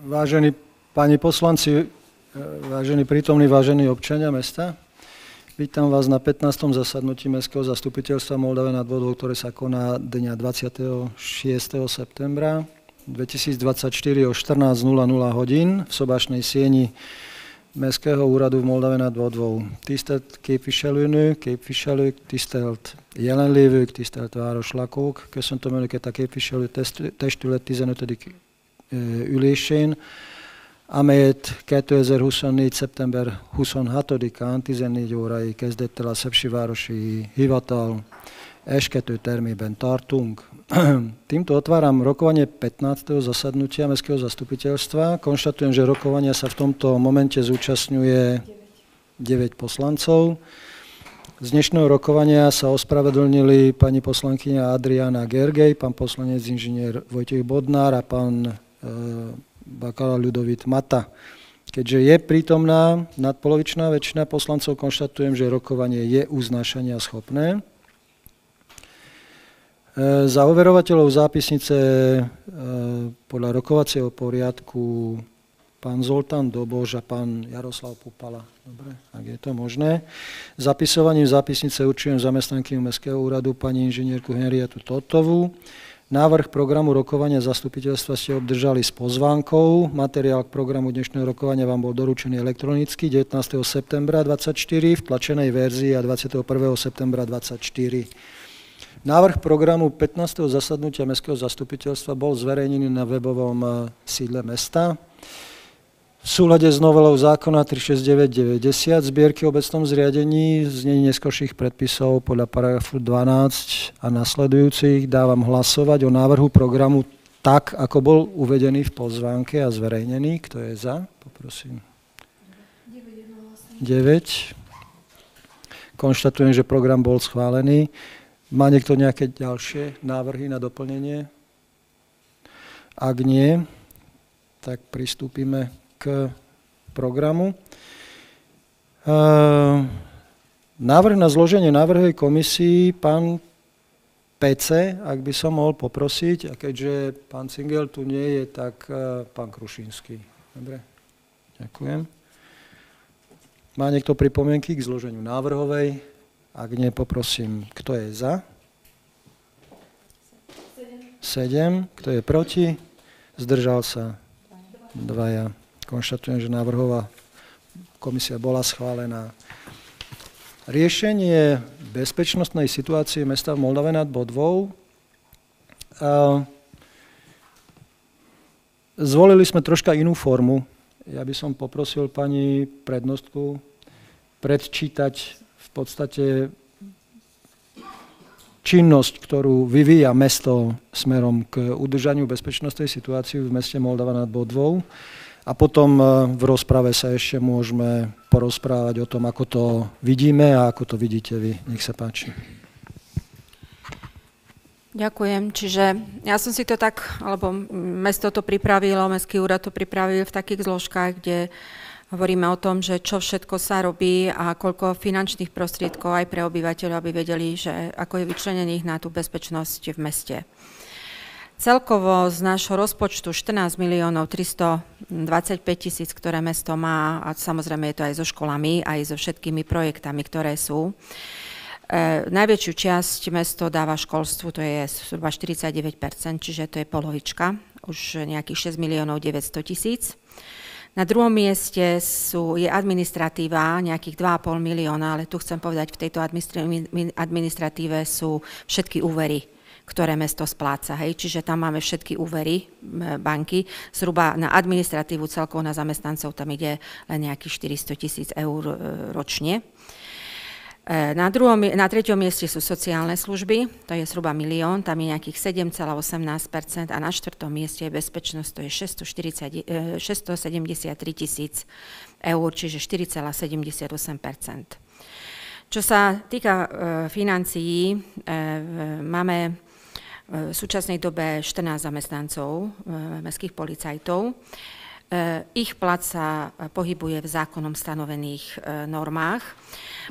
Vážení páni poslanci, vážení prítomní, vážení občania mesta, vítam vás na 15. zasadnutí Mestského zastupiteľstva Moldave nad Vodou, ktoré sa koná dňa 26. septembra 2024 o 14.00 hodín v sobašnej sieni Mestského úradu v Moldave nad Vodvou. Tisztelt képviselőnő, képviselők, tisztelt jelenlévők, tisztelt városlakók, köszöntöm Önöket a képviselő testület 15. ülésén, amelyet 2024. szeptember 26-án 14 órai kezdett el a Szepsivárosi Hivatal S2 termében tartunk. Týmto otváram rokovanie 15. zasadnutia Mestského zastupiteľstva. Konštatujem, že rokovania sa v tomto momente zúčastňuje 9 poslancov. Z dnešného rokovania sa ospravedlnili pani poslankyňa Adriana Gergej, pán poslanec inžinier Vojtech Bodnár a pán e, bakalár Ľudovit Mata. Keďže je prítomná nadpolovičná väčšina poslancov, konštatujem, že rokovanie je uznášania schopné. E, za overovateľov zápisnice e, podľa rokovacieho poriadku pán Zoltán Dobož a pán Jaroslav Pupala. Dobre, ak je to možné. Zapisovaním zápisnice určujem zamestnanky Mestského úradu pani inžinierku Henrietu Totovú. Návrh programu rokovania zastupiteľstva ste obdržali s pozvánkou. Materiál k programu dnešného rokovania vám bol doručený elektronicky 19. septembra 2024 v tlačenej verzii a 21. septembra 2024. Návrh programu 15. zasadnutia Mestského zastupiteľstva bol zverejnený na webovom eh, sídle mesta. V súlade s novelou zákona 36990 zbierky o obecnom zriadení znení neskôrších predpisov podľa paragrafu 12 a nasledujúcich dávam hlasovať o návrhu programu tak, ako bol uvedený v pozvánke a zverejnený. Kto je za? Poprosím. 9. Konštatujem, že program bol schválený. Má niekto nejaké ďalšie návrhy na doplnenie? Ak nie, tak pristúpime k programu. Návrh na zloženie návrhovej komisii, pán PC, ak by som mohol poprosiť, a keďže pán Cingel tu nie je, tak pán Krušinský. Dobre, ďakujem. Má niekto pripomienky k zloženiu návrhovej? Ak nie, poprosím, kto je za? 7. Kto je proti? Zdržal sa? Dvaja. Konštatujem, že návrhová komisia bola schválená. Riešenie bezpečnostnej situácie mesta v Moldave nad Bodvou. Zvolili sme troška inú formu. Ja by som poprosil pani prednostku predčítať v podstate činnosť, ktorú vyvíja mesto smerom k udržaniu bezpečnostnej situácii v meste Moldava nad Bodvou. A potom e, v rozprave sa ešte môžeme porozprávať o tom, ako to vidíme a ako to vidíte vy. Nech sa páči. Ďakujem. Čiže ja som si to tak, alebo mesto to pripravilo, mestský úrad to pripravil v takých zložkách, kde hovoríme o tom, že čo všetko sa robí a koľko finančných prostriedkov aj pre obyvateľov, aby vedeli, že ako je vyčlenených na tú bezpečnosť v meste. Celkovo z nášho rozpočtu 14 miliónov 325 tisíc, ktoré mesto má, a samozrejme je to aj so školami, aj so všetkými projektami, ktoré sú. E, najväčšiu časť mesto dáva školstvu, to je zhruba 49%, čiže to je polovička, už nejakých 6 miliónov 900 tisíc. Na druhom mieste sú, je administratíva, nejakých 2,5 milióna, ale tu chcem povedať, v tejto administratíve sú všetky úvery ktoré mesto spláca. Hej. Čiže tam máme všetky úvery banky. Zhruba na administratívu celkovo na zamestnancov tam ide len nejakých 400 tisíc eur e, ročne. E, na, druhom, na treťom mieste sú sociálne služby, to je zhruba milión, tam je nejakých 7,18% a na štvrtom mieste je bezpečnosť, to je 640, 673 e, tisíc eur, čiže 4,78 Čo sa týka financií, máme v súčasnej dobe 14 zamestnancov e, mestských policajtov. E, ich plat sa pohybuje v zákonom stanovených e, normách.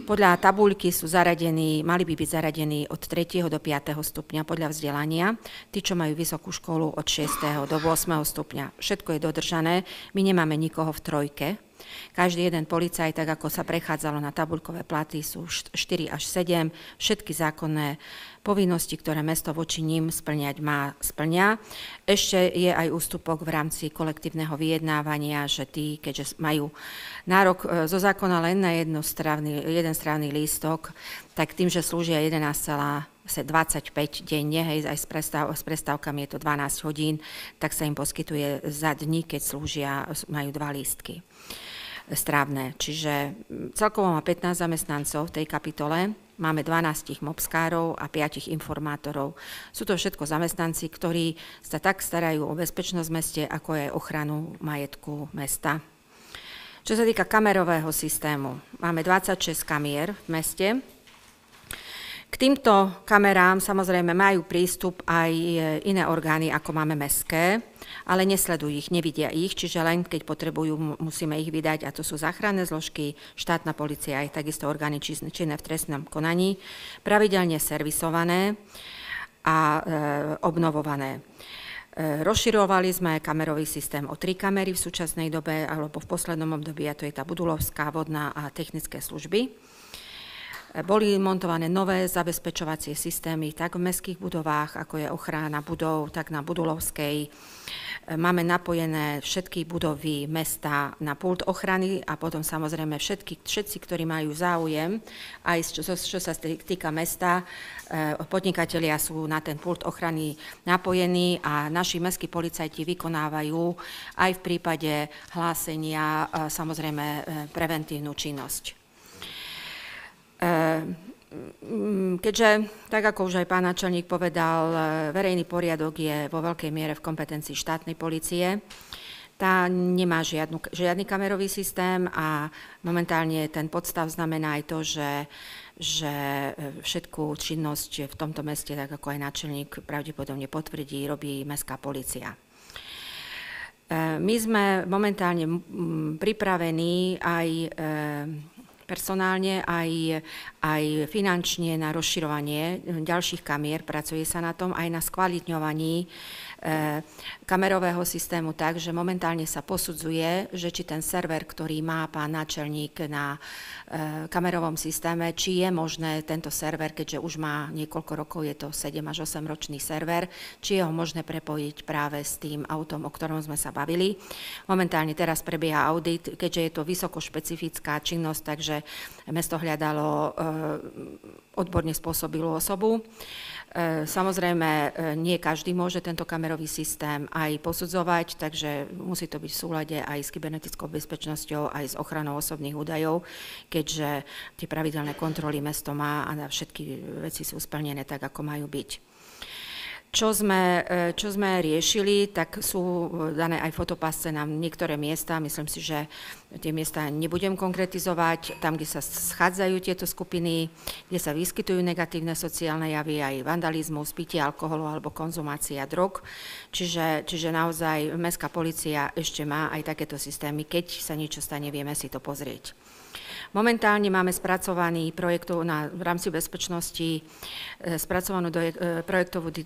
Podľa tabuľky sú zaradení, mali by byť zaradení od 3. do 5. stupňa podľa vzdelania, tí, čo majú vysokú školu od 6. do 8. stupňa. Všetko je dodržané, my nemáme nikoho v trojke, každý jeden policajt, tak ako sa prechádzalo na tabulkové platy, sú 4 až 7. Všetky zákonné povinnosti, ktoré mesto voči ním splňať má, splňa. Ešte je aj ústupok v rámci kolektívneho vyjednávania, že tí, keďže majú nárok e, zo zákona len na strávny, jeden strávny lístok, tak tým, že slúžia 11,25 denne, hej, aj s, prestav, s prestávkami je to 12 hodín, tak sa im poskytuje za dní, keď slúžia, majú dva lístky strávne. Čiže celkovo má 15 zamestnancov v tej kapitole, máme 12 mobskárov a 5 informátorov. Sú to všetko zamestnanci, ktorí sa tak starajú o bezpečnosť v meste, ako aj ochranu majetku mesta. Čo sa týka kamerového systému, máme 26 kamier v meste, k týmto kamerám samozrejme majú prístup aj iné orgány, ako máme mestské, ale nesledujú ich, nevidia ich, čiže len keď potrebujú, musíme ich vydať, a to sú záchranné zložky, štátna policia, aj takisto orgány činné v trestnom konaní, pravidelne servisované a e, obnovované. E, rozširovali sme kamerový systém o tri kamery v súčasnej dobe, alebo v poslednom období, a to je tá budulovská, vodná a technické služby. Boli montované nové zabezpečovacie systémy tak v mestských budovách, ako je ochrana budov, tak na Budulovskej. Máme napojené všetky budovy mesta na pult ochrany a potom samozrejme všetky, všetci, ktorí majú záujem, aj čo, čo sa týka mesta, eh, podnikatelia sú na ten pult ochrany napojení a naši mestskí policajti vykonávajú aj v prípade hlásenia eh, samozrejme eh, preventívnu činnosť. Ehm, keďže, tak ako už aj pán načelník povedal, e, verejný poriadok je vo veľkej miere v kompetencii štátnej policie, tá nemá žiadnu, žiadny kamerový systém a momentálne ten podstav znamená aj to, že, že e, všetku činnosť v tomto meste, tak ako aj náčelník pravdepodobne potvrdí, robí mestská policia. E, my sme momentálne pripravení aj personálne, aj, aj finančne na rozširovanie ďalších kamier. Pracuje sa na tom aj na skvalitňovaní kamerového systému tak, že momentálne sa posudzuje, že či ten server, ktorý má pán náčelník na e, kamerovom systéme, či je možné tento server, keďže už má niekoľko rokov, je to 7 až 8 ročný server, či je ho možné prepojiť práve s tým autom, o ktorom sme sa bavili. Momentálne teraz prebieha audit, keďže je to vysoko špecifická činnosť, takže mesto hľadalo e, odborne spôsobilú osobu. E, samozrejme, e, nie každý môže tento kamerový systém aj posudzovať, takže musí to byť v súlade aj s kybernetickou bezpečnosťou, aj s ochranou osobných údajov, keďže tie pravidelné kontroly mesto má a všetky veci sú splnené tak, ako majú byť. Čo sme, e, čo sme riešili, tak sú dané aj fotopasce na niektoré miesta. Myslím si, že tie miesta nebudem konkretizovať. Tam, kde sa schádzajú tieto skupiny, kde sa vyskytujú negatívne sociálne javy, aj vandalizmus, pitie alkoholu alebo konzumácia drog. Čiže, čiže naozaj mestská policia ešte má aj takéto systémy. Keď sa niečo stane, vieme si to pozrieť. Momentálne máme spracovaný projektov na, v rámci bezpečnosti, e, spracovanú do, e, projektovú e,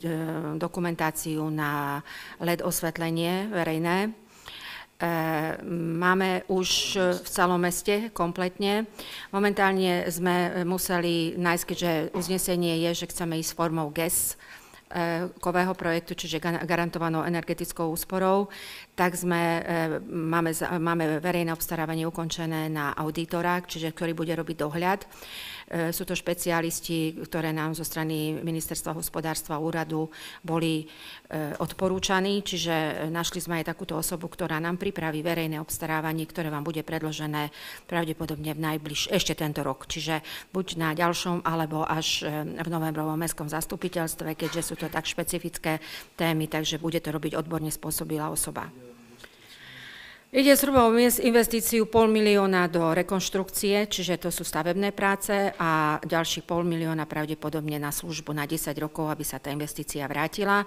dokumentáciu na LED osvetlenie verejné. Máme už v celom meste kompletne. Momentálne sme museli nájsť, keďže uznesenie je, že chceme ísť formou GES, kového projektu, čiže garantovanou energetickou úsporou, tak sme, máme, máme verejné obstarávanie ukončené na auditora, čiže ktorý bude robiť dohľad. E, sú to špecialisti, ktoré nám zo strany Ministerstva hospodárstva a úradu boli e, odporúčaní, čiže našli sme aj takúto osobu, ktorá nám pripraví verejné obstarávanie, ktoré vám bude predložené pravdepodobne v najbliž, ešte tento rok, čiže buď na ďalšom, alebo až e, v novembrovom mestskom zastupiteľstve, keďže sú to tak špecifické témy, takže bude to robiť odborne spôsobila osoba. Ide zhruba o investíciu pol milióna do rekonštrukcie, čiže to sú stavebné práce a ďalší pol milióna pravdepodobne na službu na 10 rokov, aby sa tá investícia vrátila.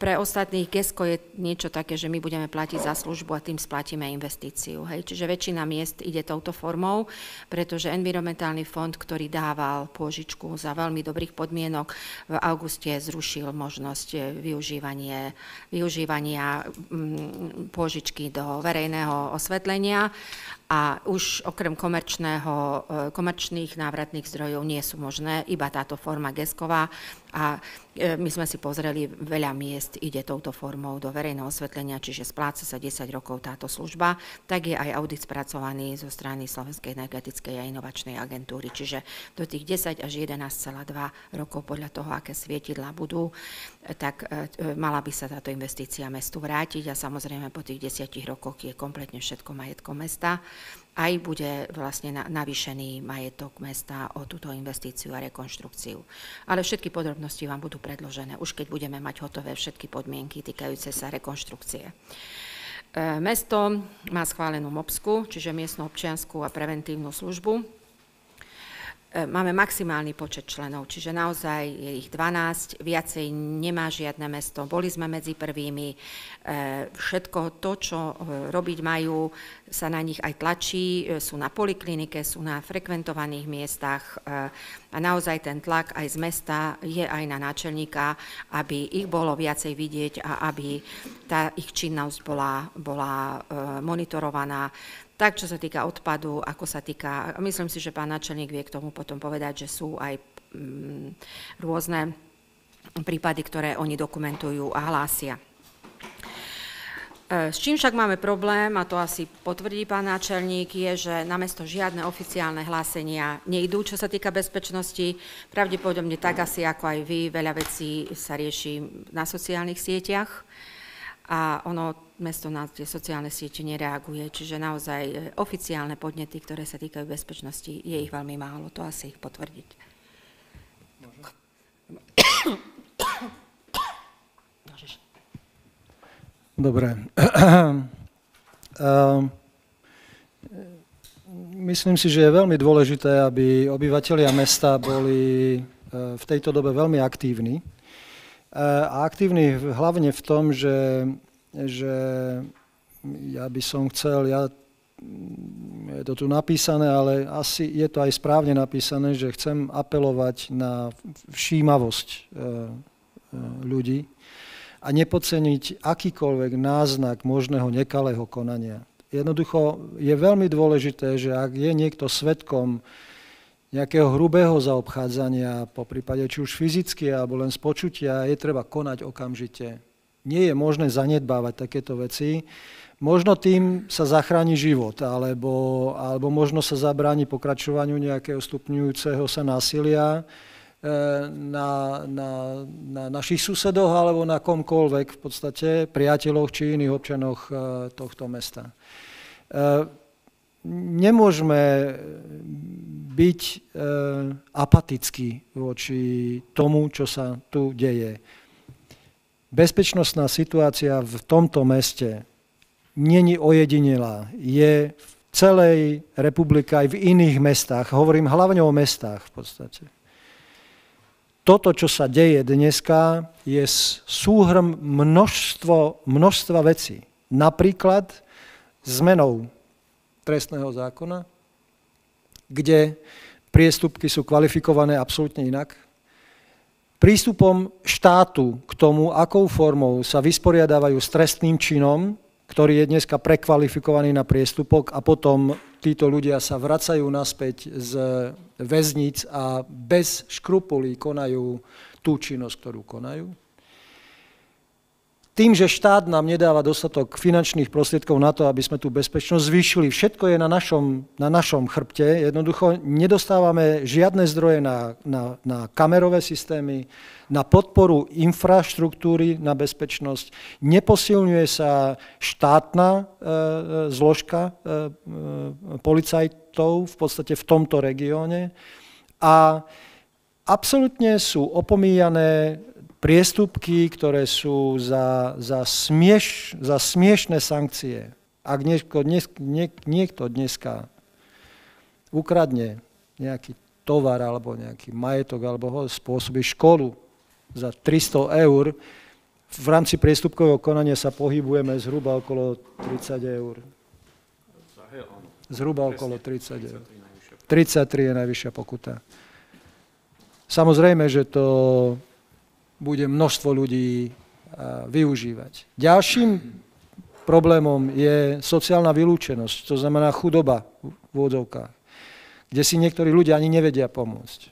Pre ostatných GESCO je niečo také, že my budeme platiť za službu a tým splatíme investíciu. Hej. Čiže väčšina miest ide touto formou, pretože environmentálny fond, ktorý dával pôžičku za veľmi dobrých podmienok, v auguste zrušil možnosť využívania, využívania mm, pôžičky do verejného osvetlenia a už okrem komerčného, e, komerčných návratných zdrojov nie sú možné, iba táto forma gesková. A e, my sme si pozreli, veľa miest ide touto formou do verejného osvetlenia, čiže spláca sa 10 rokov táto služba, tak je aj audit spracovaný zo strany Slovenskej energetickej a inovačnej agentúry, čiže do tých 10 až 11,2 rokov podľa toho, aké svietidla budú, tak mala by sa táto investícia mestu vrátiť a samozrejme po tých 10 rokoch je kompletne všetko majetkom mesta aj bude vlastne navýšený majetok mesta o túto investíciu a rekonštrukciu. Ale všetky podrobnosti vám budú predložené, už keď budeme mať hotové všetky podmienky týkajúce sa rekonštrukcie. E, mesto má schválenú MOPSku, čiže miestnu občianskú a preventívnu službu, E, máme maximálny počet členov, čiže naozaj je ich 12, viacej nemá žiadne mesto. Boli sme medzi prvými. E, všetko to, čo e, robiť majú, sa na nich aj tlačí. Sú na poliklinike, sú na frekventovaných miestach a naozaj ten tlak aj z mesta je aj na náčelníka, aby ich bolo viacej vidieť a aby tá ich činnosť bola, bola monitorovaná tak čo sa týka odpadu, ako sa týka, myslím si, že pán načelník vie k tomu potom povedať, že sú aj mm, rôzne prípady, ktoré oni dokumentujú a hlásia. E, s čím však máme problém, a to asi potvrdí pán náčelník, je, že namesto žiadne oficiálne hlásenia nejdú, čo sa týka bezpečnosti. Pravdepodobne tak asi ako aj vy, veľa vecí sa rieši na sociálnych sieťach a ono mesto na tie sociálne siete nereaguje, čiže naozaj e, oficiálne podnety, ktoré sa týkajú bezpečnosti, je ich veľmi málo, to asi ich potvrdiť. Dobre. Myslím si, že je veľmi dôležité, aby obyvateľia mesta boli e, v tejto dobe veľmi aktívni. E, a aktívni hlavne v tom, že že ja by som chcel, ja, je to tu napísané, ale asi je to aj správne napísané, že chcem apelovať na všímavosť e, e, ľudí a nepoceniť akýkoľvek náznak možného nekalého konania. Jednoducho je veľmi dôležité, že ak je niekto svetkom nejakého hrubého zaobchádzania, po prípade či už fyzicky alebo len z počutia, je treba konať okamžite nie je možné zanedbávať takéto veci. Možno tým sa zachráni život, alebo, alebo možno sa zabráni pokračovaniu nejakého stupňujúceho sa násilia e, na, na, na našich susedoch alebo na komkoľvek v podstate, priateľoch či iných občanoch e, tohto mesta. E, nemôžeme byť apatickí voči tomu, čo sa tu deje bezpečnostná situácia v tomto meste není ojedinelá. Je v celej republike aj v iných mestách. Hovorím hlavne o mestách v podstate. Toto, čo sa deje dneska, je súhrm množstvo, množstva vecí. Napríklad zmenou trestného zákona, kde priestupky sú kvalifikované absolútne inak, prístupom štátu k tomu, akou formou sa vysporiadávajú s trestným činom, ktorý je dneska prekvalifikovaný na priestupok a potom títo ľudia sa vracajú naspäť z väzníc a bez škrupulí konajú tú činnosť, ktorú konajú tým, že štát nám nedáva dostatok finančných prostriedkov na to, aby sme tú bezpečnosť zvýšili, všetko je na našom, na našom chrbte, jednoducho nedostávame žiadne zdroje na, na, na kamerové systémy, na podporu infraštruktúry na bezpečnosť, neposilňuje sa štátna e, e zložka e, e, policajtov v podstate v tomto regióne. A absolútne sú opomíjané priestupky, ktoré sú za, za, smieš, za smiešné sankcie. Ak niekto, dnes, niek, niekto dneska ukradne nejaký tovar alebo nejaký majetok alebo ho spôsobí školu za 300 eur, v rámci priestupkového konania sa pohybujeme zhruba okolo 30 eur. Zhruba okolo 30 eur. 33 je najvyššia pokuta. Samozrejme, že to bude množstvo ľudí využívať. Ďalším problémom je sociálna vylúčenosť, to znamená chudoba v úvodzovkách, kde si niektorí ľudia ani nevedia pomôcť.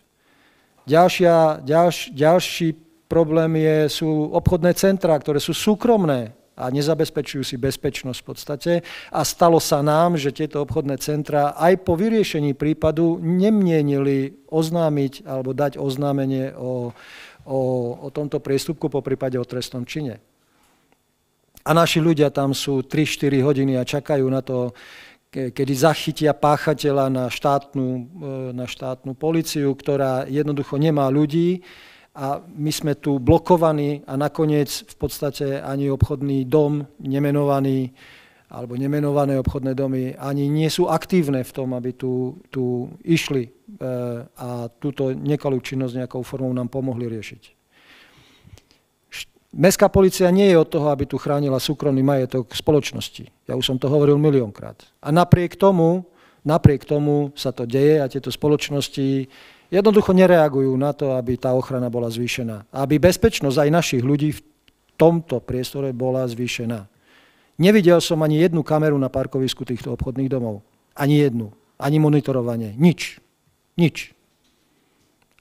Ďalšia, ďalš, ďalší Problém je, sú obchodné centrá, ktoré sú súkromné a nezabezpečujú si bezpečnosť v podstate. A stalo sa nám, že tieto obchodné centrá aj po vyriešení prípadu nemienili oznámiť alebo dať oznámenie o, o, o tomto priestupku, po prípade o trestnom čine. A naši ľudia tam sú 3-4 hodiny a čakajú na to, kedy zachytia páchateľa na štátnu, e, na štátnu policiu, ktorá jednoducho nemá ľudí a my sme tu blokovaní a nakoniec v podstate ani obchodný dom nemenovaný alebo nemenované obchodné domy ani nie sú aktívne v tom, aby tu, tu išli e, a túto nekalú činnosť nejakou formou nám pomohli riešiť. Mestská policia nie je od toho, aby tu chránila súkromný majetok spoločnosti. Ja už som to hovoril miliónkrát. A napriek tomu, napriek tomu sa to deje a tieto spoločnosti jednoducho nereagujú na to, aby tá ochrana bola zvýšená. Aby bezpečnosť aj našich ľudí v tomto priestore bola zvýšená. Nevidel som ani jednu kameru na parkovisku týchto obchodných domov. Ani jednu. Ani monitorovanie. Nič. Nič.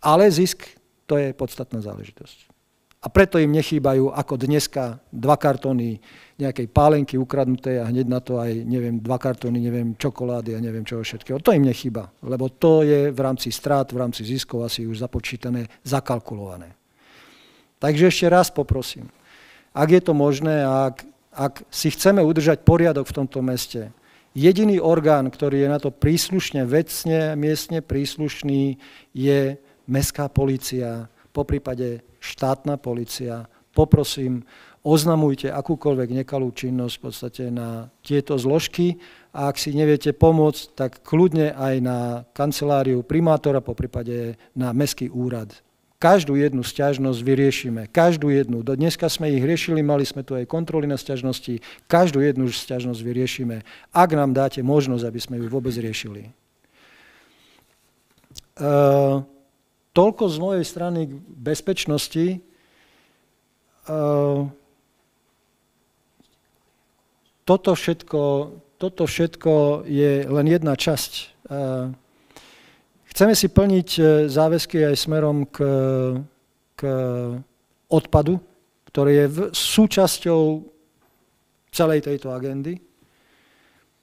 Ale zisk to je podstatná záležitosť. A preto im nechýbajú ako dneska dva kartóny nejakej pálenky ukradnutej a hneď na to aj, neviem, dva kartóny, neviem, čokolády a neviem čoho všetkého. To im nechýba, lebo to je v rámci strát, v rámci ziskov asi už započítané, zakalkulované. Takže ešte raz poprosím, ak je to možné, ak, ak si chceme udržať poriadok v tomto meste, jediný orgán, ktorý je na to príslušne, vecne, miestne príslušný, je mestská policia, po prípade štátna policia, poprosím, oznamujte akúkoľvek nekalú činnosť v podstate na tieto zložky a ak si neviete pomôcť, tak kľudne aj na kanceláriu primátora, po prípade na mestský úrad. Každú jednu sťažnosť vyriešime. Každú jednu. Do dneska sme ich riešili, mali sme tu aj kontroly na sťažnosti. Každú jednu sťažnosť vyriešime, ak nám dáte možnosť, aby sme ju vôbec riešili. Uh, toľko z mojej strany k bezpečnosti. Ehm, toto všetko, toto všetko je len jedna časť. Ehm, chceme si plniť e, záväzky aj smerom k, k odpadu, ktorý je v, súčasťou celej tejto agendy.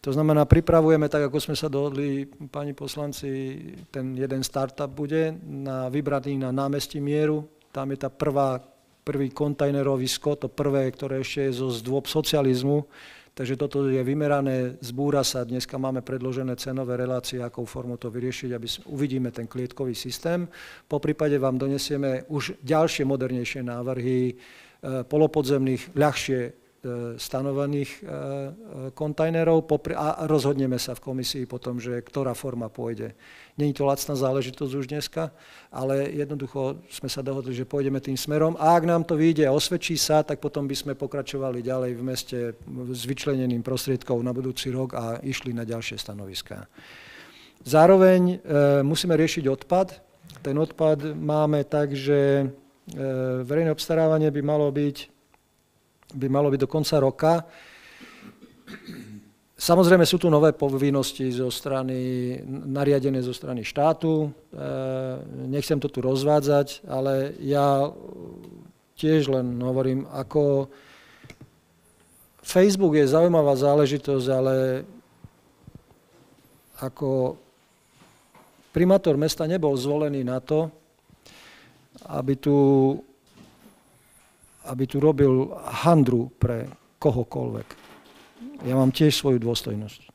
To znamená, pripravujeme, tak ako sme sa dohodli, pani poslanci, ten jeden startup bude na, vybraný na námestí Mieru. Tam je tá prvá, prvý kontajnerovisko, to prvé, ktoré ešte je zo zdôb socializmu. Takže toto je vymerané, zbúra sa, dneska máme predložené cenové relácie, akou formou to vyriešiť, aby uvidíme ten klietkový systém. Po prípade vám donesieme už ďalšie modernejšie návrhy, e, polopodzemných, ľahšie stanovených e, e, kontajnerov a rozhodneme sa v komisii potom, že ktorá forma pôjde. Není to lacná záležitosť už dneska, ale jednoducho sme sa dohodli, že pôjdeme tým smerom a ak nám to vyjde a osvedčí sa, tak potom by sme pokračovali ďalej v meste s vyčlenením prostriedkov na budúci rok a išli na ďalšie stanoviská. Zároveň e, musíme riešiť odpad. Ten odpad máme tak, že e, verejné obstarávanie by malo byť by malo byť do konca roka. Samozrejme sú tu nové povinnosti zo strany, nariadené zo strany štátu. E, nechcem to tu rozvádzať, ale ja tiež len hovorím, ako Facebook je zaujímavá záležitosť, ale ako primátor mesta nebol zvolený na to, aby tu aby tu robil handru pre kohokoľvek. Ja mám tiež svoju dôstojnosť.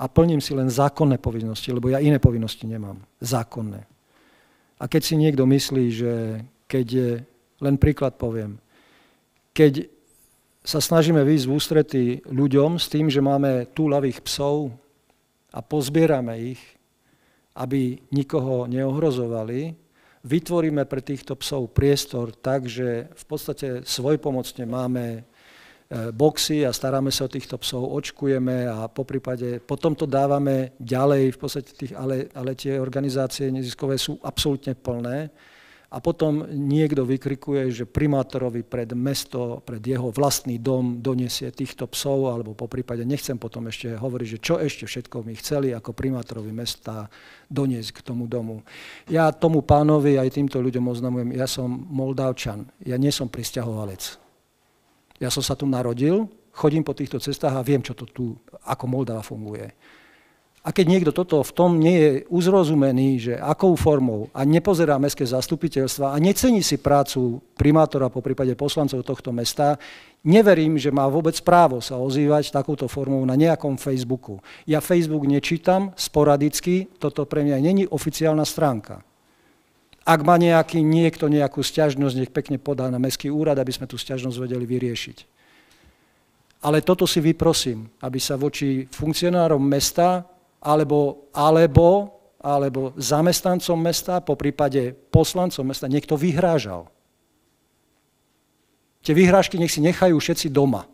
A plním si len zákonné povinnosti, lebo ja iné povinnosti nemám. Zákonné. A keď si niekto myslí, že keď je, len príklad poviem, keď sa snažíme výjsť v ústrety ľuďom s tým, že máme túlavých psov a pozbierame ich, aby nikoho neohrozovali, vytvoríme pre týchto psov priestor tak, že v podstate svojpomocne máme e, boxy a staráme sa o týchto psov, očkujeme a po prípade potom to dávame ďalej, v podstate tých, ale, ale tie organizácie neziskové sú absolútne plné a potom niekto vykrikuje, že primátorovi pred mesto, pred jeho vlastný dom donesie týchto psov, alebo po prípade nechcem potom ešte hovoriť, že čo ešte všetko my chceli ako primátorovi mesta doniesť k tomu domu. Ja tomu pánovi aj týmto ľuďom oznamujem, ja som Moldavčan, ja nie som pristahovalec. Ja som sa tu narodil, chodím po týchto cestách a viem, čo to tu, ako Moldava funguje. A keď niekto toto v tom nie je uzrozumený, že akou formou a nepozerá mestské zastupiteľstva a necení si prácu primátora po prípade poslancov tohto mesta, neverím, že má vôbec právo sa ozývať takouto formou na nejakom Facebooku. Ja Facebook nečítam sporadicky, toto pre mňa není oficiálna stránka. Ak má nejaký, niekto nejakú stiažnosť, nech pekne podá na mestský úrad, aby sme tú stiažnosť vedeli vyriešiť. Ale toto si vyprosím, aby sa voči funkcionárom mesta alebo, alebo, alebo zamestnancom mesta, po prípade poslancom mesta, niekto vyhrážal. Tie vyhrážky nech si nechajú všetci doma.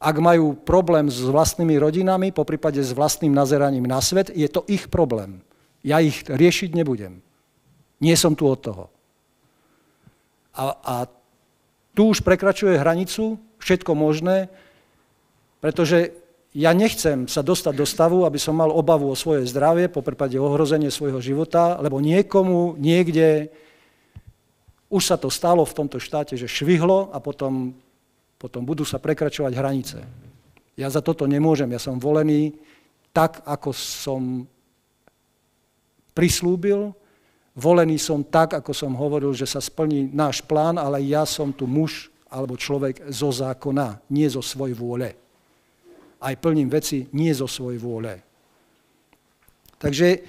Ak majú problém s vlastnými rodinami, po prípade s vlastným nazeraním na svet, je to ich problém. Ja ich riešiť nebudem. Nie som tu od toho. A, a tu už prekračuje hranicu všetko možné, pretože ja nechcem sa dostať do stavu, aby som mal obavu o svoje zdravie, po prípade ohrozenie svojho života, lebo niekomu niekde už sa to stalo v tomto štáte, že švihlo a potom, potom budú sa prekračovať hranice. Ja za toto nemôžem, ja som volený tak, ako som prislúbil, volený som tak, ako som hovoril, že sa splní náš plán, ale ja som tu muž alebo človek zo zákona, nie zo svoj vôle aj plním veci nie zo svojej vôle. Takže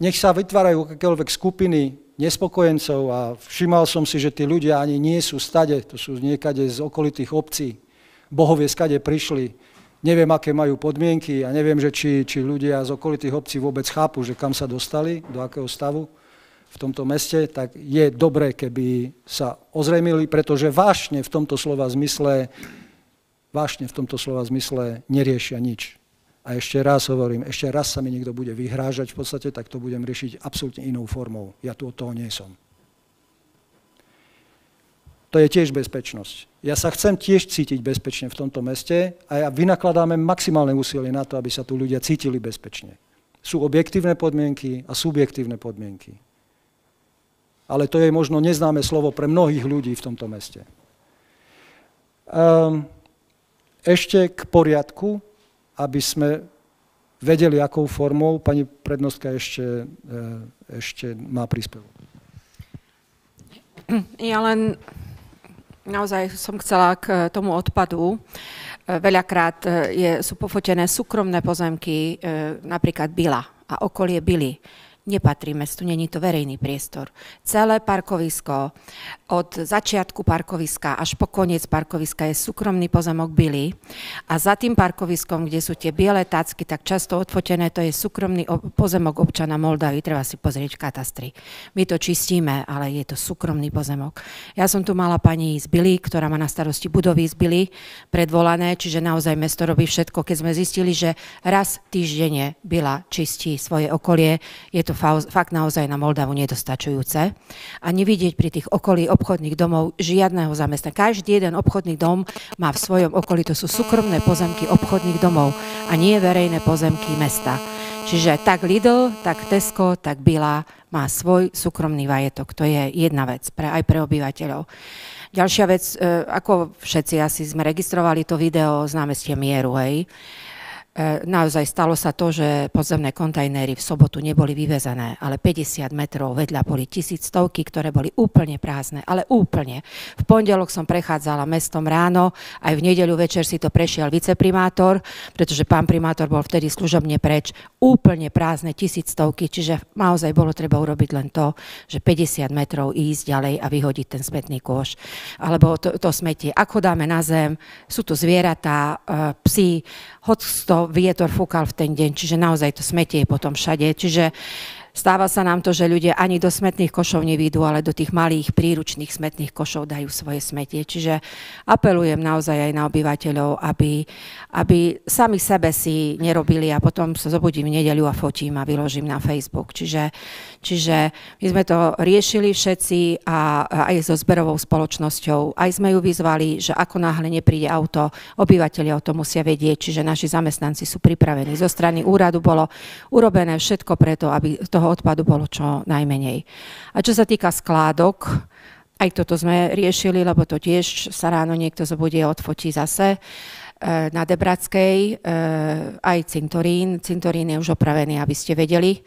nech sa vytvárajú akékoľvek skupiny nespokojencov a všimal som si, že tí ľudia ani nie sú stade, to sú niekade z okolitých obcí. Bohovie skade prišli, neviem, aké majú podmienky a neviem, že či, či ľudia z okolitých obcí vôbec chápu, že kam sa dostali, do akého stavu v tomto meste, tak je dobré, keby sa ozrejmili, pretože vášne v tomto slova zmysle vášne v tomto slova zmysle neriešia nič. A ešte raz hovorím, ešte raz sa mi niekto bude vyhrážať v podstate, tak to budem riešiť absolútne inou formou. Ja tu od toho nie som. To je tiež bezpečnosť. Ja sa chcem tiež cítiť bezpečne v tomto meste a ja vynakladáme maximálne úsilie na to, aby sa tu ľudia cítili bezpečne. Sú objektívne podmienky a subjektívne podmienky. Ale to je možno neznáme slovo pre mnohých ľudí v tomto meste. Um, ešte k poriadku, aby sme vedeli, akou formou. Pani prednostka ešte, e, ešte má príspevok. Ja len naozaj som chcela k tomu odpadu. E, veľakrát e, je, sú pofotené súkromné pozemky, napríklad Bila a okolie Bily nepatrí mestu, není to verejný priestor. Celé parkovisko, od začiatku parkoviska až po koniec parkoviska je súkromný pozemok Billy a za tým parkoviskom, kde sú tie biele tácky, tak často odfotené, to je súkromný pozemok občana Moldavy, treba si pozrieť v katastri. My to čistíme, ale je to súkromný pozemok. Ja som tu mala pani z Billy, ktorá má na starosti budovy z Billy predvolané, čiže naozaj mesto robí všetko. Keď sme zistili, že raz týždenne Bila čistí svoje okolie, je to fakt naozaj na Moldavu nedostačujúce. A nevidieť pri tých okolí obchodných domov žiadného zamestnania. Každý jeden obchodný dom má v svojom okolí, to sú súkromné pozemky obchodných domov a nie verejné pozemky mesta. Čiže tak Lidl, tak Tesco, tak Bila má svoj súkromný vajetok. To je jedna vec pre, aj pre obyvateľov. Ďalšia vec, e, ako všetci asi sme registrovali to video z námestia Mieru, hej. E, naozaj stalo sa to, že podzemné kontajnery v sobotu neboli vyvezené, ale 50 metrov vedľa boli tisíctovky, ktoré boli úplne prázdne, ale úplne. V pondelok som prechádzala mestom ráno, aj v nedeľu večer si to prešiel viceprimátor, pretože pán primátor bol vtedy služobne preč, úplne prázdne tisíctovky, čiže naozaj bolo treba urobiť len to, že 50 metrov ísť ďalej a vyhodiť ten smetný kôš. Alebo to, to smetie, ako dáme na zem, sú tu zvieratá, e, psi, hoď vietor fúkal v ten deň, čiže naozaj to smetie je potom všade. Čiže Stáva sa nám to, že ľudia ani do smetných košov nevídu, ale do tých malých príručných smetných košov dajú svoje smetie. Čiže apelujem naozaj aj na obyvateľov, aby, aby sami sebe si nerobili a potom sa zobudím v nedeľu a fotím a vyložím na Facebook. Čiže, čiže my sme to riešili všetci a aj so zberovou spoločnosťou. Aj sme ju vyzvali, že ako náhle nepríde auto, obyvateľia o tom musia vedieť, čiže naši zamestnanci sú pripravení. Zo strany úradu bolo urobené všetko preto, aby toho odpadu bolo čo najmenej. A čo sa týka skládok, aj toto sme riešili, lebo to tiež sa ráno niekto zobudie, odfotí zase na Debratskej, e, aj cintorín. Cintorín je už opravený, aby ste vedeli.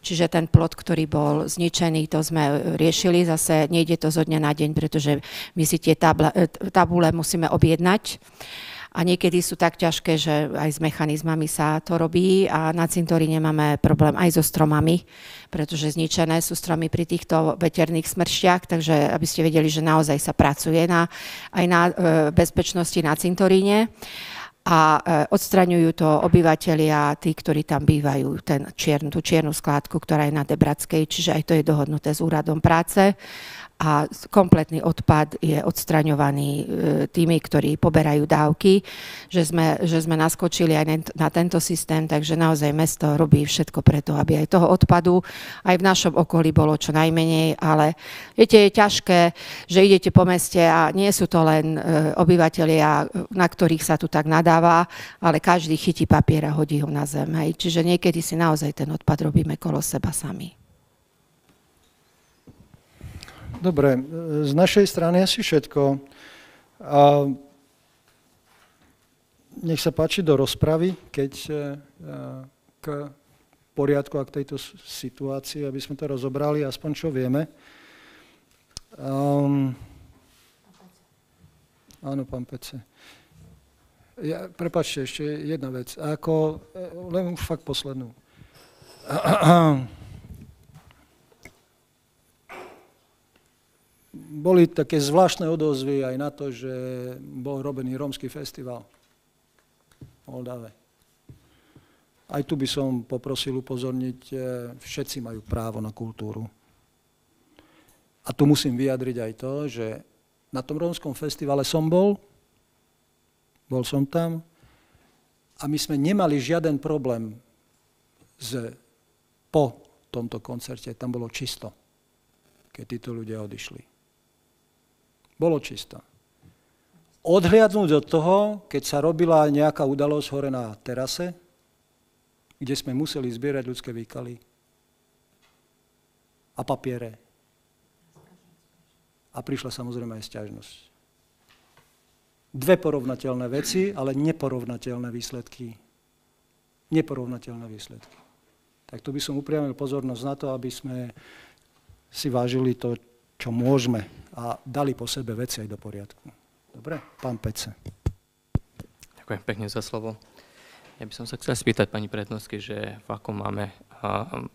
Čiže ten plot, ktorý bol zničený, to sme riešili. Zase nejde to zo dňa na deň, pretože my si tie e, tabule musíme objednať a niekedy sú tak ťažké, že aj s mechanizmami sa to robí a na cintoríne máme problém aj so stromami, pretože zničené sú stromy pri týchto veterných smršťach, takže aby ste vedeli, že naozaj sa pracuje na, aj na e, bezpečnosti na cintoríne. A e, odstraňujú to obyvateľia, tí, ktorí tam bývajú, ten čiern, tú čiernu skládku, ktorá je na Debratskej, čiže aj to je dohodnuté s úradom práce a kompletný odpad je odstraňovaný e, tými, ktorí poberajú dávky, že sme, že sme naskočili aj na tento systém, takže naozaj mesto robí všetko preto, aby aj toho odpadu aj v našom okolí bolo čo najmenej, ale viete, je ťažké, že idete po meste a nie sú to len e, obyvateľia, na ktorých sa tu tak nadáva, ale každý chytí papier a hodí ho na zem. Hej. Čiže niekedy si naozaj ten odpad robíme kolo seba sami. Dobre, z našej strany asi všetko. A nech sa páči do rozpravy, keď e, k poriadku a k tejto situácii, aby sme to rozobrali, aspoň čo vieme. Um, áno, pán Pece. Ja, prepačte, ešte jedna vec. Ako, e, len už fakt poslednú. boli také zvláštne odozvy aj na to, že bol robený rómsky festival v Moldave. Aj tu by som poprosil upozorniť, e, všetci majú právo na kultúru. A tu musím vyjadriť aj to, že na tom rómskom festivale som bol, bol som tam a my sme nemali žiaden problém z, po tomto koncerte. Tam bolo čisto, keď títo ľudia odišli. Bolo čisto. Odhliadnúť od toho, keď sa robila nejaká udalosť hore na terase, kde sme museli zbierať ľudské výkaly a papiere. A prišla samozrejme aj stiažnosť. Dve porovnateľné veci, ale neporovnateľné výsledky. Neporovnateľné výsledky. Tak tu by som upriamil pozornosť na to, aby sme si vážili to, čo môžeme a dali po sebe veci aj do poriadku. Dobre? Pán Pece. Ďakujem pekne za slovo. Ja by som sa chcel spýtať pani prednosky, že v akom máme,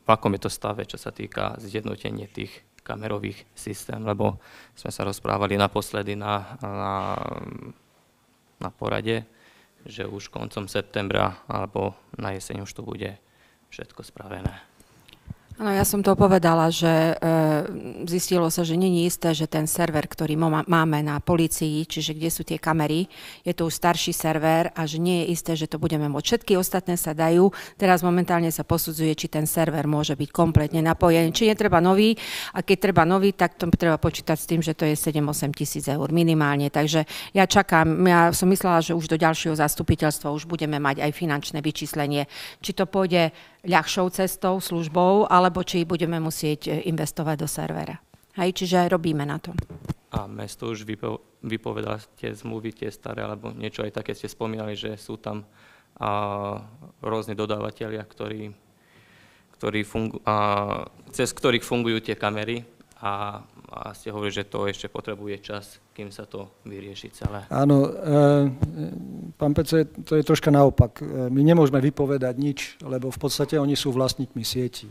v akom je to stave, čo sa týka zjednotenia tých kamerových systém, lebo sme sa rozprávali naposledy na, na, na porade, že už koncom septembra alebo na jeseň už to bude všetko spravené. Áno, ja som to povedala, že e, zistilo sa, že není isté, že ten server, ktorý máme na policii, čiže kde sú tie kamery, je to už starší server a že nie je isté, že to budeme môcť. Všetky ostatné sa dajú. Teraz momentálne sa posudzuje, či ten server môže byť kompletne napojený. Či je treba nový a keď treba nový, tak to treba počítať s tým, že to je 7-8 tisíc eur minimálne. Takže ja čakám, ja som myslela, že už do ďalšieho zastupiteľstva už budeme mať aj finančné vyčíslenie, či to pôjde ľahšou cestou, službou, alebo či budeme musieť e, investovať do servera. Hej, čiže robíme na to. A mesto už vypo, vypovedá tie zmluvy, tie staré, alebo niečo aj také ste spomínali, že sú tam a, rôzni dodávateľia, ktorí, ktorí fungu, a, cez ktorých fungujú tie kamery a, a ste hovorili, že to ešte potrebuje čas, kým sa to vyrieši celé. Áno, e, pán Pece, to je troška naopak. E, my nemôžeme vypovedať nič, lebo v podstate oni sú vlastníkmi sieti.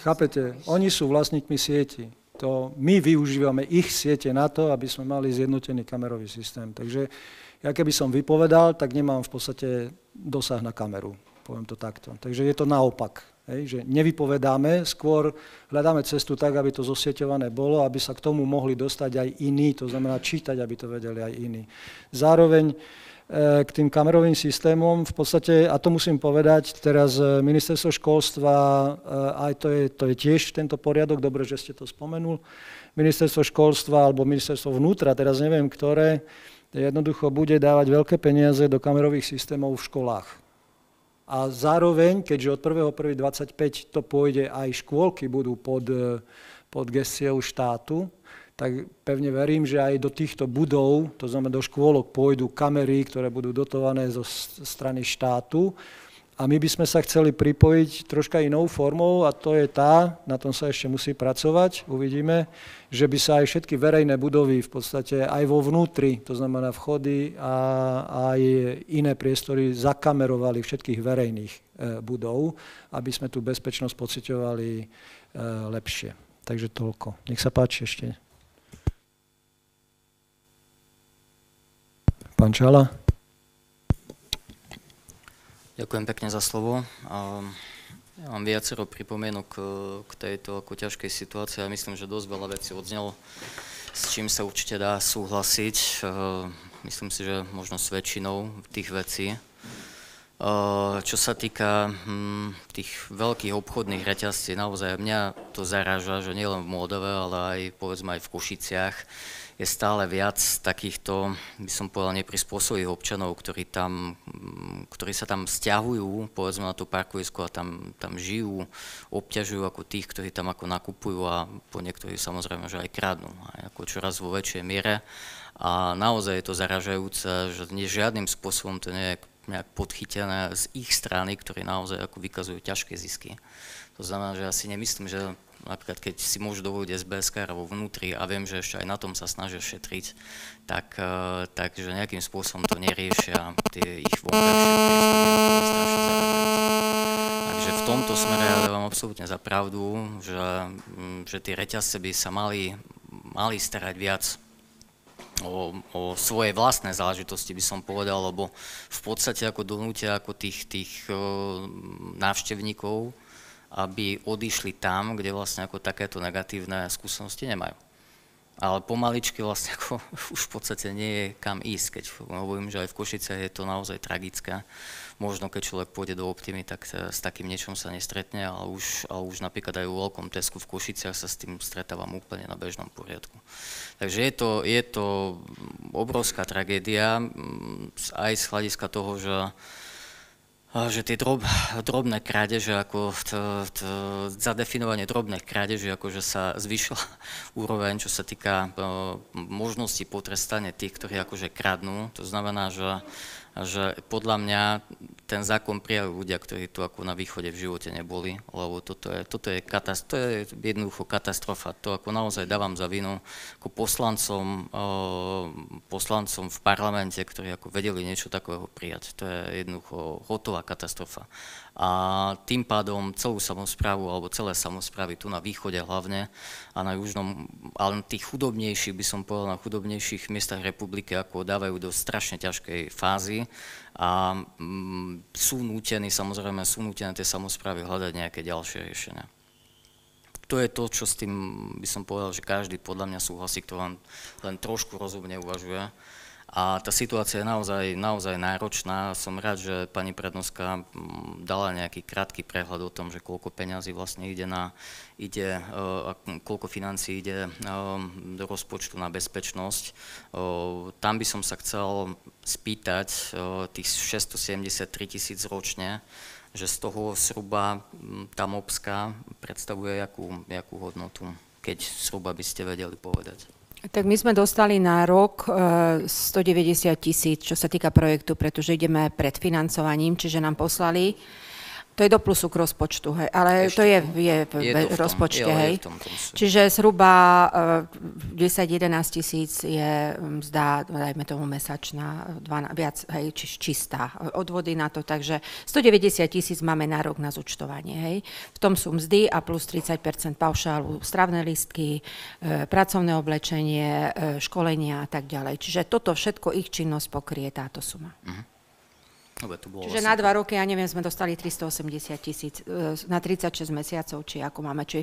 Chápete? Oni sú vlastníkmi sieti. To, my využívame ich siete na to, aby sme mali zjednotený kamerový systém. Takže ja keby som vypovedal, tak nemám v podstate dosah na kameru. Poviem to takto. Takže je to naopak. Hej, že nevypovedáme, skôr hľadáme cestu tak, aby to zosieťované bolo, aby sa k tomu mohli dostať aj iní, to znamená čítať, aby to vedeli aj iní. Zároveň e, k tým kamerovým systémom, v podstate, a to musím povedať, teraz e, ministerstvo školstva, e, aj to je, to je tiež tento poriadok, dobre, že ste to spomenul, ministerstvo školstva alebo ministerstvo vnútra, teraz neviem ktoré, jednoducho bude dávať veľké peniaze do kamerových systémov v školách. A zároveň, keďže od 1.1.25 to pôjde, aj škôlky budú pod, pod gestiou štátu, tak pevne verím, že aj do týchto budov, to znamená do škôlok, pôjdu kamery, ktoré budú dotované zo strany štátu a my by sme sa chceli pripojiť troška inou formou a to je tá, na tom sa ešte musí pracovať, uvidíme, že by sa aj všetky verejné budovy v podstate aj vo vnútri, to znamená vchody a aj iné priestory zakamerovali všetkých verejných e, budov, aby sme tú bezpečnosť pociťovali e, lepšie. Takže toľko. Nech sa páči ešte. Pán Čala. Ďakujem pekne za slovo. Ja mám viacero pripomienok e, k tejto ako ťažkej situácii a myslím, že dosť veľa vecí odznelo, s čím sa určite dá súhlasiť. E, myslím si, že možno s väčšinou tých vecí. E, čo sa týka hm, tých veľkých obchodných reťazcí, naozaj mňa to zaráža, že nielen v Moldove, ale aj povedzme aj v Košiciach, je stále viac takýchto, by som povedal, neprispôsobých občanov, ktorí, tam, ktorí sa tam stiahujú, povedzme na to parkovisko a tam, tam žijú, obťažujú ako tých, ktorí tam ako nakupujú a po niektorých samozrejme, že aj kradnú, aj ako čoraz vo väčšej miere. A naozaj je to zaražajúce, že žiadnym spôsobom to nie je nejak podchytené z ich strany, ktorí naozaj ako vykazujú ťažké zisky. To znamená, že ja si nemyslím, že napríklad keď si môžu dovoliť SBS vo vnútri a viem, že ešte aj na tom sa snažia šetriť, tak, uh, takže nejakým spôsobom to neriešia tie ich vonkajšie priestory Takže v tomto smere ja dávam absolútne za pravdu, že, že tie reťazce by sa mali, mali starať viac o, o svoje vlastné záležitosti, by som povedal, lebo v podstate ako donútia ako tých, tých uh, návštevníkov, aby odišli tam, kde vlastne ako takéto negatívne skúsenosti nemajú. Ale pomaličky vlastne ako už v podstate nie je kam ísť, keď hovorím, že aj v Košice je to naozaj tragické. Možno keď človek pôjde do Optimy, tak s takým niečom sa nestretne, ale už, ale už napríklad aj u veľkom Tesku v Košiciach sa s tým stretávam úplne na bežnom poriadku. Takže je to, je to obrovská tragédia, aj z hľadiska toho, že že tie drob, drobné krádeže, ako t, t, zadefinovanie drobných krádeží, ako že sa zvyšila úroveň, čo sa týka uh, možnosti potrestania tých, ktorí akože kradnú. To znamená, že že podľa mňa ten zákon prijali ľudia, ktorí tu ako na východe v živote neboli, lebo toto je, toto je, katast- to je jednoducho katastrofa. To ako naozaj dávam za vinu ako poslancom, poslancom v parlamente, ktorí ako vedeli niečo takého prijať. To je jednoducho hotová katastrofa a tým pádom celú samozprávu alebo celé samozprávy tu na východe hlavne a na južnom, ale tých chudobnejších, by som povedal, na chudobnejších miestach republiky ako dávajú do strašne ťažkej fázy a mm, sú nútení, samozrejme sú nútené tie samozprávy hľadať nejaké ďalšie riešenia. To je to, čo s tým by som povedal, že každý podľa mňa súhlasí, kto len, len trošku rozumne uvažuje a tá situácia je naozaj, naozaj náročná. Som rád, že pani prednoska mm, dala nejaký krátky prehľad o tom, že koľko peňazí vlastne ide na, ide, uh, koľko financí ide uh, do rozpočtu na bezpečnosť. Uh, tam by som sa chcel spýtať tých 673 tisíc ročne, že z toho zhruba mm, tá MOPSka predstavuje jakú, jakú hodnotu, keď zhruba by ste vedeli povedať. Tak my sme dostali na rok 190 eh, tisíc, čo sa týka projektu, pretože ideme pred financovaním, čiže nám poslali to je do plusu k rozpočtu, hej. Ale Ešte, to je, je v je v rozpočte, je, hej. Je v tom Čiže zhruba uh, 10-11 tisíc je mzda, dajme tomu mesačná, 12, viac, hej, či, čistá odvody na to, takže 190 tisíc máme na rok na zúčtovanie, hej. V tom sú mzdy a plus 30% paušálu, stravné listky, e, pracovné oblečenie, e, školenia a tak ďalej. Čiže toto všetko ich činnosť pokrie táto suma. Uh-huh. Bolo Čiže na dva roky, ja neviem, sme dostali 380 tisíc e, na 36 mesiacov, či ako máme, či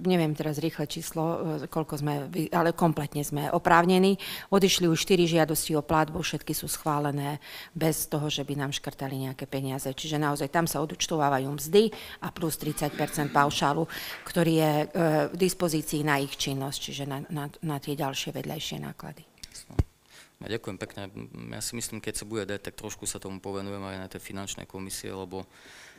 neviem teraz rýchle číslo, e, koľko sme, ale kompletne sme oprávnení. Odišli už 4 žiadosti o platbu, všetky sú schválené bez toho, že by nám škrtali nejaké peniaze. Čiže naozaj tam sa odúčtovávajú mzdy a plus 30% paušálu, ktorý je e, v dispozícii na ich činnosť, čiže na, na, na tie ďalšie vedľajšie náklady. Ja ďakujem pekne. Ja si myslím, keď sa bude dať, tak trošku sa tomu povenujem aj na tej finančnej komisie, lebo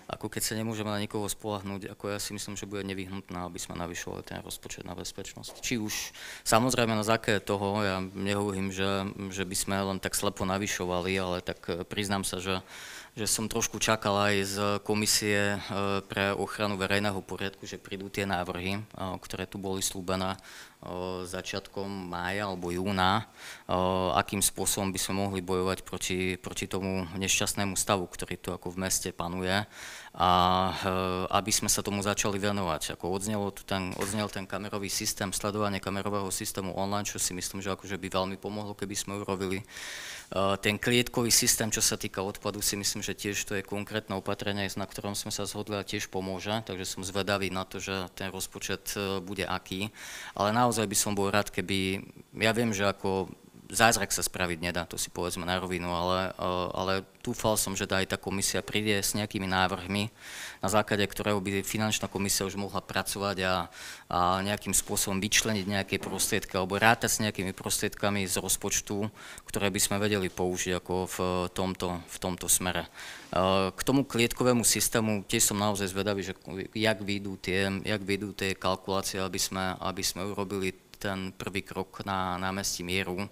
ako keď sa nemôžeme na nikoho spolahnúť, ako ja si myslím, že bude nevyhnutné, aby sme navyšovali ten rozpočet na bezpečnosť. Či už samozrejme na základe toho, ja nehovorím, že, že by sme len tak slepo navyšovali, ale tak eh, priznám sa, že že som trošku čakal aj z Komisie eh, pre ochranu verejného poriadku, že prídu tie návrhy, ktoré tu boli slúbené začiatkom mája alebo júna, akým spôsobom by sme mohli bojovať proti, proti tomu nešťastnému stavu, ktorý tu ako v meste panuje a aby sme sa tomu začali venovať. Ako odznelo ten, odznel ten kamerový systém, sledovanie kamerového systému online, čo si myslím, že akože by veľmi pomohlo, keby sme urobili. Ten klietkový systém, čo sa týka odpadu, si myslím, že tiež to je konkrétne opatrenie, na ktorom sme sa zhodli a tiež pomôže, takže som zvedavý na to, že ten rozpočet e, bude aký. Ale naozaj by som bol rád, keby, ja viem, že ako zázrak sa spraviť nedá, to si povedzme na rovinu, ale, eh, ale dúfal som, že aj tá komisia príde s nejakými návrhmi, na základe ktorého by finančná komisia už mohla pracovať a, a nejakým spôsobom vyčleniť nejaké prostriedky alebo rátať s nejakými prostriedkami z rozpočtu, ktoré by sme vedeli použiť ako v tomto, v tomto smere. Eh, k tomu klietkovému systému tiež som naozaj zvedavý, že jak vyjdú tie, jak vyjdú tie kalkulácie, aby sme, aby sme urobili ten prvý krok na námestí Mieru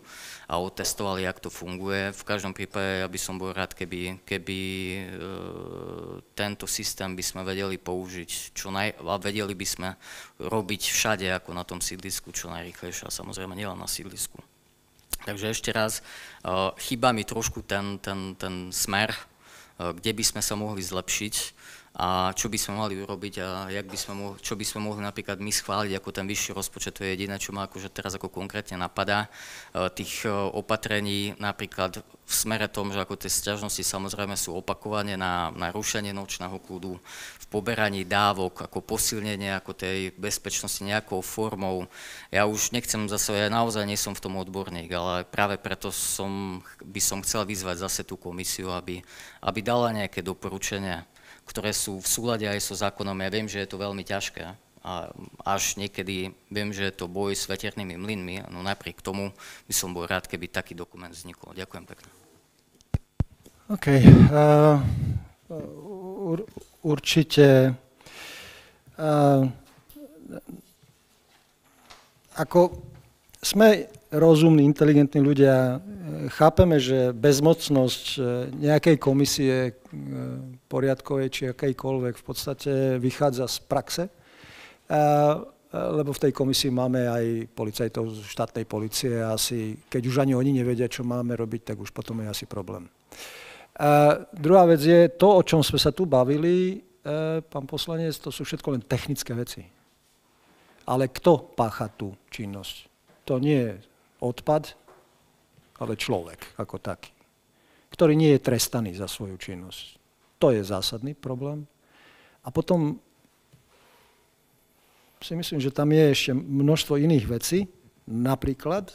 a otestovali, jak to funguje. V každom prípade ja by som bol rád, keby, keby e, tento systém by sme vedeli použiť čo naj, a vedeli by sme robiť všade ako na tom sídlisku čo najrychlejšie a samozrejme nielen na sídlisku. Takže ešte raz, e, chýba mi trošku ten, ten, ten smer, e, kde by sme sa mohli zlepšiť a čo by sme mali urobiť a jak by sme mohli, čo by sme mohli napríklad my schváliť ako ten vyšší rozpočet, to je jediné, čo ma akože teraz ako konkrétne napadá. E, tých e, opatrení napríklad v smere tom, že ako tie sťažnosti samozrejme sú opakovane na, na rušenie nočného kľudu, v poberaní dávok, ako posilnenie ako tej bezpečnosti nejakou formou. Ja už nechcem zase, ja naozaj nie som v tom odborník, ale práve preto som, by som chcel vyzvať zase tú komisiu, aby, aby dala nejaké doporučenia ktoré sú v súlade aj so zákonom. Ja viem, že je to veľmi ťažké a až niekedy viem, že je to boj s veternými mlynmi, no napriek tomu by som bol rád, keby taký dokument vznikol. Ďakujem pekne. OK. Uh, ur, určite uh, ako sme rozumní, inteligentní ľudia, e, chápeme, že bezmocnosť e, nejakej komisie e, poriadkovej či akejkoľvek v podstate vychádza z praxe, lebo v tej komisii máme aj policajtov z štátnej policie a asi, keď už ani oni nevedia, čo máme robiť, tak už potom je asi problém. A druhá vec je, to, o čom sme sa tu bavili, pán poslanec, to sú všetko len technické veci. Ale kto pácha tú činnosť? To nie je odpad, ale človek ako taký, ktorý nie je trestaný za svoju činnosť. To je zásadný problém. A potom si myslím, že tam je ešte množstvo iných vecí. Napríklad,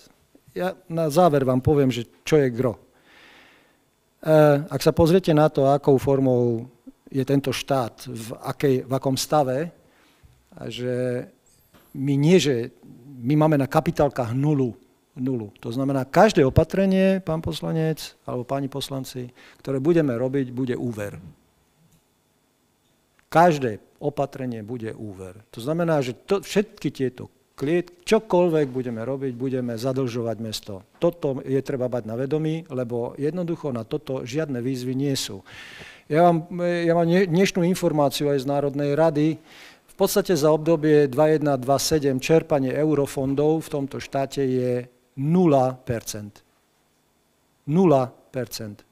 ja na záver vám poviem, že čo je gro. E, ak sa pozriete na to, akou formou je tento štát, v, akej, v akom stave, že my nie, že my máme na kapitálkach nulu, nulu. To znamená, každé opatrenie, pán poslanec alebo páni poslanci, ktoré budeme robiť, bude úver. Každé opatrenie bude úver. To znamená, že to, všetky tieto kliet, čokoľvek budeme robiť, budeme zadlžovať mesto. Toto je treba bať na vedomí, lebo jednoducho na toto žiadne výzvy nie sú. Ja mám, ja mám dnešnú informáciu aj z Národnej rady, podstate za obdobie 2127 čerpanie eurofondov v tomto štáte je 0%. 0%.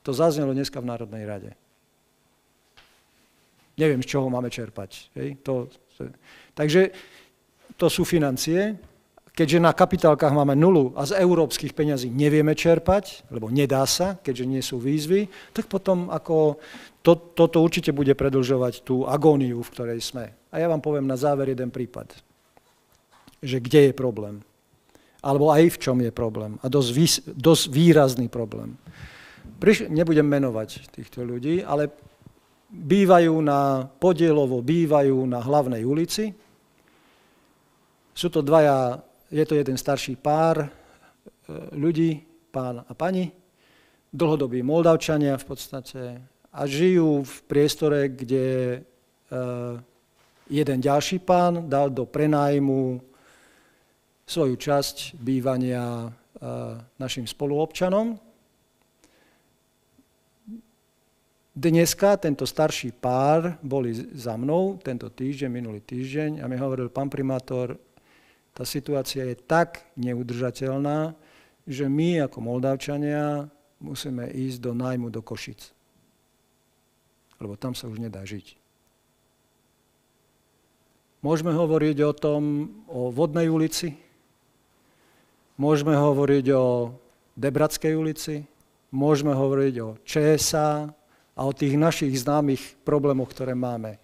To zaznelo dneska v Národnej rade. Neviem, z čoho máme čerpať. Hej? To, to, takže to sú financie. keďže na kapitálkach máme nulu a z európskych peňazí nevieme čerpať, lebo nedá sa, keďže nie sú výzvy, tak potom ako to, toto určite bude predlžovať tú agóniu, v ktorej sme. A ja vám poviem na záver jeden prípad, že kde je problém. Alebo aj v čom je problém. A dosť, vý, dosť výrazný problém. Priš, nebudem menovať týchto ľudí, ale bývajú na podielovo, bývajú na hlavnej ulici. Sú to dvaja je to jeden starší pár e, ľudí, pán a pani, dlhodobí Moldavčania v podstate a žijú v priestore, kde e, jeden ďalší pán dal do prenájmu svoju časť bývania e, našim spoluobčanom. Dneska tento starší pár boli za mnou tento týždeň, minulý týždeň a mi hovoril pán primátor, tá situácia je tak neudržateľná, že my ako Moldavčania musíme ísť do nájmu do Košic. Lebo tam sa už nedá žiť. Môžeme hovoriť o tom, o Vodnej ulici, môžeme hovoriť o Debratskej ulici, môžeme hovoriť o ČSA a o tých našich známych problémoch, ktoré máme.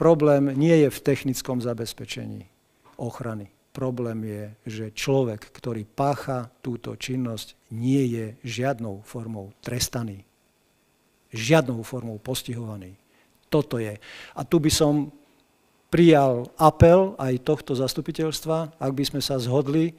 Problém nie je v technickom zabezpečení ochrany. Problém je, že človek, ktorý pácha túto činnosť, nie je žiadnou formou trestaný. Žiadnou formou postihovaný. Toto je. A tu by som prijal apel aj tohto zastupiteľstva, ak by sme sa zhodli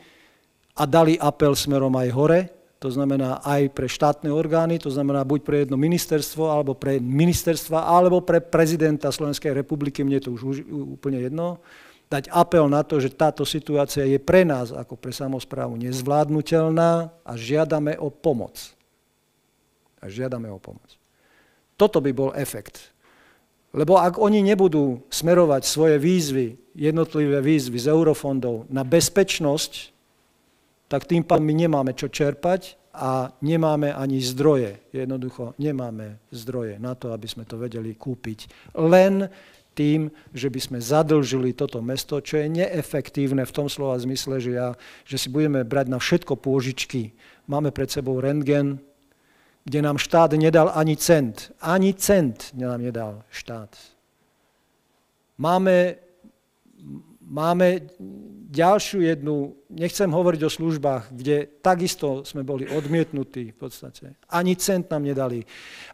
a dali apel smerom aj hore, to znamená aj pre štátne orgány, to znamená buď pre jedno ministerstvo, alebo pre ministerstva, alebo pre prezidenta Slovenskej republiky, mne to už úplne jedno, dať apel na to, že táto situácia je pre nás ako pre samozprávu nezvládnutelná a žiadame o pomoc. A žiadame o pomoc. Toto by bol efekt. Lebo ak oni nebudú smerovať svoje výzvy, jednotlivé výzvy z eurofondov na bezpečnosť, tak tým pádom my nemáme čo čerpať a nemáme ani zdroje. Jednoducho nemáme zdroje na to, aby sme to vedeli kúpiť. Len tým, že by sme zadlžili toto mesto, čo je neefektívne v tom slova zmysle, že, ja, že si budeme brať na všetko pôžičky. Máme pred sebou rentgen, kde nám štát nedal ani cent. Ani cent nám nedal štát. Máme, máme ďalšiu jednu, nechcem hovoriť o službách, kde takisto sme boli odmietnutí v podstate. Ani cent nám nedali.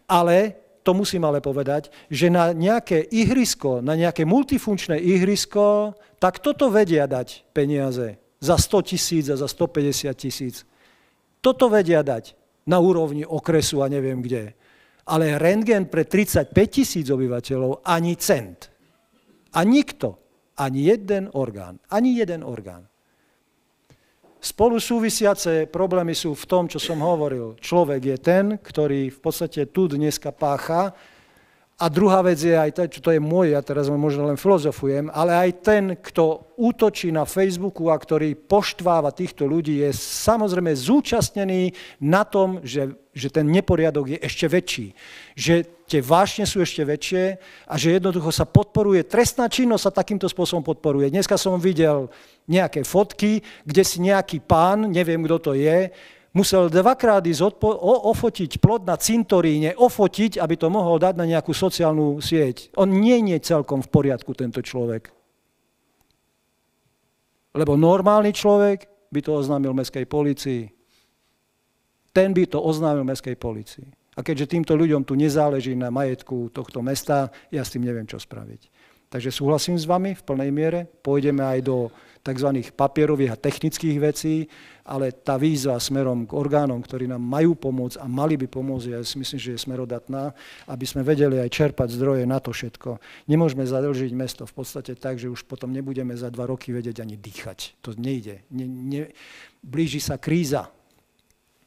Ale to musím ale povedať, že na nejaké ihrisko, na nejaké multifunkčné ihrisko, tak toto vedia dať peniaze za 100 tisíc a za 150 tisíc. Toto vedia dať na úrovni okresu a neviem kde. Ale rentgen pre 35 tisíc obyvateľov ani cent. A nikto, ani jeden orgán, ani jeden orgán. Spolu súvisiace problémy sú v tom, čo som hovoril. Človek je ten, ktorý v podstate tu dneska pácha a druhá vec je aj čo to je môj, ja teraz možno len filozofujem, ale aj ten, kto útočí na Facebooku a ktorý poštváva týchto ľudí, je samozrejme zúčastnený na tom, že, že ten neporiadok je ešte väčší. Že tie vášne sú ešte väčšie a že jednoducho sa podporuje, trestná činnosť sa takýmto spôsobom podporuje. Dneska som videl nejaké fotky, kde si nejaký pán, neviem kto to je, musel dvakrát ísť odpo- o- ofotiť plod na cintoríne, ofotiť, aby to mohol dať na nejakú sociálnu sieť. On nie je celkom v poriadku, tento človek. Lebo normálny človek by to oznámil mestskej policii. Ten by to oznámil mestskej policii. A keďže týmto ľuďom tu nezáleží na majetku tohto mesta, ja s tým neviem, čo spraviť. Takže súhlasím s vami v plnej miere, pôjdeme aj do tzv. papierových a technických vecí, ale tá výzva smerom k orgánom, ktorí nám majú pomôcť a mali by pomôcť, ja si myslím, že je smerodatná, aby sme vedeli aj čerpať zdroje na to všetko. Nemôžeme zadlžiť mesto v podstate tak, že už potom nebudeme za dva roky vedieť ani dýchať. To nejde. Ne, ne, blíži sa kríza,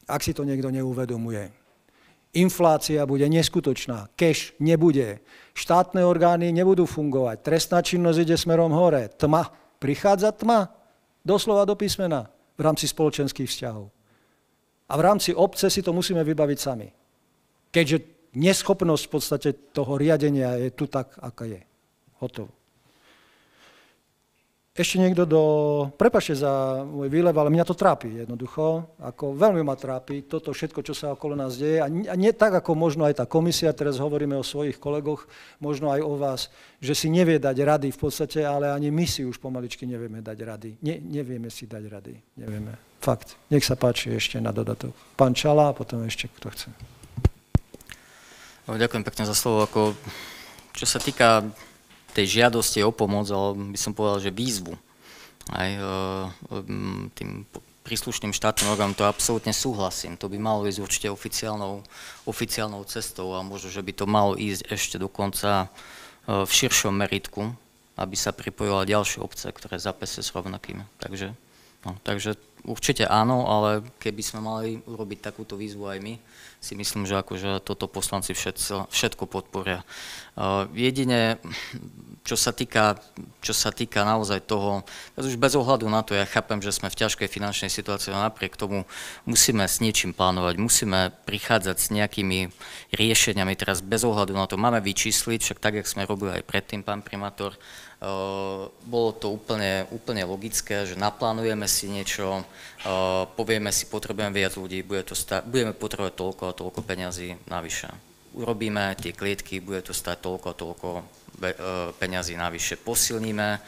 ak si to niekto neuvedomuje. Inflácia bude neskutočná, cash nebude, štátne orgány nebudú fungovať, trestná činnosť ide smerom hore, tma, prichádza tma, doslova do písmena v rámci spoločenských vzťahov. A v rámci obce si to musíme vybaviť sami. Keďže neschopnosť v podstate toho riadenia je tu tak, aká je. Hotovo. Ešte niekto do... Prepašte za môj výlev, ale mňa to trápi jednoducho. Ako veľmi ma trápi toto všetko, čo sa okolo nás deje. A nie, tak, ako možno aj tá komisia, teraz hovoríme o svojich kolegoch, možno aj o vás, že si nevie dať rady v podstate, ale ani my si už pomaličky nevieme dať rady. Ne, nevieme si dať rady. Nevieme. Fakt. Nech sa páči ešte na dodatok. Pán Čala a potom ešte kto chce. No, ďakujem pekne za slovo. Ako, čo sa týka tej žiadosti o pomoc, ale by som povedal, že výzvu aj e, tým príslušným štátnym orgánom, to absolútne súhlasím. To by malo ísť určite oficiálnou, oficiálnou cestou a možno, že by to malo ísť ešte dokonca e, v širšom meritku, aby sa pripojila ďalšie obce, ktoré zapese s rovnakým. Takže, no, takže určite áno, ale keby sme mali urobiť takúto výzvu aj my, si myslím, že akože toto poslanci všetko, všetko podporia. Uh, jedine, čo sa, týka, čo sa týka naozaj toho, už bez ohľadu na to, ja chápem, že sme v ťažkej finančnej situácii, ale napriek tomu musíme s niečím plánovať, musíme prichádzať s nejakými riešeniami, teraz bez ohľadu na to máme vyčísliť, však tak, jak sme robili aj predtým, pán primátor, bolo to úplne, úplne logické, že naplánujeme si niečo, uh, povieme si, potrebujeme viac ľudí, bude to stá- budeme potrebovať toľko a toľko peňazí navyše. Urobíme tie klietky, bude to stať toľko a toľko peňazí navyše. Posilníme, e,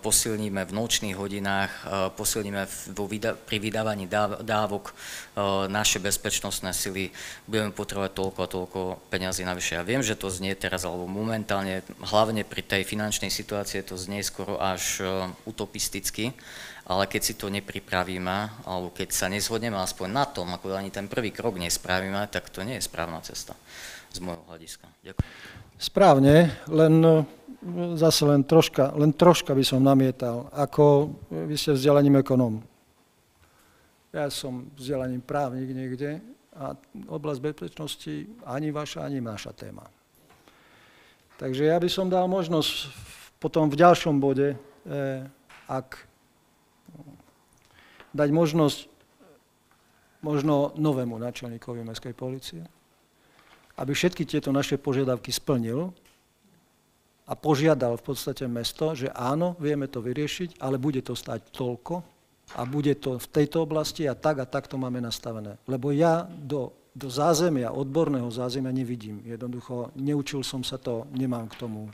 posilníme v nočných hodinách, e, posilníme pri vydávaní dávok naše bezpečnostné sily, budeme potrebovať toľko a toľko peňazí navyše. Ja viem, že to znie teraz, alebo momentálne, hlavne pri tej finančnej situácii, to znie skoro až utopisticky, ale keď si to nepripravíme, alebo keď sa nezhodneme aspoň na tom, ako ani ten prvý krok nespravíme, tak to nie je správna cesta z môjho hľadiska. Ďakujem. Správne, len e, zase len troška, len troška by som namietal. Ako vy ste vzdelaním ekonóm. Ja som vzdelaním právnik niekde a oblasť bezpečnosti ani vaša, ani naša téma. Takže ja by som dal možnosť potom v ďalšom bode, eh, ak dať možnosť možno novému načelníkovi mestskej policie, aby všetky tieto naše požiadavky splnil a požiadal v podstate mesto, že áno, vieme to vyriešiť, ale bude to stať toľko a bude to v tejto oblasti a tak a tak to máme nastavené. Lebo ja do, do zázemia, odborného zázemia nevidím. Jednoducho neučil som sa to, nemám k tomu.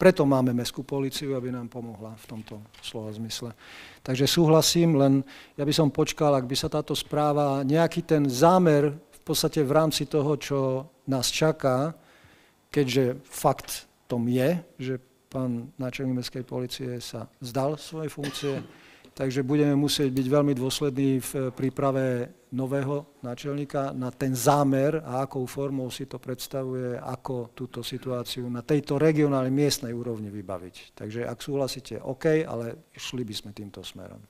Preto máme mestskú policiu, aby nám pomohla v tomto slova zmysle. Takže súhlasím, len ja by som počkal, ak by sa táto správa, nejaký ten zámer podstate v rámci toho, čo nás čaká, keďže fakt tom je, že pán náčelník mestskej policie sa zdal svoje funkcie, takže budeme musieť byť veľmi dôslední v príprave nového náčelníka na ten zámer a akou formou si to predstavuje, ako túto situáciu na tejto regionálnej miestnej úrovni vybaviť. Takže ak súhlasíte, OK, ale šli by sme týmto smerom.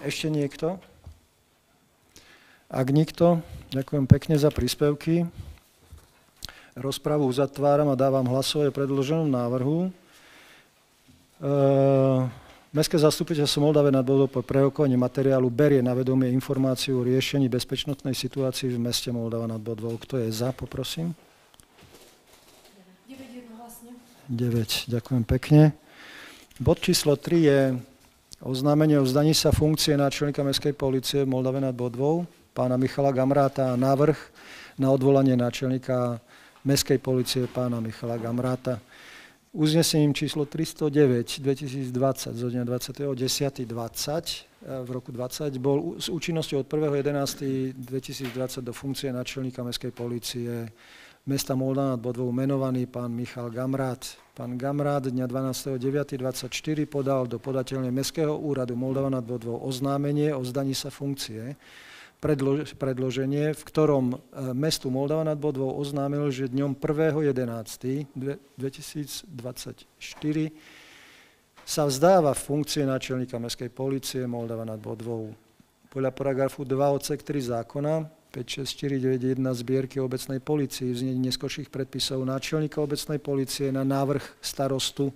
Ešte niekto? Ak nikto, ďakujem pekne za príspevky. Rozpravu uzatváram a dávam hlasovať o predloženom návrhu. E, Mestské zastupiteľstvo Moldave nad Vodou po prerokovanie materiálu berie na vedomie informáciu o riešení bezpečnostnej situácii v meste Moldava nad Bodvou. Kto je za, poprosím? 9 jednohlasne. 9, ďakujem pekne. Bod číslo 3 je oznámenie o vzdaní sa funkcie náčelníka Mestskej policie v Moldave nad Bodvou pána Michala Gamráta a návrh na odvolanie náčelníka Mestskej policie pána Michala Gamráta. Uznesením číslo 309 2020 zo dňa 20.10.20 v roku 20 bol s účinnosťou od 1.11.2020 do funkcie náčelníka Mestskej policie mesta Molda nad Bodvou menovaný pán Michal Gamrát. Pán Gamrát dňa 12.9.24 podal do podateľne Mestského úradu Moldava nad Bodvou oznámenie o zdaní sa funkcie predloženie, v ktorom e, mestu Moldava nad Bodvou oznámil, že dňom 1.11.2024 sa vzdáva funkcie náčelníka Mestskej policie Moldava nad Bodvou. Podľa paragrafu 2 odsek 3 zákona 56491 zbierky obecnej policii v znení neskôrších predpisov náčelníka obecnej policie na návrh starostu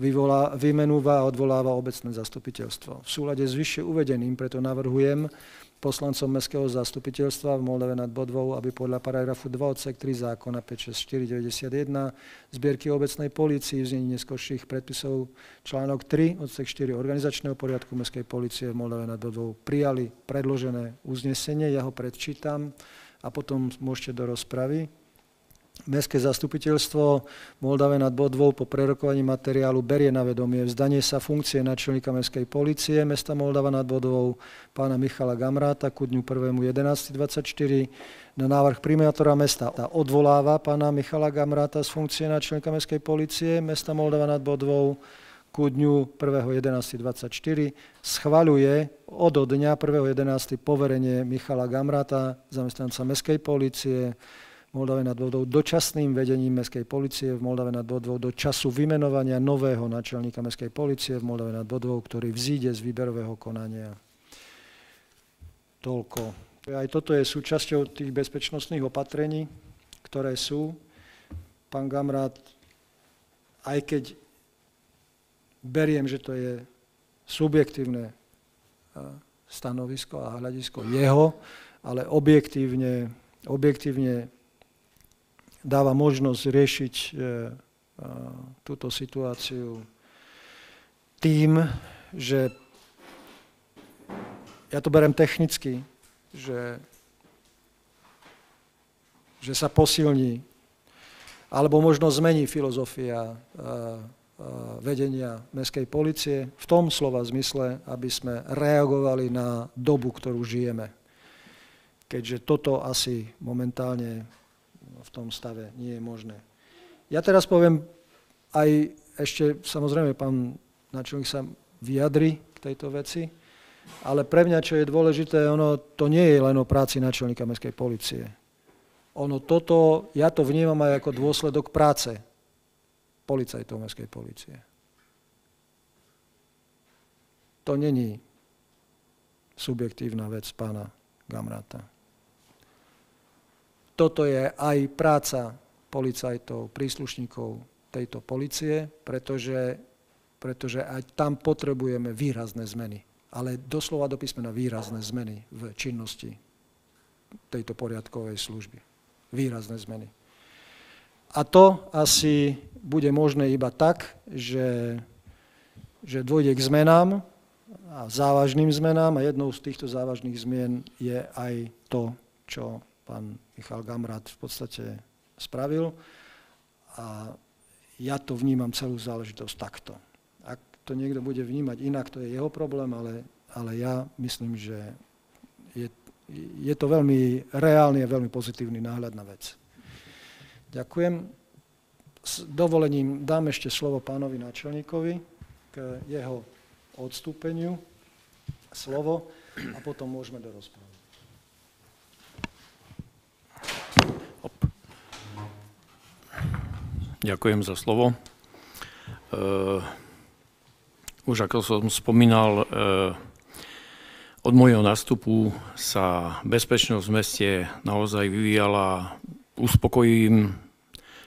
vyvolá, vymenúva a odvoláva obecné zastupiteľstvo. V súlade s vyššie uvedeným preto navrhujem poslancom Mestského zastupiteľstva v Moldave nad Bodvou, aby podľa paragrafu 2 odsek 3 zákona 564 91 zbierky obecnej polícii v znení neskôrších predpisov článok 3 odsek 4 organizačného poriadku Mestskej policie v Moldave nad Bodvou prijali predložené uznesenie, ja ho predčítam a potom môžete do rozpravy. Mestské zastupiteľstvo Moldave nad Bodvou po prerokovaní materiálu berie na vedomie vzdanie sa funkcie načelníka Mestskej policie mesta Moldava nad Bodvou pána Michala Gamráta ku dňu 1.11.24 na návrh primátora mesta odvoláva pána Michala Gamráta z funkcie načelníka Mestskej policie mesta Moldava nad Bodvou ku dňu 1.11.24 schvaľuje od dňa 1.11. poverenie Michala Gamráta, zamestnanca Mestskej policie, Moldave nad Vodou dočasným vedením Mestskej policie v Moldave nad Vodou do času vymenovania nového načelníka Mestskej policie v Moldave nad Vodou, ktorý vzíde z výberového konania. Toľko. Aj toto je súčasťou tých bezpečnostných opatrení, ktoré sú. Pán Gamrát, aj keď beriem, že to je subjektívne stanovisko a hľadisko jeho, ale objektívne, objektívne dáva možnosť riešiť e, túto situáciu tým, že ja to berem technicky, že, že sa posilní alebo možno zmení filozofia vedenia mestskej policie v tom slova zmysle, aby sme reagovali na dobu, ktorú žijeme. Keďže toto asi momentálne tom stave nie je možné. Ja teraz poviem aj ešte, samozrejme, pán načelník sa vyjadri k tejto veci, ale pre mňa, čo je dôležité, ono to nie je len o práci načelníka mestskej policie. Ono toto, ja to vnímam aj ako dôsledok práce policajtov mestskej policie. To není subjektívna vec pána Gamrata toto je aj práca policajtov, príslušníkov tejto policie, pretože, pretože aj tam potrebujeme výrazné zmeny. Ale doslova do písmena výrazné zmeny v činnosti tejto poriadkovej služby. Výrazné zmeny. A to asi bude možné iba tak, že, že dôjde k zmenám a závažným zmenám a jednou z týchto závažných zmien je aj to, čo pán Michal Gamrat v podstate spravil. A ja to vnímam celú záležitosť takto. Ak to niekto bude vnímať inak, to je jeho problém, ale, ale ja myslím, že je, je to veľmi reálny a veľmi pozitívny náhľad na vec. Ďakujem. S dovolením dám ešte slovo pánovi náčelníkovi k jeho odstúpeniu slovo a potom môžeme do rozprávy. Ďakujem za slovo. Uh, už ako som spomínal, uh, od môjho nástupu sa bezpečnosť v meste naozaj vyvíjala uspokojivým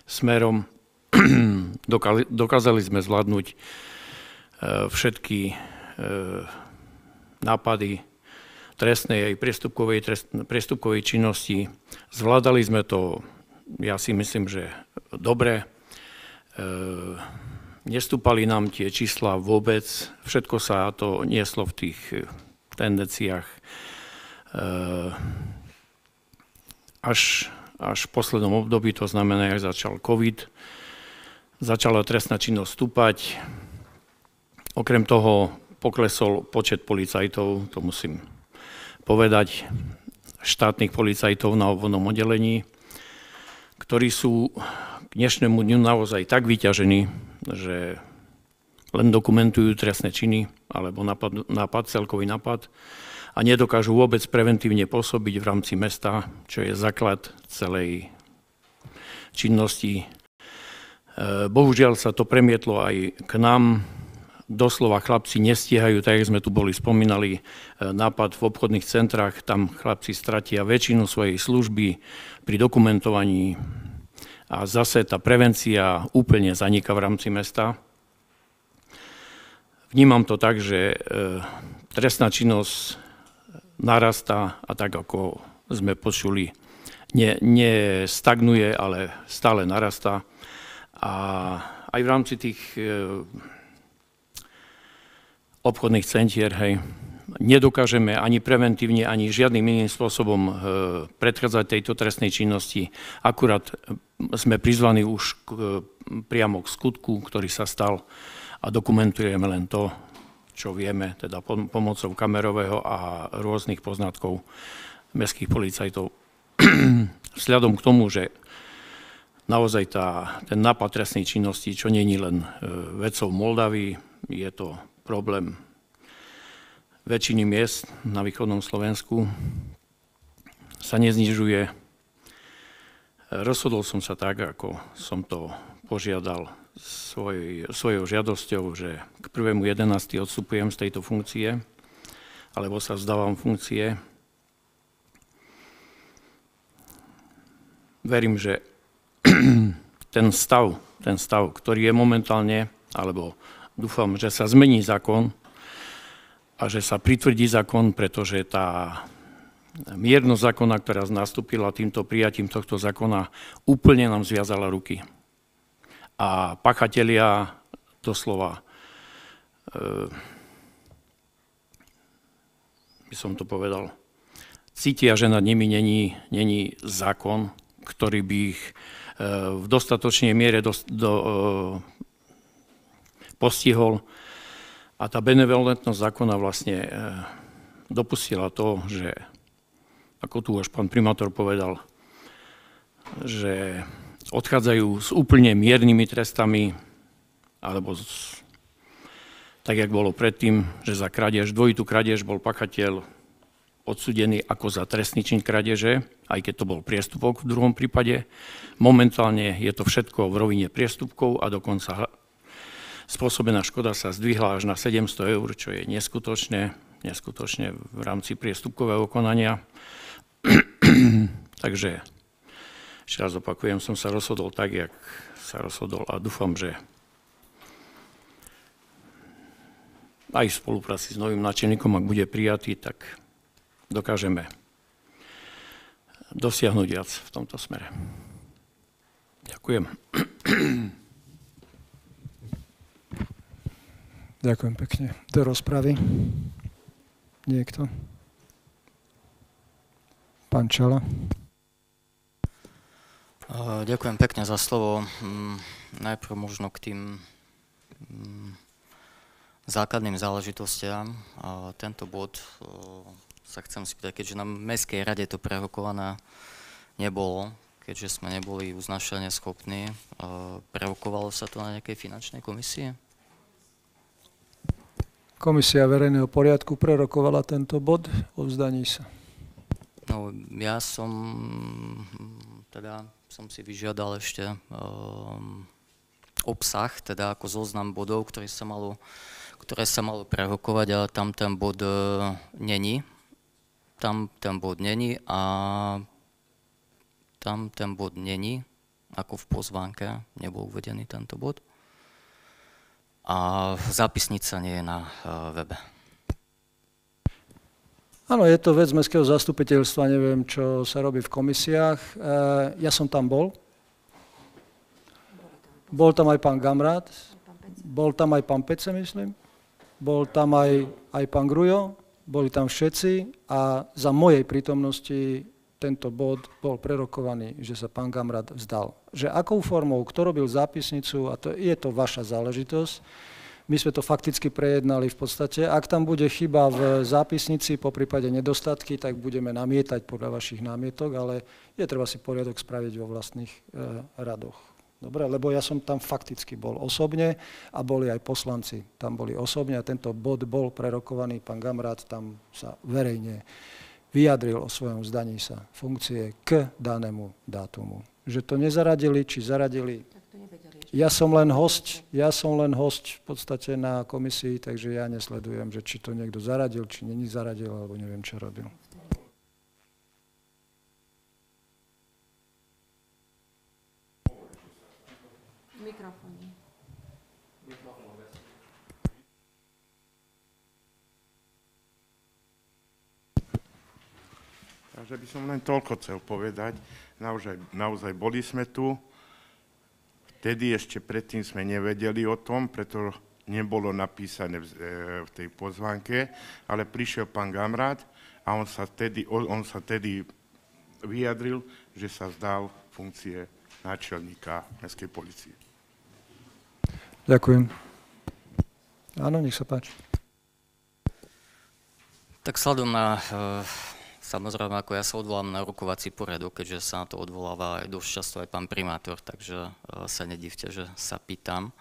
smerom. Dokázali sme zvládnuť uh, všetky nápady trestnej aj priestupkovej, priestupkovej činnosti. Zvládali sme to, ja si myslím, že dobre. E, nestúpali nám tie čísla vôbec, všetko sa to nieslo v tých e, tendenciách e, až, až v poslednom období, to znamená, ak začal COVID, začala trestná činnosť stúpať. Okrem toho poklesol počet policajtov, to musím povedať, štátnych policajtov na obvodnom oddelení, ktorí sú k dnešnému dňu naozaj tak vyťažení, že len dokumentujú trestné činy alebo nápad, nápad, celkový nápad a nedokážu vôbec preventívne pôsobiť v rámci mesta, čo je základ celej činnosti. E, bohužiaľ sa to premietlo aj k nám. Doslova chlapci nestíhajú, tak jak sme tu boli spomínali, e, nápad v obchodných centrách, tam chlapci stratia väčšinu svojej služby pri dokumentovaní a zase tá prevencia úplne zaniká v rámci mesta. Vnímam to tak, že e, trestná činnosť narastá a tak ako sme počuli, nestagnuje, ale stále narastá. A aj v rámci tých e, obchodných centier, hej, nedokážeme ani preventívne, ani žiadnym iným spôsobom e, predchádzať tejto trestnej činnosti. Akurát sme prizvaní už k, priamo k skutku, ktorý sa stal a dokumentujeme len to, čo vieme, teda pomocou kamerového a rôznych poznatkov mestských policajtov. Vzhľadom k tomu, že naozaj tá, ten nápad trestnej činnosti, čo není len e, vecou Moldavy, je to problém väčšiny miest na východnom Slovensku, sa neznižuje. Rozhodol som sa tak, ako som to požiadal svoj, svojou žiadosťou, že k 1.11. odstupujem z tejto funkcie, alebo sa vzdávam funkcie. Verím, že ten stav, ten stav, ktorý je momentálne, alebo dúfam, že sa zmení zákon a že sa pritvrdí zákon, pretože tá miernosť zákona, ktorá nastúpila týmto prijatím tohto zákona, úplne nám zviazala ruky a pachatelia doslova, e, by som to povedal, cítia, že nad nimi není, není zákon, ktorý by ich e, v dostatočnej miere do, do, e, postihol. A tá benevolentnosť zákona vlastne dopustila to, že, ako tu už pán primátor povedal, že odchádzajú s úplne miernymi trestami, alebo z, tak, jak bolo predtým, že za krádež, dvojitú krádež bol pachateľ odsudený ako za trestný čin krádeže, aj keď to bol priestupok v druhom prípade. Momentálne je to všetko v rovine priestupkov a dokonca spôsobená škoda sa zdvihla až na 700 eur, čo je neskutočné, neskutočne v rámci priestupkového konania. Takže ešte raz opakujem, som sa rozhodol tak, jak sa rozhodol a dúfam, že aj v spolupráci s novým náčelníkom, ak bude prijatý, tak dokážeme dosiahnuť viac v tomto smere. Ďakujem. Ďakujem pekne. Do rozpravy. Niekto? Pán Čala. Ďakujem pekne za slovo. Mm, najprv možno k tým mm, základným záležitostiam. Tento bod sa chcem spýtať, keďže na Mestskej rade to prerokované nebolo, keďže sme neboli uznašania schopní, prerokovalo sa to na nejakej finančnej komisie? Komisia verejného poriadku prerokovala tento bod o vzdaní sa. No, ja som teda som si vyžiadal ešte um, obsah, teda ako zoznam bodov, ktoré sa malo, ktoré sa malo prerokovať, ale tam ten bod uh, není. Tam ten bod není a tam ten bod není, ako v pozvánke nebol uvedený tento bod. A zápisnica nie je na uh, webe. Áno, je to vec mestského zastupiteľstva, neviem, čo sa robí v komisiách. E, ja som tam bol. Bol tam aj pán Gamrát, bol tam aj pán Pece, myslím. Bol tam aj, aj pán Grujo, boli tam všetci a za mojej prítomnosti tento bod bol prerokovaný, že sa pán Gamrát vzdal. Že akou formou, kto robil zápisnicu, a to je to vaša záležitosť, my sme to fakticky prejednali v podstate. Ak tam bude chyba v zápisnici, po prípade nedostatky, tak budeme namietať podľa vašich námietok, ale je treba si poriadok spraviť vo vlastných e, radoch. Dobre, lebo ja som tam fakticky bol osobne a boli aj poslanci tam boli osobne a tento bod bol prerokovaný, pán Gamrát tam sa verejne vyjadril o svojom zdaní sa funkcie k danému dátumu. Že to nezaradili, či zaradili, ja som len host, ja som len host v podstate na komisii, takže ja nesledujem, že či to niekto zaradil, či není zaradil, alebo neviem, čo robil. Že by som len toľko chcel povedať. Naozaj, naozaj boli sme tu, vtedy ešte predtým sme nevedeli o tom, preto nebolo napísané v, e, v tej pozvánke, ale prišiel pán Gamrát a on sa tedy, on sa tedy vyjadril, že sa zdal funkcie náčelníka mestskej policie. Ďakujem. Áno, nech sa páči. Tak sledom na, e, samozrejme, ako ja sa odvolám na rukovací poriadok, keďže sa na to odvoláva aj dosť často aj pán primátor, takže e, sa nedivte, že sa pýtam,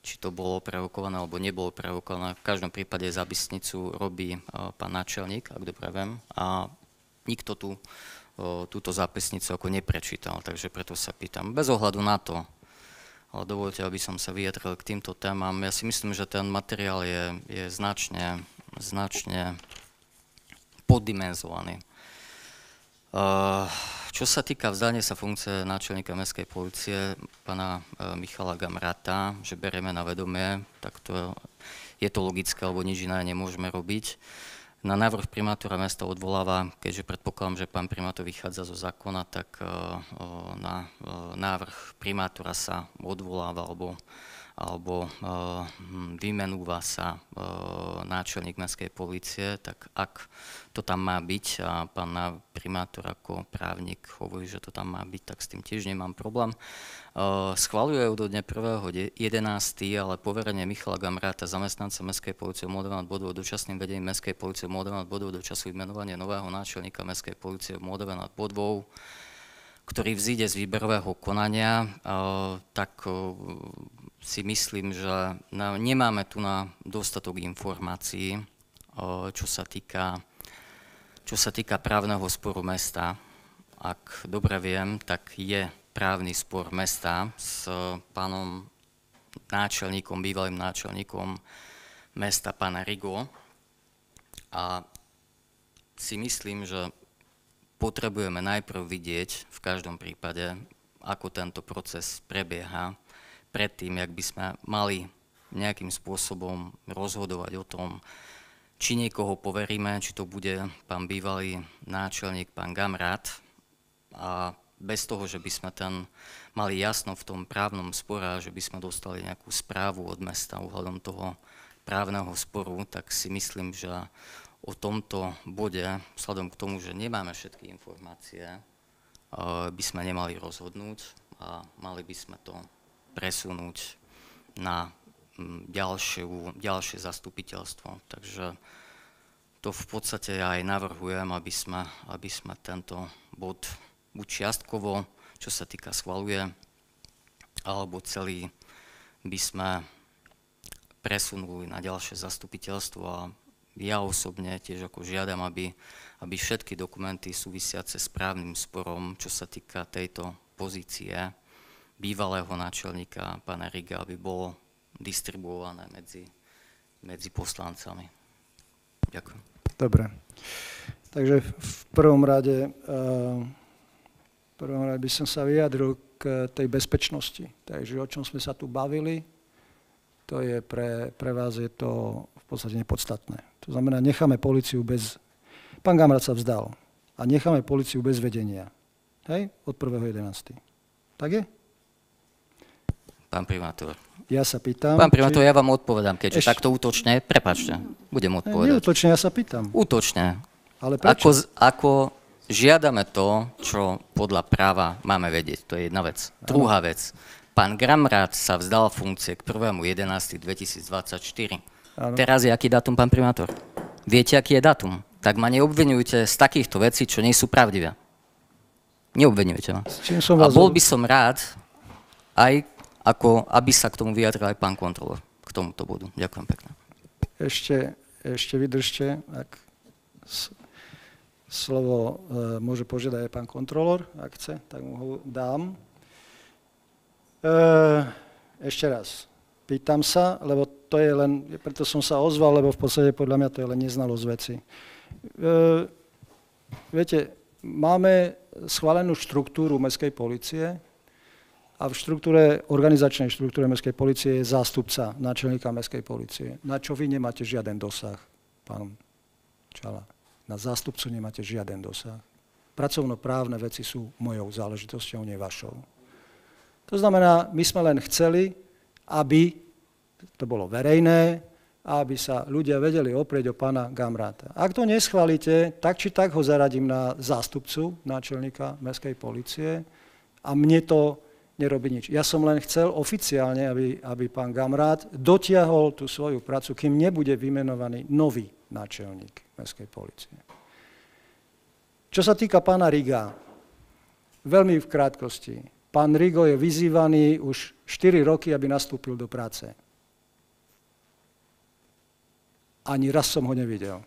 či to bolo prevokované alebo nebolo prevokované. V každom prípade zápisnicu robí e, pán náčelník, ak dobre viem, a nikto tu túto zápisnicu ako neprečítal, takže preto sa pýtam. Bez ohľadu na to, ale dovolte, aby som sa vyjadril k týmto témam. Ja si myslím, že ten materiál je, je značne, značne poddimenzovaný. Čo sa týka vzdania sa funkcie náčelníka mestskej policie, pána e, Michala Gamrata, že berieme na vedomie, tak to je to logické, alebo nič iné nemôžeme robiť. Na návrh primátora mesta odvoláva, keďže predpokladám, že pán primátor vychádza zo zákona, tak e, e, na návrh primátora sa odvoláva alebo alebo vymenúva sa náčelník mestskej policie, tak ak to tam má byť a pán primátor ako právnik hovorí, že to tam má byť, tak s tým tiež nemám problém. Uh, schvaluje do dne 1.11., ale poverenie Michala Gamráta, zamestnanca Mestskej policie Moldova nad Bodovou, dočasným vedením Mestskej policie Moldova nad Bodovou do času vymenovania nového náčelníka Mestskej policie Moldova nad Bodvou, ktorý vzíde z výberového konania, tak si myslím, že nemáme tu na dostatok informácií, čo sa týka, čo sa týka právneho sporu mesta. Ak dobre viem, tak je právny spor mesta s pánom náčelníkom, bývalým náčelníkom mesta pána Rigo. A si myslím, že potrebujeme najprv vidieť v každom prípade, ako tento proces prebieha, predtým, jak by sme mali nejakým spôsobom rozhodovať o tom, či niekoho poveríme, či to bude pán bývalý náčelník, pán Gamrat. A bez toho, že by sme ten mali jasno v tom právnom spore, že by sme dostali nejakú správu od mesta ohľadom toho právneho sporu, tak si myslím, že o tomto bode, vzhľadom k tomu, že nemáme všetky informácie, eh, by sme nemali rozhodnúť a mali by sme to presunúť na ďalšiu, ďalšie zastupiteľstvo. Takže to v podstate ja aj navrhujem, aby sme, aby sme tento bod buď čiastkovo, čo sa týka schvaluje, alebo celý by sme presunuli na ďalšie zastupiteľstvo a ja osobne tiež ako žiadam, aby, aby všetky dokumenty súvisiace s právnym sporom, čo sa týka tejto pozície, bývalého náčelníka pána Riga, aby bolo distribuované medzi, medzi poslancami. Ďakujem. Dobre. Takže v prvom rade, eh, v prvom rade by som sa vyjadril k tej bezpečnosti. Takže o čom sme sa tu bavili, to je pre, pre vás je to v podstate nepodstatné. To znamená, necháme policiu bez... Pán Gamrat sa vzdal. A necháme policiu bez vedenia. Hej? Od 1.11. Tak je? Pán primátor. Ja sa pýtam. Pán primátor, či... ja vám odpovedám, keďže Eš... takto útočne, prepačte, budem odpovedať. Neútočne, ja sa pýtam. Útočne. Ale prečo? Ako, ako žiadame to, čo podľa práva máme vedieť. To je jedna vec. Ano. Druhá vec. Pán Gramrát sa vzdal funkcie k 1.11.2024. Teraz je aký dátum, pán primátor? Viete, aký je dátum? Tak ma neobvinujte z takýchto vecí, čo nie sú pravdivé. Neobvinujte ma. A bol by som rád, aj ako aby sa k tomu vyjadril aj pán kontrolor, k tomuto bodu. Ďakujem pekne. Ešte, ešte vydržte, ak slovo e, môže požiadať aj pán kontrolor, ak chce, tak mu ho dám. E, ešte raz, pýtam sa, lebo to je len, preto som sa ozval, lebo v podstate podľa mňa to je len neznalosť veci. E, viete, máme schválenú štruktúru mestskej policie, a v štruktúre, organizačnej štruktúre mestskej policie je zástupca náčelníka mestskej policie, na čo vy nemáte žiaden dosah, pán Čala. Na zástupcu nemáte žiaden dosah. pracovnoprávne veci sú mojou záležitosťou, nie vašou. To znamená, my sme len chceli, aby to bolo verejné, aby sa ľudia vedeli oprieť o pána Gamráta. Ak to neschválite, tak či tak ho zaradím na zástupcu náčelníka mestskej policie a mne to nerobí nič. Ja som len chcel oficiálne, aby, aby pán Gamrát dotiahol tú svoju prácu, kým nebude vymenovaný nový náčelník mestskej policie. Čo sa týka pána Riga, veľmi v krátkosti. Pán Rigo je vyzývaný už 4 roky, aby nastúpil do práce. Ani raz som ho nevidel.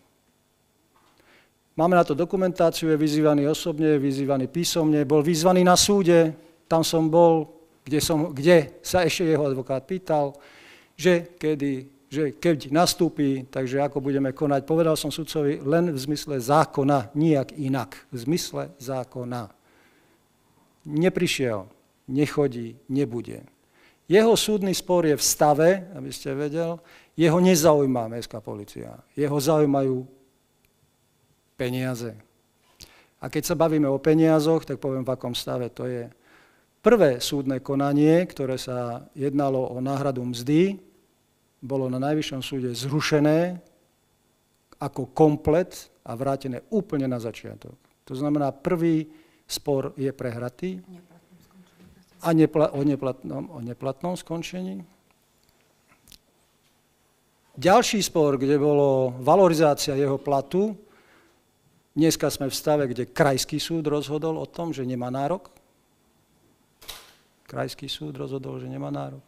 Máme na to dokumentáciu, je vyzývaný osobne, je vyzývaný písomne, bol vyzvaný na súde, tam som bol, kde, som, kde sa ešte jeho advokát pýtal, že, kedy, že keď nastúpi, takže ako budeme konať. Povedal som sudcovi len v zmysle zákona, nijak inak. V zmysle zákona. Neprišiel, nechodí, nebude. Jeho súdny spor je v stave, aby ste vedel, jeho nezaujíma mestská policia. Jeho zaujímajú peniaze. A keď sa bavíme o peniazoch, tak poviem, v akom stave to je. Prvé súdne konanie, ktoré sa jednalo o náhradu mzdy, bolo na Najvyššom súde zrušené ako komplet a vrátené úplne na začiatok. To znamená, prvý spor je prehratý a nepla- o, neplatnom, o neplatnom skončení. Ďalší spor, kde bolo valorizácia jeho platu, dneska sme v stave, kde krajský súd rozhodol o tom, že nemá nárok. Krajský súd rozhodol, že nemá nárok.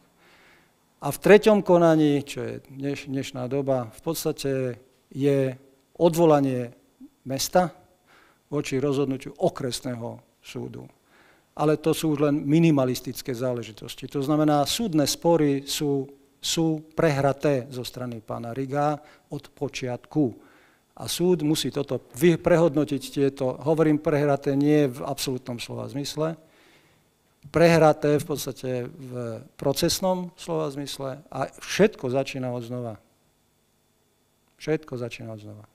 A v treťom konaní, čo je dneš, dnešná doba, v podstate je odvolanie mesta voči rozhodnutiu okresného súdu. Ale to sú už len minimalistické záležitosti. To znamená, súdne spory sú sú prehraté zo strany pána Riga od počiatku. A súd musí toto prehodnotiť tieto, hovorím prehraté nie v absolútnom slova zmysle, prehraté v podstate v procesnom slova zmysle a všetko začína od znova. Všetko začína od znova.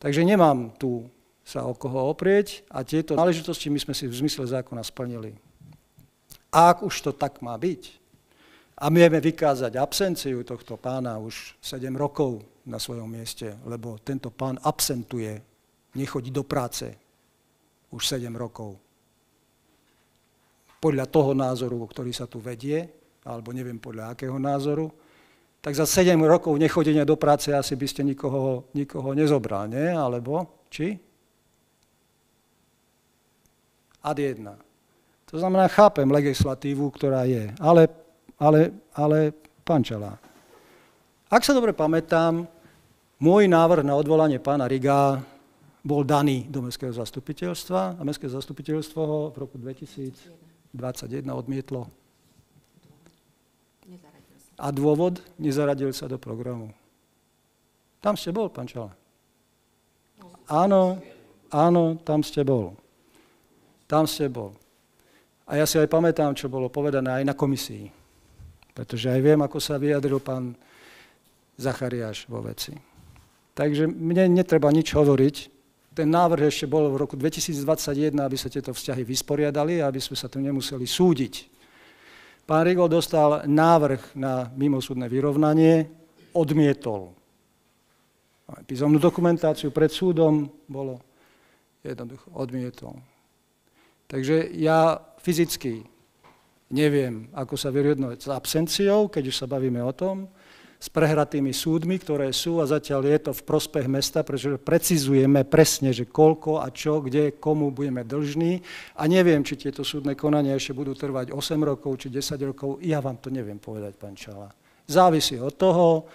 Takže nemám tu sa o koho oprieť a tieto náležitosti my sme si v zmysle zákona splnili. A ak už to tak má byť, a vieme vykázať absenciu tohto pána už 7 rokov na svojom mieste, lebo tento pán absentuje, nechodí do práce už 7 rokov. Podľa toho názoru, ktorý sa tu vedie, alebo neviem podľa akého názoru, tak za 7 rokov nechodenia do práce asi by ste nikoho, nikoho nezobral, nie? Alebo či? Ad jedna. To znamená, chápem legislatívu, ktorá je, ale ale, ale pán Čalá. Ak sa dobre pamätám, môj návrh na odvolanie pána Riga bol daný do Mestského zastupiteľstva a Mestské zastupiteľstvo ho v roku 2021 odmietlo. A dôvod? Nezaradil sa do programu. Tam ste bol, pán Čala. Áno, áno, tam ste bol. Tam ste bol. A ja si aj pamätám, čo bolo povedané aj na komisii. Pretože aj viem, ako sa vyjadril pán Zachariáš vo veci. Takže mne netreba nič hovoriť. Ten návrh ešte bol v roku 2021, aby sa tieto vzťahy vysporiadali a aby sme sa tu nemuseli súdiť. Pán Rigol dostal návrh na mimosúdne vyrovnanie, odmietol. Písomnú dokumentáciu pred súdom bolo jednoducho odmietol. Takže ja fyzicky Neviem, ako sa vyriadnúť s absenciou, keď už sa bavíme o tom, s prehratými súdmi, ktoré sú a zatiaľ je to v prospech mesta, pretože precizujeme presne, že koľko a čo, kde, komu budeme dlžní a neviem, či tieto súdne konania ešte budú trvať 8 rokov či 10 rokov, ja vám to neviem povedať, pán Čala. Závisí od toho,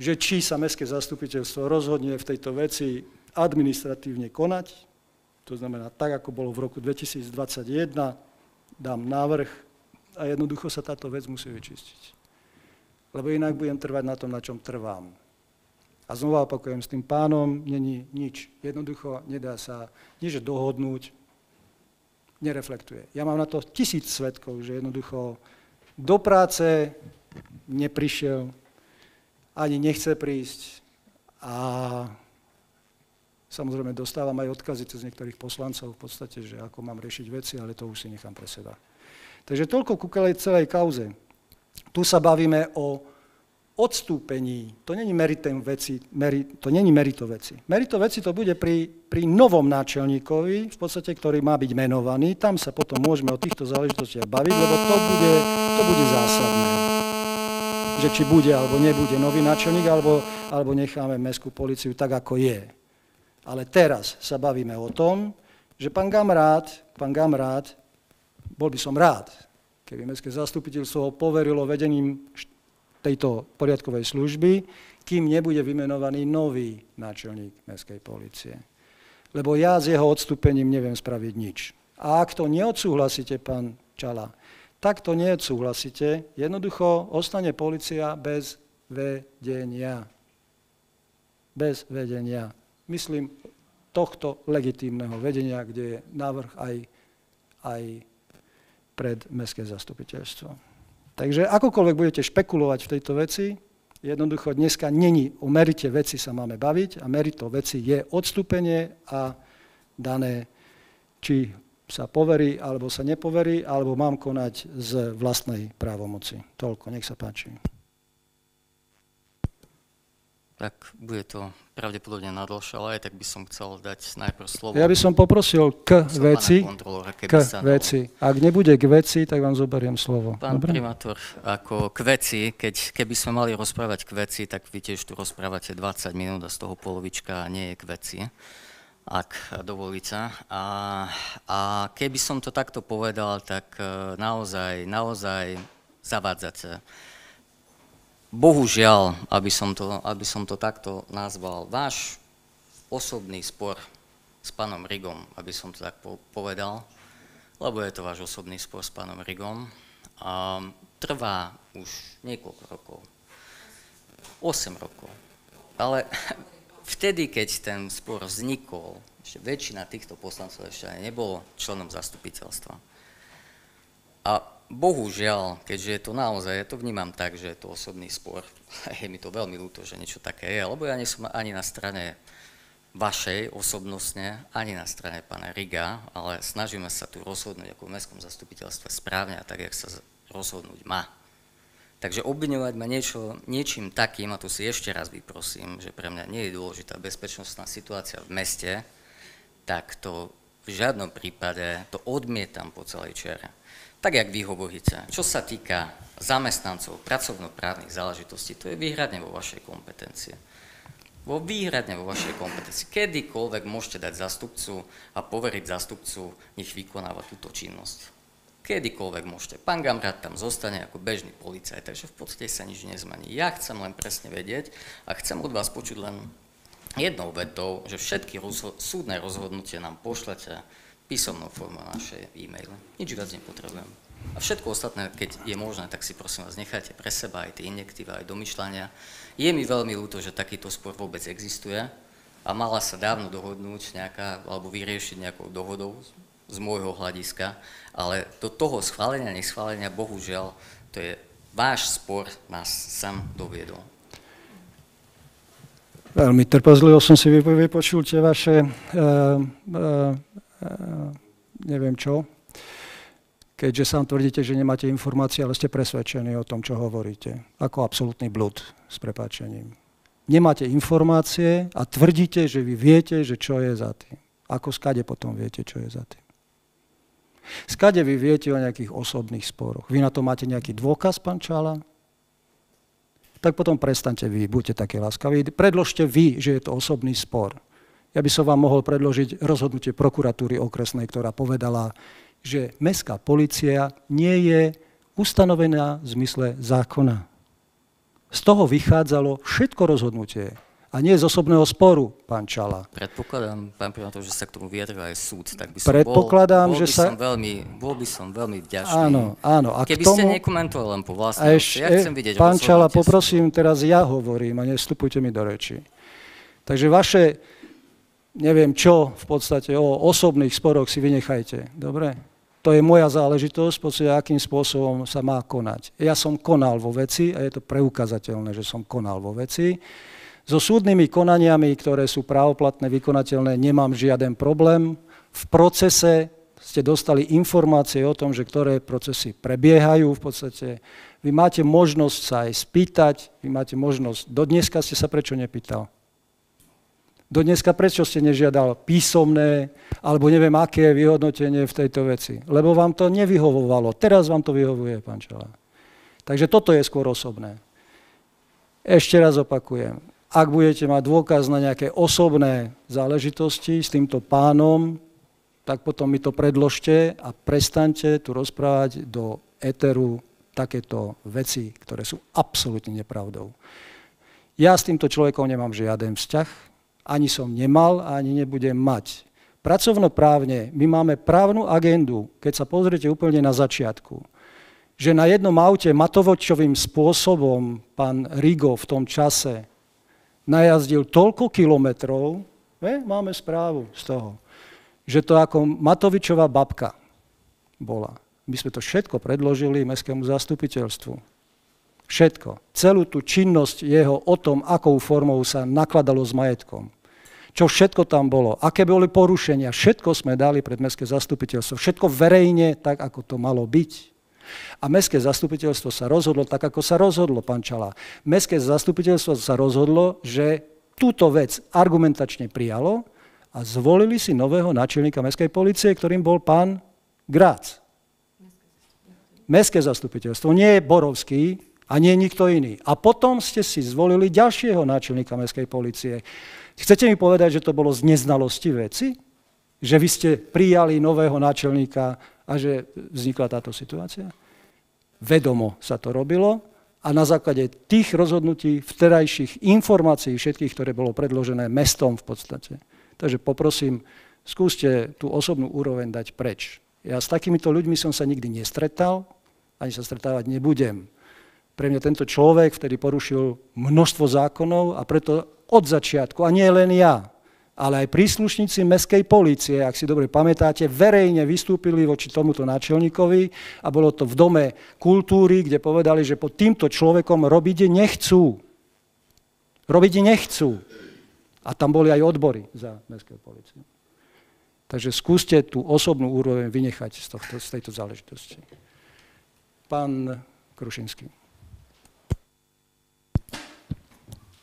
že či sa mestské zastupiteľstvo rozhodne v tejto veci administratívne konať, to znamená tak, ako bolo v roku 2021, dám návrh a jednoducho sa táto vec musí vyčistiť. Lebo inak budem trvať na tom, na čom trvám. A znova opakujem, s tým pánom není nič. Jednoducho nedá sa nič dohodnúť, nereflektuje. Ja mám na to tisíc svetkov, že jednoducho do práce neprišiel, ani nechce prísť a Samozrejme dostávam aj odkazy cez niektorých poslancov v podstate, že ako mám riešiť veci, ale to už si nechám pre seba. Takže toľko ku celej kauze. Tu sa bavíme o odstúpení. To není meritem veci, meri, to není merito veci. Merito veci to bude pri, pri novom náčelníkovi, v podstate, ktorý má byť menovaný. Tam sa potom môžeme o týchto záležitostiach baviť, lebo to bude, to bude zásadné. Že či bude alebo nebude nový náčelník, alebo, alebo necháme mestskú policiu tak, ako je. Ale teraz sa bavíme o tom, že pán Gamrát, pán Gamrát, bol by som rád, keby mestské zastupiteľstvo poverilo vedením tejto poriadkovej služby, kým nebude vymenovaný nový náčelník mestskej policie. Lebo ja s jeho odstúpením neviem spraviť nič. A ak to neodsúhlasíte, pán Čala, tak to neodsúhlasíte, jednoducho ostane policia bez vedenia. Bez vedenia myslím, tohto legitímneho vedenia, kde je návrh aj, aj pred mestské zastupiteľstvo. Takže akokoľvek budete špekulovať v tejto veci, jednoducho dneska není o merite veci sa máme baviť a merito veci je odstúpenie a dané, či sa poverí alebo sa nepoverí, alebo mám konať z vlastnej právomoci. Toľko, nech sa páči tak bude to pravdepodobne na dlhšie, ale aj tak by som chcel dať najprv slovo. Ja by som poprosil k veci, k veci. Ak nebude k veci, tak vám zoberiem slovo. Pán Dobre? primátor, ako k veci, keď, keby sme mali rozprávať k veci, tak vy tiež tu rozprávate 20 minút a z toho polovička nie je k veci, ak dovolíte. A, a keby som to takto povedal, tak e, naozaj, naozaj zavádzate bohužiaľ, aby som, to, aby som to takto nazval, váš osobný spor s pánom Rigom, aby som to tak povedal, lebo je to váš osobný spor s pánom Rigom, a trvá už niekoľko rokov. 8 rokov. Ale vtedy, keď ten spor vznikol, ešte väčšina týchto poslancov ešte ani nebolo členom zastupiteľstva. A bohužiaľ, keďže je to naozaj, ja to vnímam tak, že je to osobný spor, je mi to veľmi ľúto, že niečo také je, lebo ja nie som ani na strane vašej osobnostne, ani na strane pána Riga, ale snažíme sa tu rozhodnúť ako v mestskom zastupiteľstve správne a tak, jak sa rozhodnúť má. Takže obviňovať ma niečo, niečím takým, a tu si ešte raz vyprosím, že pre mňa nie je dôležitá bezpečnostná situácia v meste, tak to v žiadnom prípade to odmietam po celej čere tak jak vy čo sa týka zamestnancov, pracovnoprávnych záležitostí, to je výhradne vo vašej kompetencie. Vo výhradne vo vašej kompetencii. Kedykoľvek môžete dať zastupcu a poveriť zastupcu, nech vykonáva túto činnosť. Kedykoľvek môžete. Pán Gamrat tam zostane ako bežný policajt, takže v podstate sa nič nezmení. Ja chcem len presne vedieť a chcem od vás počuť len jednou vetou, že všetky súdne rozhodnutie nám pošlete písomnou formou naše e-maily. Nič viac nepotrebujem. A všetko ostatné, keď je možné, tak si prosím vás nechajte pre seba aj tie injektíva, aj domyšľania. Je mi veľmi ľúto, že takýto spor vôbec existuje a mala sa dávno dohodnúť nejaká, alebo vyriešiť nejakou dohodou z môjho hľadiska, ale do toho schválenia, neschválenia, bohužiaľ, to je váš spor nás sám doviedol. Veľmi trpezlivo som si vypočul tie vaše uh, uh, neviem čo, keďže sám tvrdíte, že nemáte informácie, ale ste presvedčení o tom, čo hovoríte. Ako absolútny blud, s prepáčením. Nemáte informácie a tvrdíte, že vy viete, že čo je za tým. Ako skade potom viete, čo je za tým. Skade vy viete o nejakých osobných sporoch. Vy na to máte nejaký dôkaz, pán Čala? Tak potom prestante vy, buďte také láskaví. Predložte vy, že je to osobný spor. Ja by som vám mohol predložiť rozhodnutie prokuratúry okresnej, ktorá povedala, že mestská policia nie je ustanovená v zmysle zákona. Z toho vychádzalo všetko rozhodnutie. A nie z osobného sporu, pán Čala. Predpokladám, pán primátor, že sa k tomu vyjadril aj súd, tak by som Predpokladám, bol, bol že by sa... Som veľmi, bol by som veľmi vďačný. Áno, áno. A Keby tomu... ste nekomentovali len po vlastnej ešte, ja chcem vidieť Pán Čala, poprosím, teraz ja hovorím a nevstupujte mi do reči. Takže vaše neviem čo, v podstate o osobných sporoch si vynechajte. Dobre? To je moja záležitosť, v podstate, akým spôsobom sa má konať. Ja som konal vo veci a je to preukazateľné, že som konal vo veci. So súdnymi konaniami, ktoré sú právoplatné, vykonateľné, nemám žiaden problém. V procese ste dostali informácie o tom, že ktoré procesy prebiehajú v podstate. Vy máte možnosť sa aj spýtať, vy máte možnosť, do dneska ste sa prečo nepýtal? Do dneska prečo ste nežiadal písomné, alebo neviem aké vyhodnotenie v tejto veci? Lebo vám to nevyhovovalo. Teraz vám to vyhovuje, pán Čelá. Takže toto je skôr osobné. Ešte raz opakujem. Ak budete mať dôkaz na nejaké osobné záležitosti s týmto pánom, tak potom mi to predložte a prestaňte tu rozprávať do éteru takéto veci, ktoré sú absolútne nepravdou. Ja s týmto človekom nemám žiaden vzťah, ani som nemal a ani nebudem mať. Pracovnoprávne my máme právnu agendu, keď sa pozriete úplne na začiatku, že na jednom aute matovočovým spôsobom pán Rigo v tom čase najazdil toľko kilometrov, ne, máme správu z toho, že to ako Matovičová babka bola. My sme to všetko predložili Mestskému zastupiteľstvu. Všetko. Celú tú činnosť jeho o tom, akou formou sa nakladalo s majetkom. Čo všetko tam bolo, aké boli porušenia, všetko sme dali pred Mestské zastupiteľstvo. Všetko verejne, tak ako to malo byť. A Mestské zastupiteľstvo sa rozhodlo tak, ako sa rozhodlo, pán Čalá. Mestské zastupiteľstvo sa rozhodlo, že túto vec argumentačne prijalo a zvolili si nového náčelníka Mestskej policie, ktorým bol pán Grác. Mestské zastupiteľstvo, nie Borovský a nie nikto iný. A potom ste si zvolili ďalšieho náčelníka Mestskej policie. Chcete mi povedať, že to bolo z neznalosti veci? Že vy ste prijali nového náčelníka a že vznikla táto situácia? Vedomo sa to robilo a na základe tých rozhodnutí, vterajších informácií všetkých, ktoré bolo predložené mestom v podstate. Takže poprosím, skúste tú osobnú úroveň dať preč. Ja s takýmito ľuďmi som sa nikdy nestretal, ani sa stretávať nebudem. Pre mňa tento človek vtedy porušil množstvo zákonov a preto od začiatku, a nie len ja, ale aj príslušníci mestskej polície, ak si dobre pamätáte, verejne vystúpili voči tomuto náčelníkovi a bolo to v dome kultúry, kde povedali, že pod týmto človekom robiť nechcú. Robiť nechcú. A tam boli aj odbory za mestskej polície. Takže skúste tú osobnú úroveň vynechať z, tohto, z tejto záležitosti. Pán Krušinský.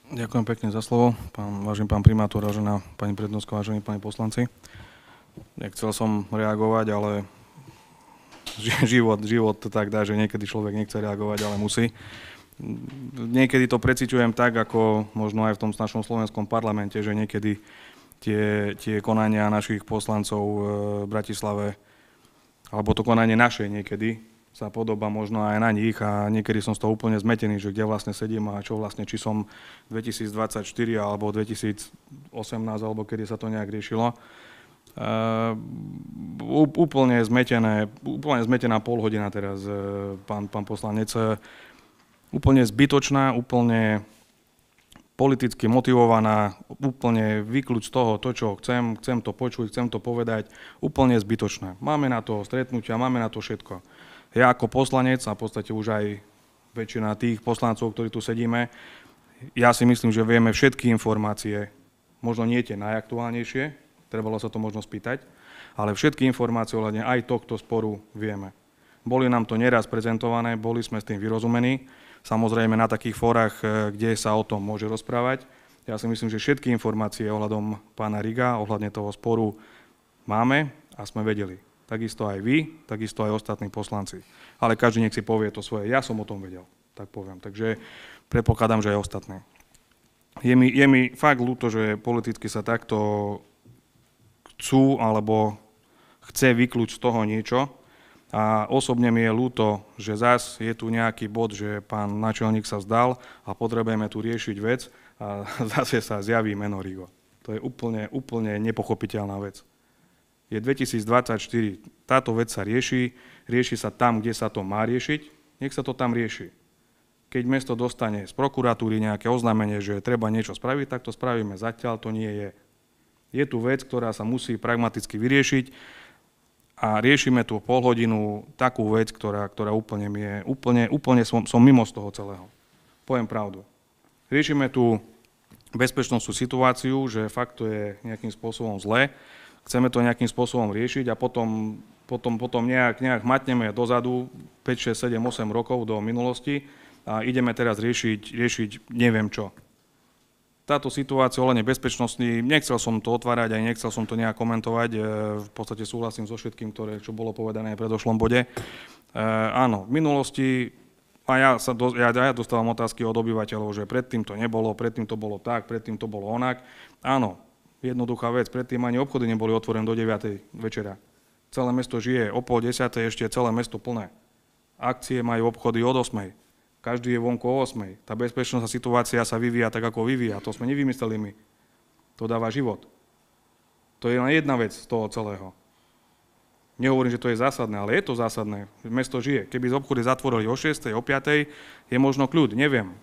Ďakujem pekne za slovo. Pán, vážený pán primátor, vážená pani prednostka, vážení pani poslanci. Nechcel som reagovať, ale život, život tak dá, že niekedy človek nechce reagovať, ale musí. Niekedy to preciťujem tak, ako možno aj v tom našom slovenskom parlamente, že niekedy tie, tie konania našich poslancov v Bratislave, alebo to konanie naše niekedy, sa podoba možno aj na nich a niekedy som z toho úplne zmetený, že kde vlastne sedím a čo vlastne, či som 2024 alebo 2018 alebo kedy sa to nejak riešilo. Uh, úplne zmetené, úplne zmetená pol hodina teraz, uh, pán, pán poslanec. Uh, úplne zbytočná, úplne politicky motivovaná, úplne vyklúč z toho, to, čo chcem, chcem to počuť, chcem to povedať, úplne zbytočná. Máme na to stretnutia, máme na to všetko ja ako poslanec a v podstate už aj väčšina tých poslancov, ktorí tu sedíme, ja si myslím, že vieme všetky informácie, možno nie tie najaktuálnejšie, trebalo sa to možno spýtať, ale všetky informácie ohľadne aj tohto sporu vieme. Boli nám to neraz prezentované, boli sme s tým vyrozumení, samozrejme na takých fórach, e, kde sa o tom môže rozprávať. Ja si myslím, že všetky informácie ohľadom pána Riga, ohľadne toho sporu máme a sme vedeli. Takisto aj vy, takisto aj ostatní poslanci. Ale každý nech si povie to svoje. Ja som o tom vedel, tak poviem. Takže predpokladám, že aj ostatní. Je mi, je mi fakt ľúto, že politicky sa takto chcú alebo chce vyklúť z toho niečo. A osobne mi je ľúto, že zas je tu nejaký bod, že pán načelník sa vzdal a potrebujeme tu riešiť vec a zase sa zjaví meno Rigo. To je úplne, úplne nepochopiteľná vec je 2024. Táto vec sa rieši, rieši sa tam, kde sa to má riešiť, nech sa to tam rieši. Keď mesto dostane z prokuratúry nejaké oznámenie, že treba niečo spraviť, tak to spravíme. Zatiaľ to nie je. Je tu vec, ktorá sa musí pragmaticky vyriešiť a riešime tu pol hodinu takú vec, ktorá, ktorá úplne, je, úplne, úplne som, som mimo z toho celého. Poviem pravdu. Riešime tu bezpečnostnú situáciu, že fakt to je nejakým spôsobom zlé, chceme to nejakým spôsobom riešiť a potom, potom, potom nejak, nejak matneme dozadu 5, 6, 7, 8 rokov do minulosti a ideme teraz riešiť, riešiť neviem čo. Táto situácia ohľadne bezpečnosti, nechcel som to otvárať, aj nechcel som to nejak komentovať, e, v podstate súhlasím so všetkým, ktoré, čo bolo povedané v predošlom bode. E, áno, v minulosti a ja, sa do, ja, ja dostávam otázky od obyvateľov, že predtým to nebolo, predtým to bolo tak, predtým to bolo onak. Áno, jednoduchá vec, predtým ani obchody neboli otvorené do 9. večera. Celé mesto žije, o pol 10. ešte celé mesto plné. Akcie majú obchody od 8. Každý je vonku o 8. Tá bezpečnostná situácia sa vyvíja tak, ako vyvíja. To sme nevymysleli my. To dáva život. To je len jedna vec z toho celého. Nehovorím, že to je zásadné, ale je to zásadné. Mesto žije. Keby z obchody zatvorili o 6, o 5, je možno kľud, neviem.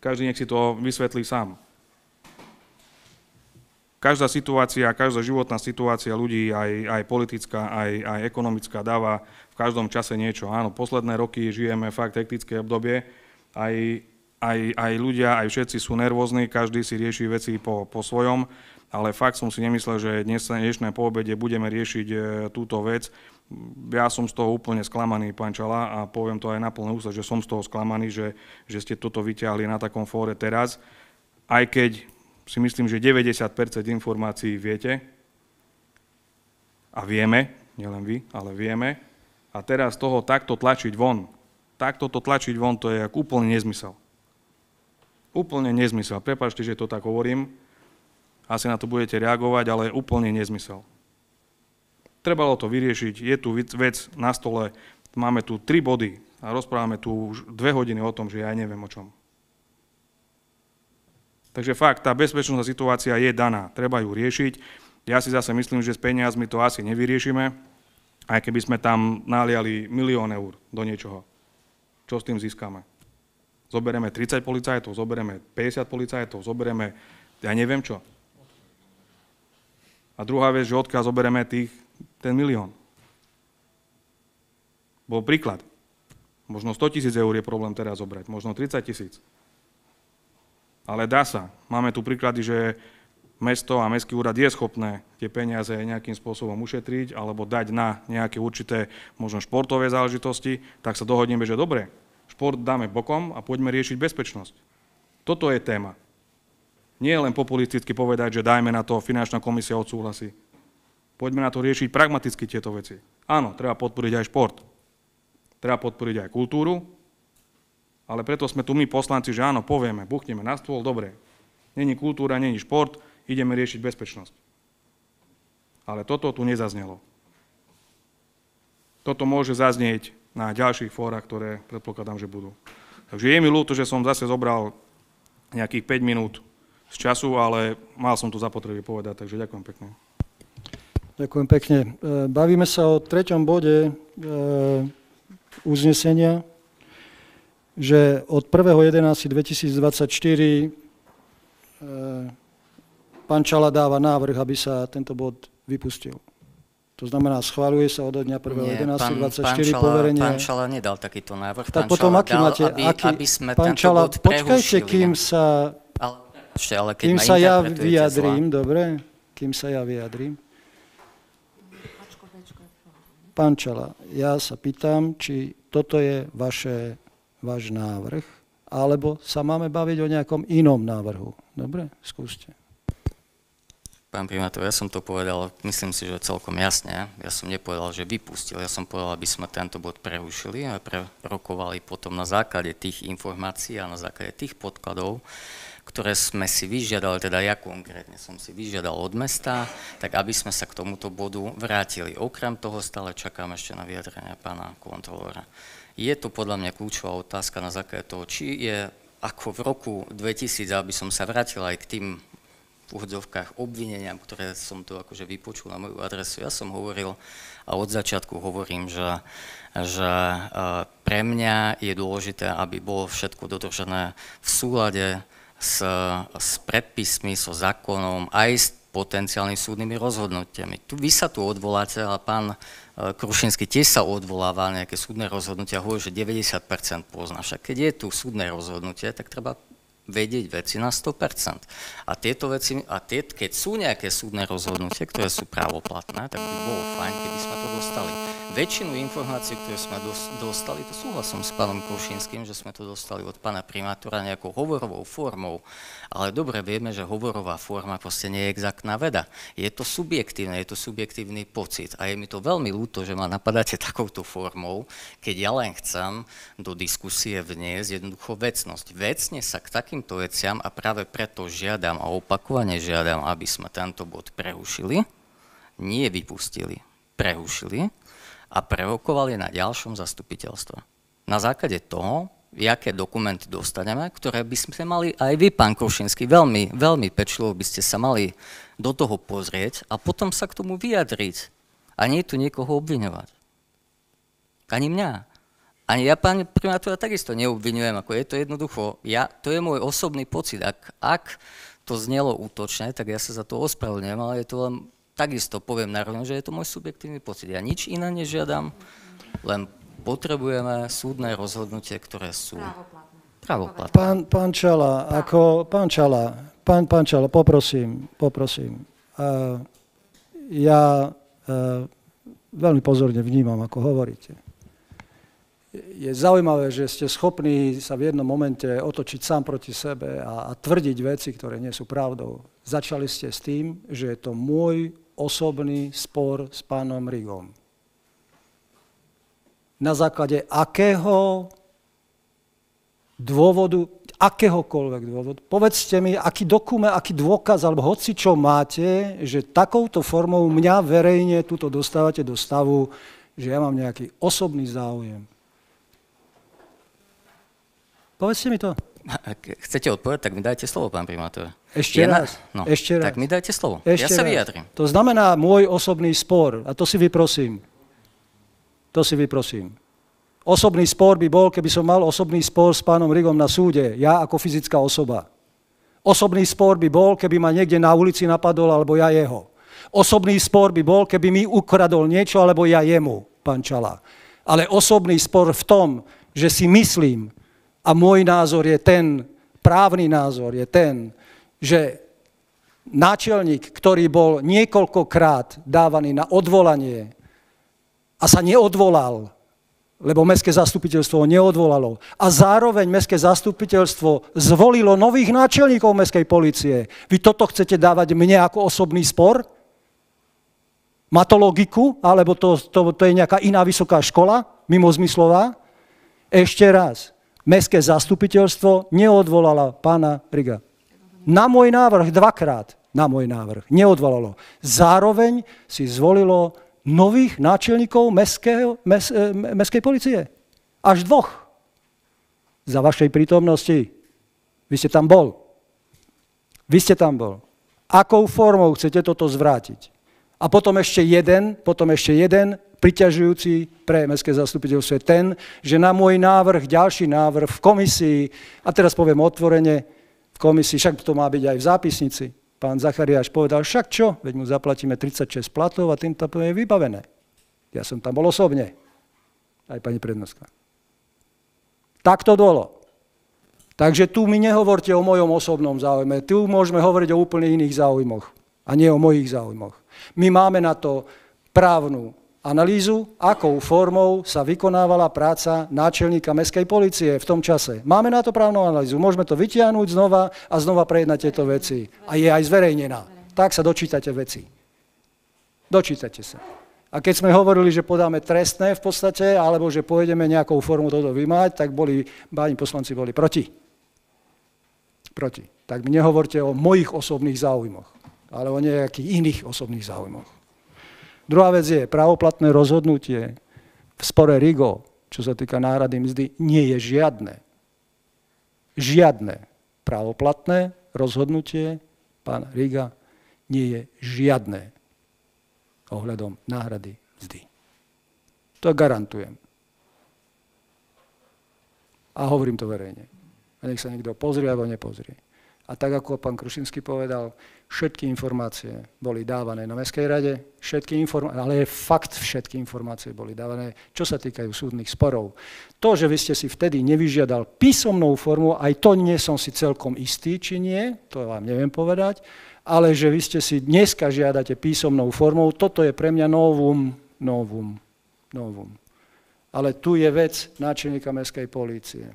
Každý nech si to vysvetlí sám. Každá situácia, každá životná situácia ľudí, aj, aj politická, aj, aj ekonomická, dáva v každom čase niečo. Áno, posledné roky žijeme fakt hektické obdobie, aj, aj, aj ľudia, aj všetci sú nervózni, každý si rieši veci po, po svojom ale fakt som si nemyslel, že dnes, dnešné poobede budeme riešiť e, túto vec. Ja som z toho úplne sklamaný, pán Čala, a poviem to aj na plné ústa, že som z toho sklamaný, že, že ste toto vyťahli na takom fóre teraz, aj keď si myslím, že 90% informácií viete a vieme, nielen vy, ale vieme, a teraz toho takto tlačiť von, takto to tlačiť von, to je ako úplný nezmysel. Úplne nezmysel. Prepačte, že to tak hovorím, asi na to budete reagovať, ale úplne nezmysel. Trebalo to vyriešiť, je tu vec na stole, máme tu tri body a rozprávame tu už dve hodiny o tom, že ja neviem o čom. Takže fakt, tá bezpečnostná situácia je daná, treba ju riešiť. Ja si zase myslím, že s peniazmi to asi nevyriešime, aj keby sme tam naliali milión eur do niečoho. Čo s tým získame? Zoberieme 30 policajtov, zoberieme 50 policajtov, zoberieme ja neviem čo. A druhá vec, že odkiaľ zoberieme tých, ten milión. Bol príklad. Možno 100 tisíc eur je problém teraz zobrať, možno 30 tisíc. Ale dá sa. Máme tu príklady, že mesto a mestský úrad je schopné tie peniaze nejakým spôsobom ušetriť alebo dať na nejaké určité možno športové záležitosti, tak sa dohodneme, že dobre, šport dáme bokom a poďme riešiť bezpečnosť. Toto je téma. Nie len populisticky povedať, že dajme na to, finančná komisia odsúhlasí. Poďme na to riešiť pragmaticky tieto veci. Áno, treba podporiť aj šport. Treba podporiť aj kultúru, ale preto sme tu my poslanci, že áno, povieme, buchneme na stôl, dobre. Není kultúra, není šport, ideme riešiť bezpečnosť. Ale toto tu nezaznelo. Toto môže zaznieť na ďalších fórach, ktoré predpokladám, že budú. Takže je mi ľúto, že som zase zobral nejakých 5 minút z času, ale mal som to zapotreby povedať, takže ďakujem pekne. Ďakujem pekne. E, bavíme sa o treťom bode e, uznesenia, že od 1.11.2024 e, pán Čala dáva návrh, aby sa tento bod vypustil. To znamená, schváluje sa od dňa 1.11.24 poverenie. Pán Čala nedal takýto návrh. Tak pán potom Čala aký dal, máte, aby, aký, aby sme pán Čala, počkajte, kým sa ale ešte, ale keď Kým sa ja vyjadrím, zle. dobre? Kým sa ja vyjadrím. Pán Čala, ja sa pýtam, či toto je vaše, váš návrh, alebo sa máme baviť o nejakom inom návrhu. Dobre, skúste. Pán primátor, ja som to povedal, myslím si, že celkom jasne. Ja som nepovedal, že vypustil, ja som povedal, aby sme tento bod prerušili a prerokovali potom na základe tých informácií a na základe tých podkladov, ktoré sme si vyžiadali, teda ja konkrétne som si vyžiadal od mesta, tak aby sme sa k tomuto bodu vrátili. Okrem toho stále čakám ešte na vyjadrenie pána kontrolóra. Je to podľa mňa kľúčová otázka na základe toho, či je ako v roku 2000, aby som sa vrátil aj k tým v úvodzovkách obvineniam, ktoré som tu akože vypočul na moju adresu. Ja som hovoril a od začiatku hovorím, že, že e, pre mňa je dôležité, aby bolo všetko dodržené v súlade s, s predpismi, so zákonom, aj s potenciálnymi súdnymi rozhodnutiami. Tu, vy sa tu odvoláte, ale pán Krušinský tiež sa odvoláva nejaké súdne rozhodnutia, hovorí, že 90% pozná. Však keď je tu súdne rozhodnutie, tak treba vedieť veci na 100%. A tieto veci, a tie, keď sú nejaké súdne rozhodnutie, ktoré sú právoplatné, tak by bolo fajn, keby sme to dostali. Väčšinu informácií, ktoré sme dostali, to súhlasom s pánom Košinským, že sme to dostali od pána primátora nejakou hovorovou formou, ale dobre vieme, že hovorová forma proste nie je exaktná veda. Je to subjektívne, je to subjektívny pocit a je mi to veľmi ľúto, že ma napadáte takouto formou, keď ja len chcem do diskusie vniesť jednoducho vecnosť. Vecne sa k takýmto veciam a práve preto žiadam a opakovane žiadam, aby sme tento bod prerušili, nie vypustili, prerušili a prerokovali na ďalšom zastupiteľstve. Na základe toho aké dokumenty dostaneme, ktoré by sme mali aj vy, pán Krušinský, veľmi, veľmi pečlivo by ste sa mali do toho pozrieť a potom sa k tomu vyjadriť. A nie tu niekoho obviňovať. Ani mňa. Ani ja, pán primátora, takisto neobvinujem, ako je to jednoducho, ja, to je môj osobný pocit. Ak, ak to znelo útočne, tak ja sa za to ospravedlňujem, ale je to len, takisto poviem na že je to môj subjektívny pocit. Ja nič iné nežiadam, len potrebujeme súdne rozhodnutie, ktoré sú pravoplatné. Pán, pán Čala, ako, pán Čala, pán, pán Čala, poprosím, poprosím. Uh, ja uh, veľmi pozorne vnímam, ako hovoríte. Je zaujímavé, že ste schopní sa v jednom momente otočiť sám proti sebe a, a tvrdiť veci, ktoré nie sú pravdou. Začali ste s tým, že je to môj osobný spor s pánom Rigom na základe akého dôvodu, akéhokoľvek dôvodu. Povedzte mi, aký dokument, aký dôkaz, alebo hoci čo máte, že takouto formou mňa verejne tuto dostávate do stavu, že ja mám nejaký osobný záujem. Povedzte mi to. Ak chcete odpovedať, tak mi dajte slovo, pán primátor. Ešte ja raz. Na... No, ešte raz. Tak mi dajte slovo. Ešte ja sa raz. vyjadrím. To znamená môj osobný spor, a to si vyprosím. To si vyprosím. Osobný spor by bol, keby som mal osobný spor s pánom Rigom na súde, ja ako fyzická osoba. Osobný spor by bol, keby ma niekde na ulici napadol, alebo ja jeho. Osobný spor by bol, keby mi ukradol niečo, alebo ja jemu, pán Čala. Ale osobný spor v tom, že si myslím, a môj názor je ten, právny názor je ten, že náčelník, ktorý bol niekoľkokrát dávaný na odvolanie a sa neodvolal, lebo Mestské zastupiteľstvo ho neodvolalo. A zároveň Mestské zastupiteľstvo zvolilo nových náčelníkov Mestskej policie. Vy toto chcete dávať mne ako osobný spor? Má to logiku? Alebo to, to, to je nejaká iná vysoká škola, mimo zmyslová? Ešte raz. Mestské zastupiteľstvo neodvolala pána Riga. Na môj návrh dvakrát, na môj návrh, neodvolalo. Zároveň si zvolilo nových náčelníkov mestského, mes, eh, mestskej policie. Až dvoch. Za vašej prítomnosti. Vy ste tam bol. Vy ste tam bol. Akou formou chcete toto zvrátiť? A potom ešte jeden, potom ešte jeden priťažujúci pre mestské zastupiteľstvo je ten, že na môj návrh, ďalší návrh v komisii, a teraz poviem otvorene, v komisii, však to má byť aj v zápisnici, Pán Zachariáš povedal, však čo, veď mu zaplatíme 36 platov a tým to je vybavené. Ja som tam bol osobne, aj pani prednostka. Tak to bolo. Takže tu mi nehovorte o mojom osobnom záujme, tu môžeme hovoriť o úplne iných záujmoch a nie o mojich záujmoch. My máme na to právnu analýzu, akou formou sa vykonávala práca náčelníka mestskej policie v tom čase. Máme na to právnu analýzu, môžeme to vytiahnuť znova a znova prejednať tieto veci. A je aj zverejnená. Tak sa dočítate veci. Dočítate sa. A keď sme hovorili, že podáme trestné v podstate, alebo že pôjdeme nejakou formu toto vymať, tak boli, báni poslanci boli proti. Proti. Tak mi nehovorte o mojich osobných záujmoch, ale o nejakých iných osobných záujmoch. Druhá vec je, pravoplatné rozhodnutie v spore RIGO, čo sa týka náhrady mzdy, nie je žiadne. Žiadne pravoplatné rozhodnutie pána Riga nie je žiadne ohľadom náhrady mzdy. To garantujem. A hovorím to verejne. A nech sa niekto pozrie alebo nepozrie. A tak ako pán Krušinský povedal, všetky informácie boli dávané na Mestskej rade, všetky informácie, ale je fakt všetky informácie boli dávané, čo sa týkajú súdnych sporov. To, že vy ste si vtedy nevyžiadal písomnou formu, aj to nie som si celkom istý, či nie, to vám neviem povedať, ale že vy ste si dneska žiadate písomnou formou, toto je pre mňa novum, novum, novum. Ale tu je vec náčelníka mestskej polície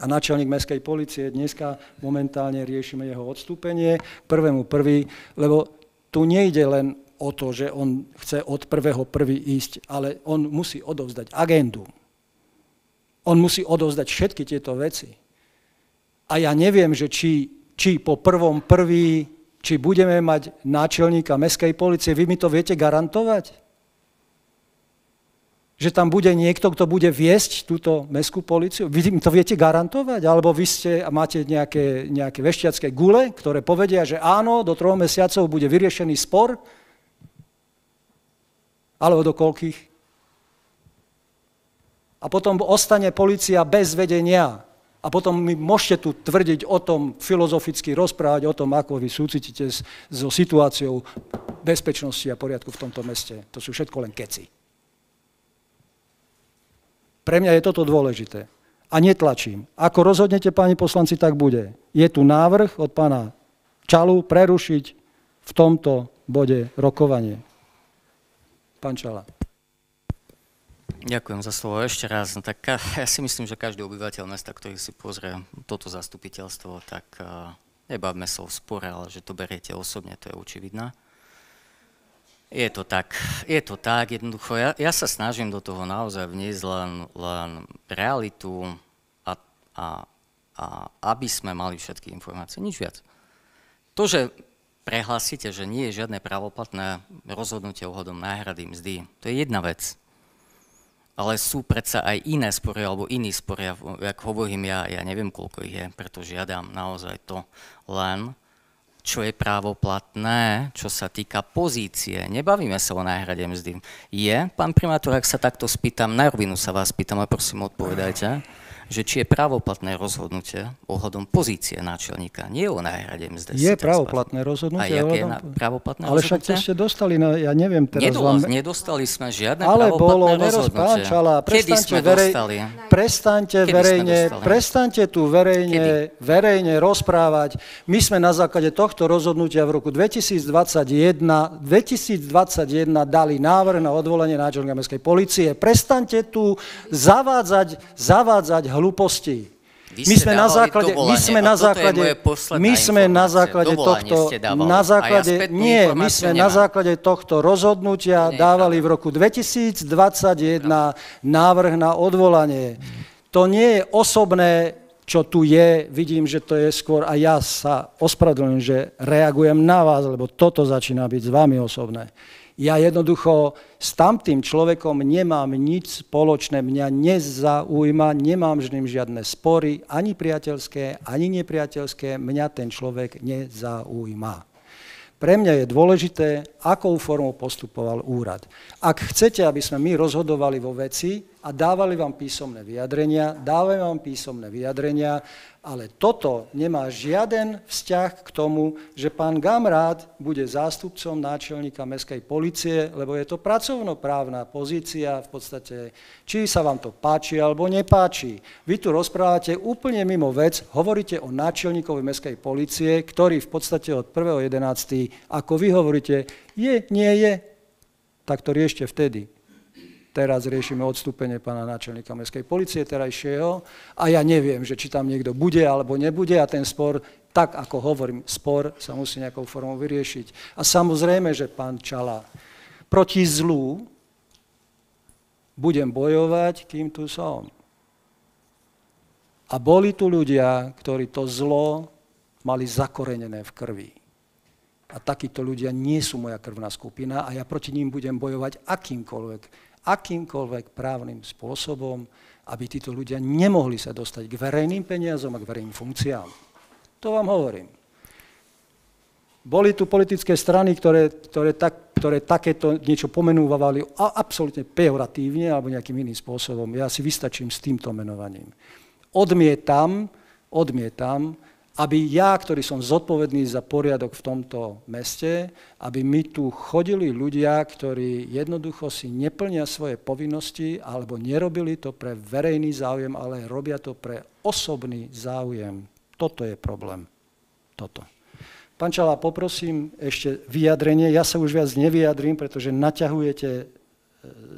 a načelník mestskej policie. Dneska momentálne riešime jeho odstúpenie prvému prvý, lebo tu nejde len o to, že on chce od prvého prvý ísť, ale on musí odovzdať agendu. On musí odovzdať všetky tieto veci. A ja neviem, že či, či po prvom prvý, či budeme mať náčelníka mestskej policie, vy mi to viete garantovať? Že tam bude niekto, kto bude viesť túto mestskú policiu? Vy to viete garantovať? Alebo vy ste, máte nejaké, nejaké vešťacké gule, ktoré povedia, že áno, do troch mesiacov bude vyriešený spor? Alebo do koľkých? A potom ostane policia bez vedenia. A potom mi môžete tu tvrdiť o tom, filozoficky rozprávať o tom, ako vy súcitíte so situáciou bezpečnosti a poriadku v tomto meste. To sú všetko len keci. Pre mňa je toto dôležité. A netlačím. Ako rozhodnete, páni poslanci, tak bude. Je tu návrh od pána Čalu prerušiť v tomto bode rokovanie. Pán Čala. Ďakujem za slovo ešte raz. No, tak ja si myslím, že každý obyvateľ mesta, ktorý si pozrie toto zastupiteľstvo, tak nebavme sa o spore, ale že to beriete osobne, to je očividné. Je to tak, je to tak, jednoducho. Ja, ja sa snažím do toho naozaj vniesť len, len realitu a, a, a aby sme mali všetky informácie, nič viac. To, že prehlásite, že nie je žiadne pravoplatné rozhodnutie ohľadom náhrady mzdy, to je jedna vec. Ale sú predsa aj iné spory, alebo iní spory, jak hovorím ja, ja neviem, koľko ich je, preto žiadam naozaj to len, čo je právoplatné, čo sa týka pozície. Nebavíme sa o náhrade mzdy. Je, pán primátor, ak sa takto spýtam, na rovinu sa vás pýtam a prosím odpovedajte že či je právoplatné rozhodnutie ohľadom pozície náčelníka, nie o náhrade mzdy. Je právoplatné rozhodnutie. A jaké je právoplatné Ale však to ste dostali, na, ja neviem teraz Nedol, vám... Nedostali sme žiadne Ale bolo, nerozhodnutie. Kedy sme verej... dostali? Prestaňte Kedy verejne, prestaňte tu verejne, verejne rozprávať. My sme na základe tohto rozhodnutia v roku 2021, 2021 dali návrh na odvolenie náčelníka mestskej policie. Prestaňte tu zavádzať, zavádzať hlúposti. my sme na základe, my sme na základe, my sme na základe tohto, na základe, ja nie, my sme nemám. na základe tohto rozhodnutia dávali v roku 2021 návrh na odvolanie. To nie je osobné, čo tu je, vidím, že to je skôr, a ja sa ospravedlňujem, že reagujem na vás, lebo toto začína byť s vami osobné. Ja jednoducho s tamtým človekom nemám nič spoločné, mňa nezaujíma, nemám s ním žiadne spory, ani priateľské, ani nepriateľské, mňa ten človek nezaujíma. Pre mňa je dôležité, akou formou postupoval úrad. Ak chcete, aby sme my rozhodovali vo veci a dávali vám písomné vyjadrenia, dávame vám písomné vyjadrenia, ale toto nemá žiaden vzťah k tomu, že pán Gamrát bude zástupcom náčelníka mestskej policie, lebo je to pracovnoprávna pozícia v podstate, či sa vám to páči alebo nepáči. Vy tu rozprávate úplne mimo vec, hovoríte o náčelníkovi mestskej policie, ktorý v podstate od 1.11., ako vy hovoríte, je, nie je, tak to riešte vtedy. Teraz riešime odstúpenie pána náčelníka mestskej policie terajšieho a ja neviem, že či tam niekto bude alebo nebude a ten spor, tak ako hovorím, spor sa musí nejakou formou vyriešiť. A samozrejme, že pán Čala, proti zlu budem bojovať, kým tu som. A boli tu ľudia, ktorí to zlo mali zakorenené v krvi. A takíto ľudia nie sú moja krvná skupina a ja proti ním budem bojovať akýmkoľvek akýmkoľvek právnym spôsobom, aby títo ľudia nemohli sa dostať k verejným peniazom a k verejným funkciám. To vám hovorím. Boli tu politické strany, ktoré, ktoré, tak, ktoré takéto niečo pomenúvali absolútne pejoratívne alebo nejakým iným spôsobom. Ja si vystačím s týmto menovaním. Odmietam, odmietam, aby ja, ktorý som zodpovedný za poriadok v tomto meste, aby mi tu chodili ľudia, ktorí jednoducho si neplnia svoje povinnosti alebo nerobili to pre verejný záujem, ale robia to pre osobný záujem. Toto je problém. Toto. Pán Čala, poprosím ešte vyjadrenie. Ja sa už viac nevyjadrím, pretože naťahujete e,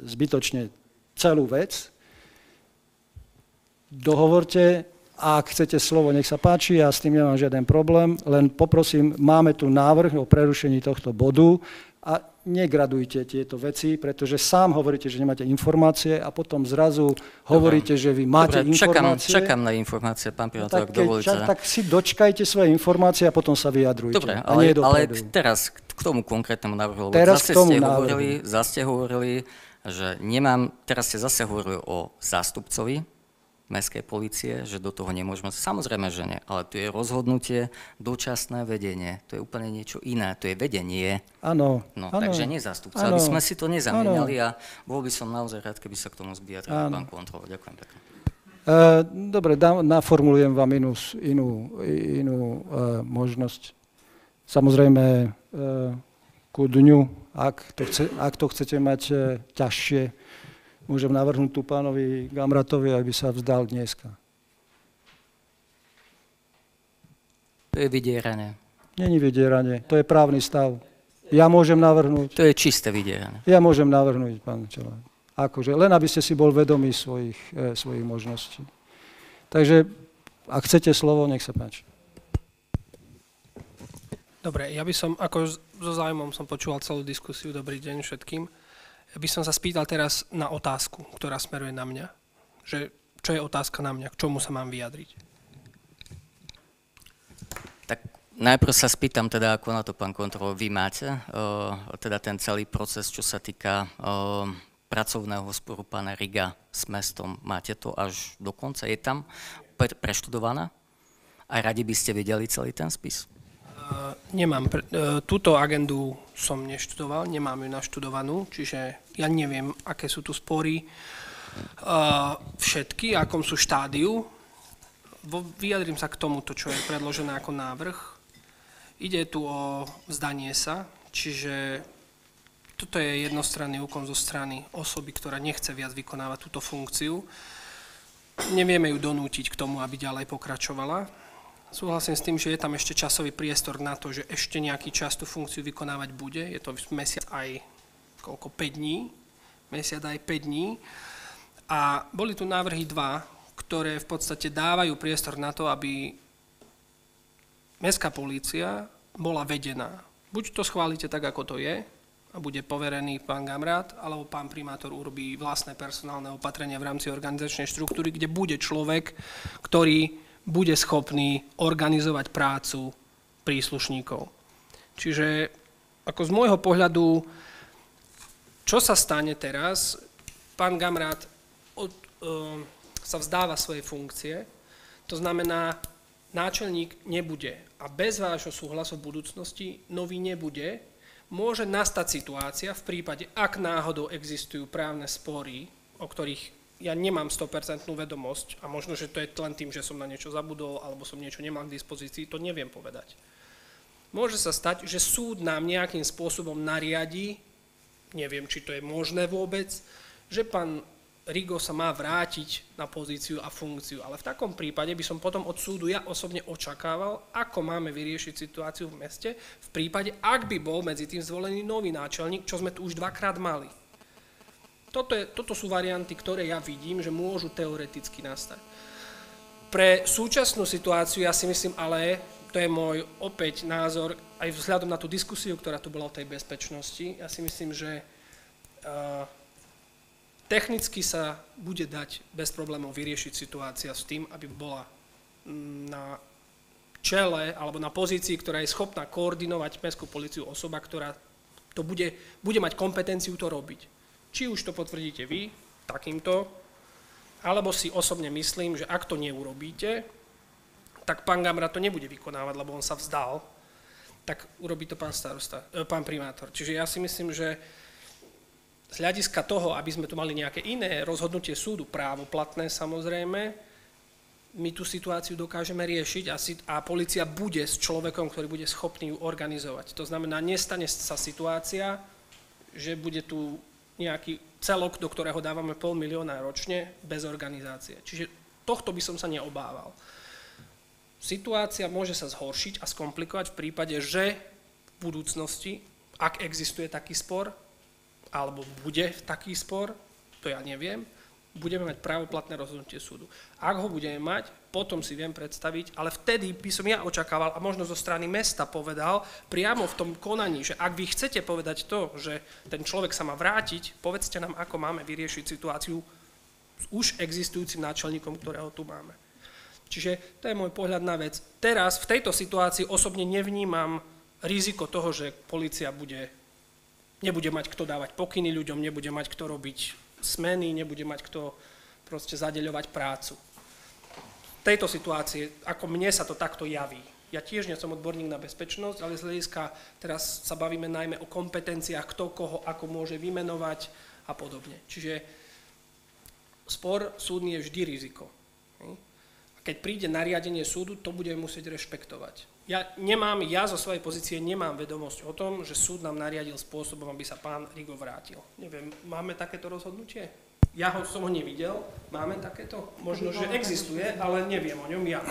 zbytočne celú vec. Dohovorte, ak chcete slovo, nech sa páči, ja s tým nemám žiaden problém, len poprosím, máme tu návrh o prerušení tohto bodu a negradujte tieto veci, pretože sám hovoríte, že nemáte informácie a potom zrazu hovoríte, že vy máte Dobre, informácie. Čakám, čakám na informácie, pán No primátor, tak, ak dovolíte. ča- tak si dočkajte svoje informácie a potom sa vyjadrujte. Dobre, ale, ale teraz k tomu konkrétnemu návrhu, Teraz zase k tomu ste návrhu. hovorili, zase ste hovorili, že nemám, teraz ste zase hovorili o zástupcovi mestskej policie, že do toho nemôžeme. Samozrejme, že nie, ale tu je rozhodnutie, dočasné vedenie, to je úplne niečo iné, to je vedenie. Áno, No, áno. takže Áno. aby sme si to nezamieniali a bol by som naozaj rád, keby sa k tomu zbiatril Áno. pán kontrol. Ďakujem pekne. E, Dobre, dá, naformulujem vám inú, inú, inú e, možnosť. Samozrejme, e, ku dňu, ak to, chce, ak to chcete mať ťažšie, môžem navrhnúť tu pánovi Gamratovi, aby sa vzdal dneska. To je vydieranie. Není vydieranie, to je právny stav. Ja môžem navrhnúť, To je čisté vydieranie. ja môžem navrhnúť, pán Čelá. Akože, len aby ste si bol vedomí svojich, e, svojich možností. Takže, ak chcete slovo, nech sa páči. Dobre, ja by som, ako so záujmom som počúval celú diskusiu, dobrý deň všetkým. By som sa spýtal teraz na otázku, ktorá smeruje na mňa. Že, čo je otázka na mňa, k čomu sa mám vyjadriť. Tak najprv sa spýtam teda, ako na to, pán kontrol, vy máte, uh, teda ten celý proces, čo sa týka uh, pracovného sporu pána Riga s mestom. Máte to až do konca? Je tam pre, preštudovaná? A radi by ste videli celý ten spis? Uh, nemám, pre, uh, túto agendu som neštudoval, nemám ju naštudovanú, čiže ja neviem, aké sú tu spory, uh, všetky, akom sú štádiu. Vyjadrím sa k tomuto, čo je predložené ako návrh. Ide tu o vzdanie sa, čiže toto je jednostranný úkon zo strany osoby, ktorá nechce viac vykonávať túto funkciu. Nevieme ju donútiť k tomu, aby ďalej pokračovala. Súhlasím s tým, že je tam ešte časový priestor na to, že ešte nejaký čas tú funkciu vykonávať bude. Je to mesiac aj koľko, 5 dní. Mesiac aj 5 dní. A boli tu návrhy dva, ktoré v podstate dávajú priestor na to, aby mestská polícia bola vedená. Buď to schválite tak, ako to je, a bude poverený pán Gamrát, alebo pán primátor urobí vlastné personálne opatrenia v rámci organizačnej štruktúry, kde bude človek, ktorý bude schopný organizovať prácu príslušníkov. Čiže ako z môjho pohľadu, čo sa stane teraz, pán Gamrát od, uh, sa vzdáva svojej funkcie, to znamená, náčelník nebude a bez vášho súhlasu v budúcnosti nový nebude, môže nastať situácia v prípade, ak náhodou existujú právne spory, o ktorých ja nemám 100% vedomosť a možno, že to je len tým, že som na niečo zabudol alebo som niečo nemal k dispozícii, to neviem povedať. Môže sa stať, že súd nám nejakým spôsobom nariadi, neviem, či to je možné vôbec, že pán Rigo sa má vrátiť na pozíciu a funkciu. Ale v takom prípade by som potom od súdu ja osobne očakával, ako máme vyriešiť situáciu v meste, v prípade, ak by bol medzi tým zvolený nový náčelník, čo sme tu už dvakrát mali. Toto, je, toto sú varianty, ktoré ja vidím, že môžu teoreticky nastať. Pre súčasnú situáciu ja si myslím, ale to je môj opäť názor, aj vzhľadom na tú diskusiu, ktorá tu bola o tej bezpečnosti, ja si myslím, že uh, technicky sa bude dať bez problémov vyriešiť situácia s tým, aby bola na čele alebo na pozícii, ktorá je schopná koordinovať mestskú policiu osoba, ktorá to bude, bude mať kompetenciu to robiť. Či už to potvrdíte vy takýmto, alebo si osobne myslím, že ak to neurobíte, tak pán Gamra to nebude vykonávať, lebo on sa vzdal, tak urobí to pán starosta, eh, pán primátor. Čiže ja si myslím, že z hľadiska toho, aby sme tu mali nejaké iné rozhodnutie súdu, právoplatné samozrejme, my tú situáciu dokážeme riešiť a, si, a policia bude s človekom, ktorý bude schopný ju organizovať. To znamená, nestane sa situácia, že bude tu nejaký celok, do ktorého dávame pol milióna ročne bez organizácie. Čiže tohto by som sa neobával. Situácia môže sa zhoršiť a skomplikovať v prípade, že v budúcnosti, ak existuje taký spor, alebo bude taký spor, to ja neviem, budeme mať právoplatné rozhodnutie súdu. Ak ho budeme mať, potom si viem predstaviť, ale vtedy by som ja očakával a možno zo strany mesta povedal priamo v tom konaní, že ak vy chcete povedať to, že ten človek sa má vrátiť, povedzte nám, ako máme vyriešiť situáciu s už existujúcim náčelníkom, ktorého tu máme. Čiže to je môj pohľad na vec. Teraz v tejto situácii osobne nevnímam riziko toho, že policia bude, nebude mať kto dávať pokyny ľuďom, nebude mať kto robiť smeny, nebude mať kto proste zadeľovať prácu. V tejto situácii, ako mne sa to takto javí, ja tiež nie som odborník na bezpečnosť, ale z hľadiska, teraz sa bavíme najmä o kompetenciách, kto koho ako môže vymenovať a podobne. Čiže spor súdny je vždy riziko. Keď príde nariadenie súdu, to budeme musieť rešpektovať. Ja nemám, ja zo svojej pozície nemám vedomosť o tom, že súd nám nariadil spôsobom, aby sa pán Rigo vrátil. Neviem, máme takéto rozhodnutie? Ja ho, som ho nevidel, máme takéto? Možno, že existuje, ale neviem o ňom ja.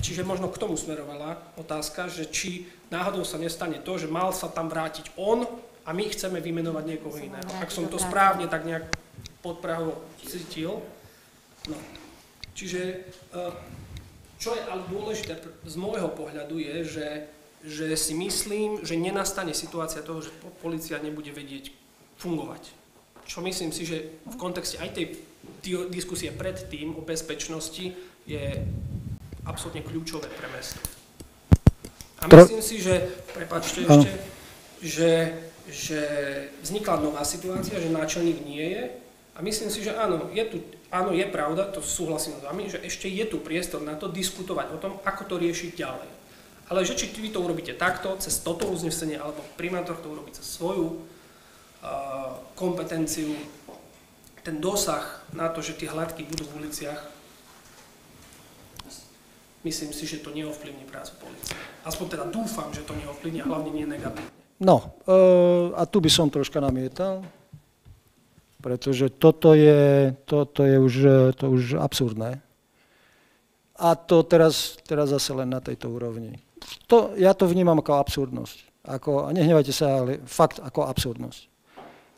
Čiže možno k tomu smerovala otázka, že či náhodou sa nestane to, že mal sa tam vrátiť on a my chceme vymenovať niekoho iného. Ak som to správne tak nejak podpraho cítil. No. Čiže uh, čo je ale dôležité z môjho pohľadu je, že, že si myslím, že nenastane situácia toho, že policia nebude vedieť fungovať. Čo myslím si, že v kontexte aj tej diskusie predtým o bezpečnosti je absolútne kľúčové pre mesto. A myslím si, že, prepačte ešte, že, že vznikla nová situácia, že náčelník nie je a myslím si, že áno, je tu áno, je pravda, to súhlasím s vami, že ešte je tu priestor na to diskutovať o tom, ako to riešiť ďalej. Ale že či vy to urobíte takto, cez toto uznesenie, alebo primátor to urobí cez svoju uh, kompetenciu, ten dosah na to, že tie hladky budú v uliciach, myslím si, že to neovplyvní prácu policie. Aspoň teda dúfam, že to neovplyvní hlavne nie negatívne. No, uh, a tu by som troška namietal pretože toto je, toto je už, to už absurdné. A to teraz, teraz zase len na tejto úrovni. To, ja to vnímam ako absurdnosť. Ako, nehnevajte sa, ale fakt ako absurdnosť.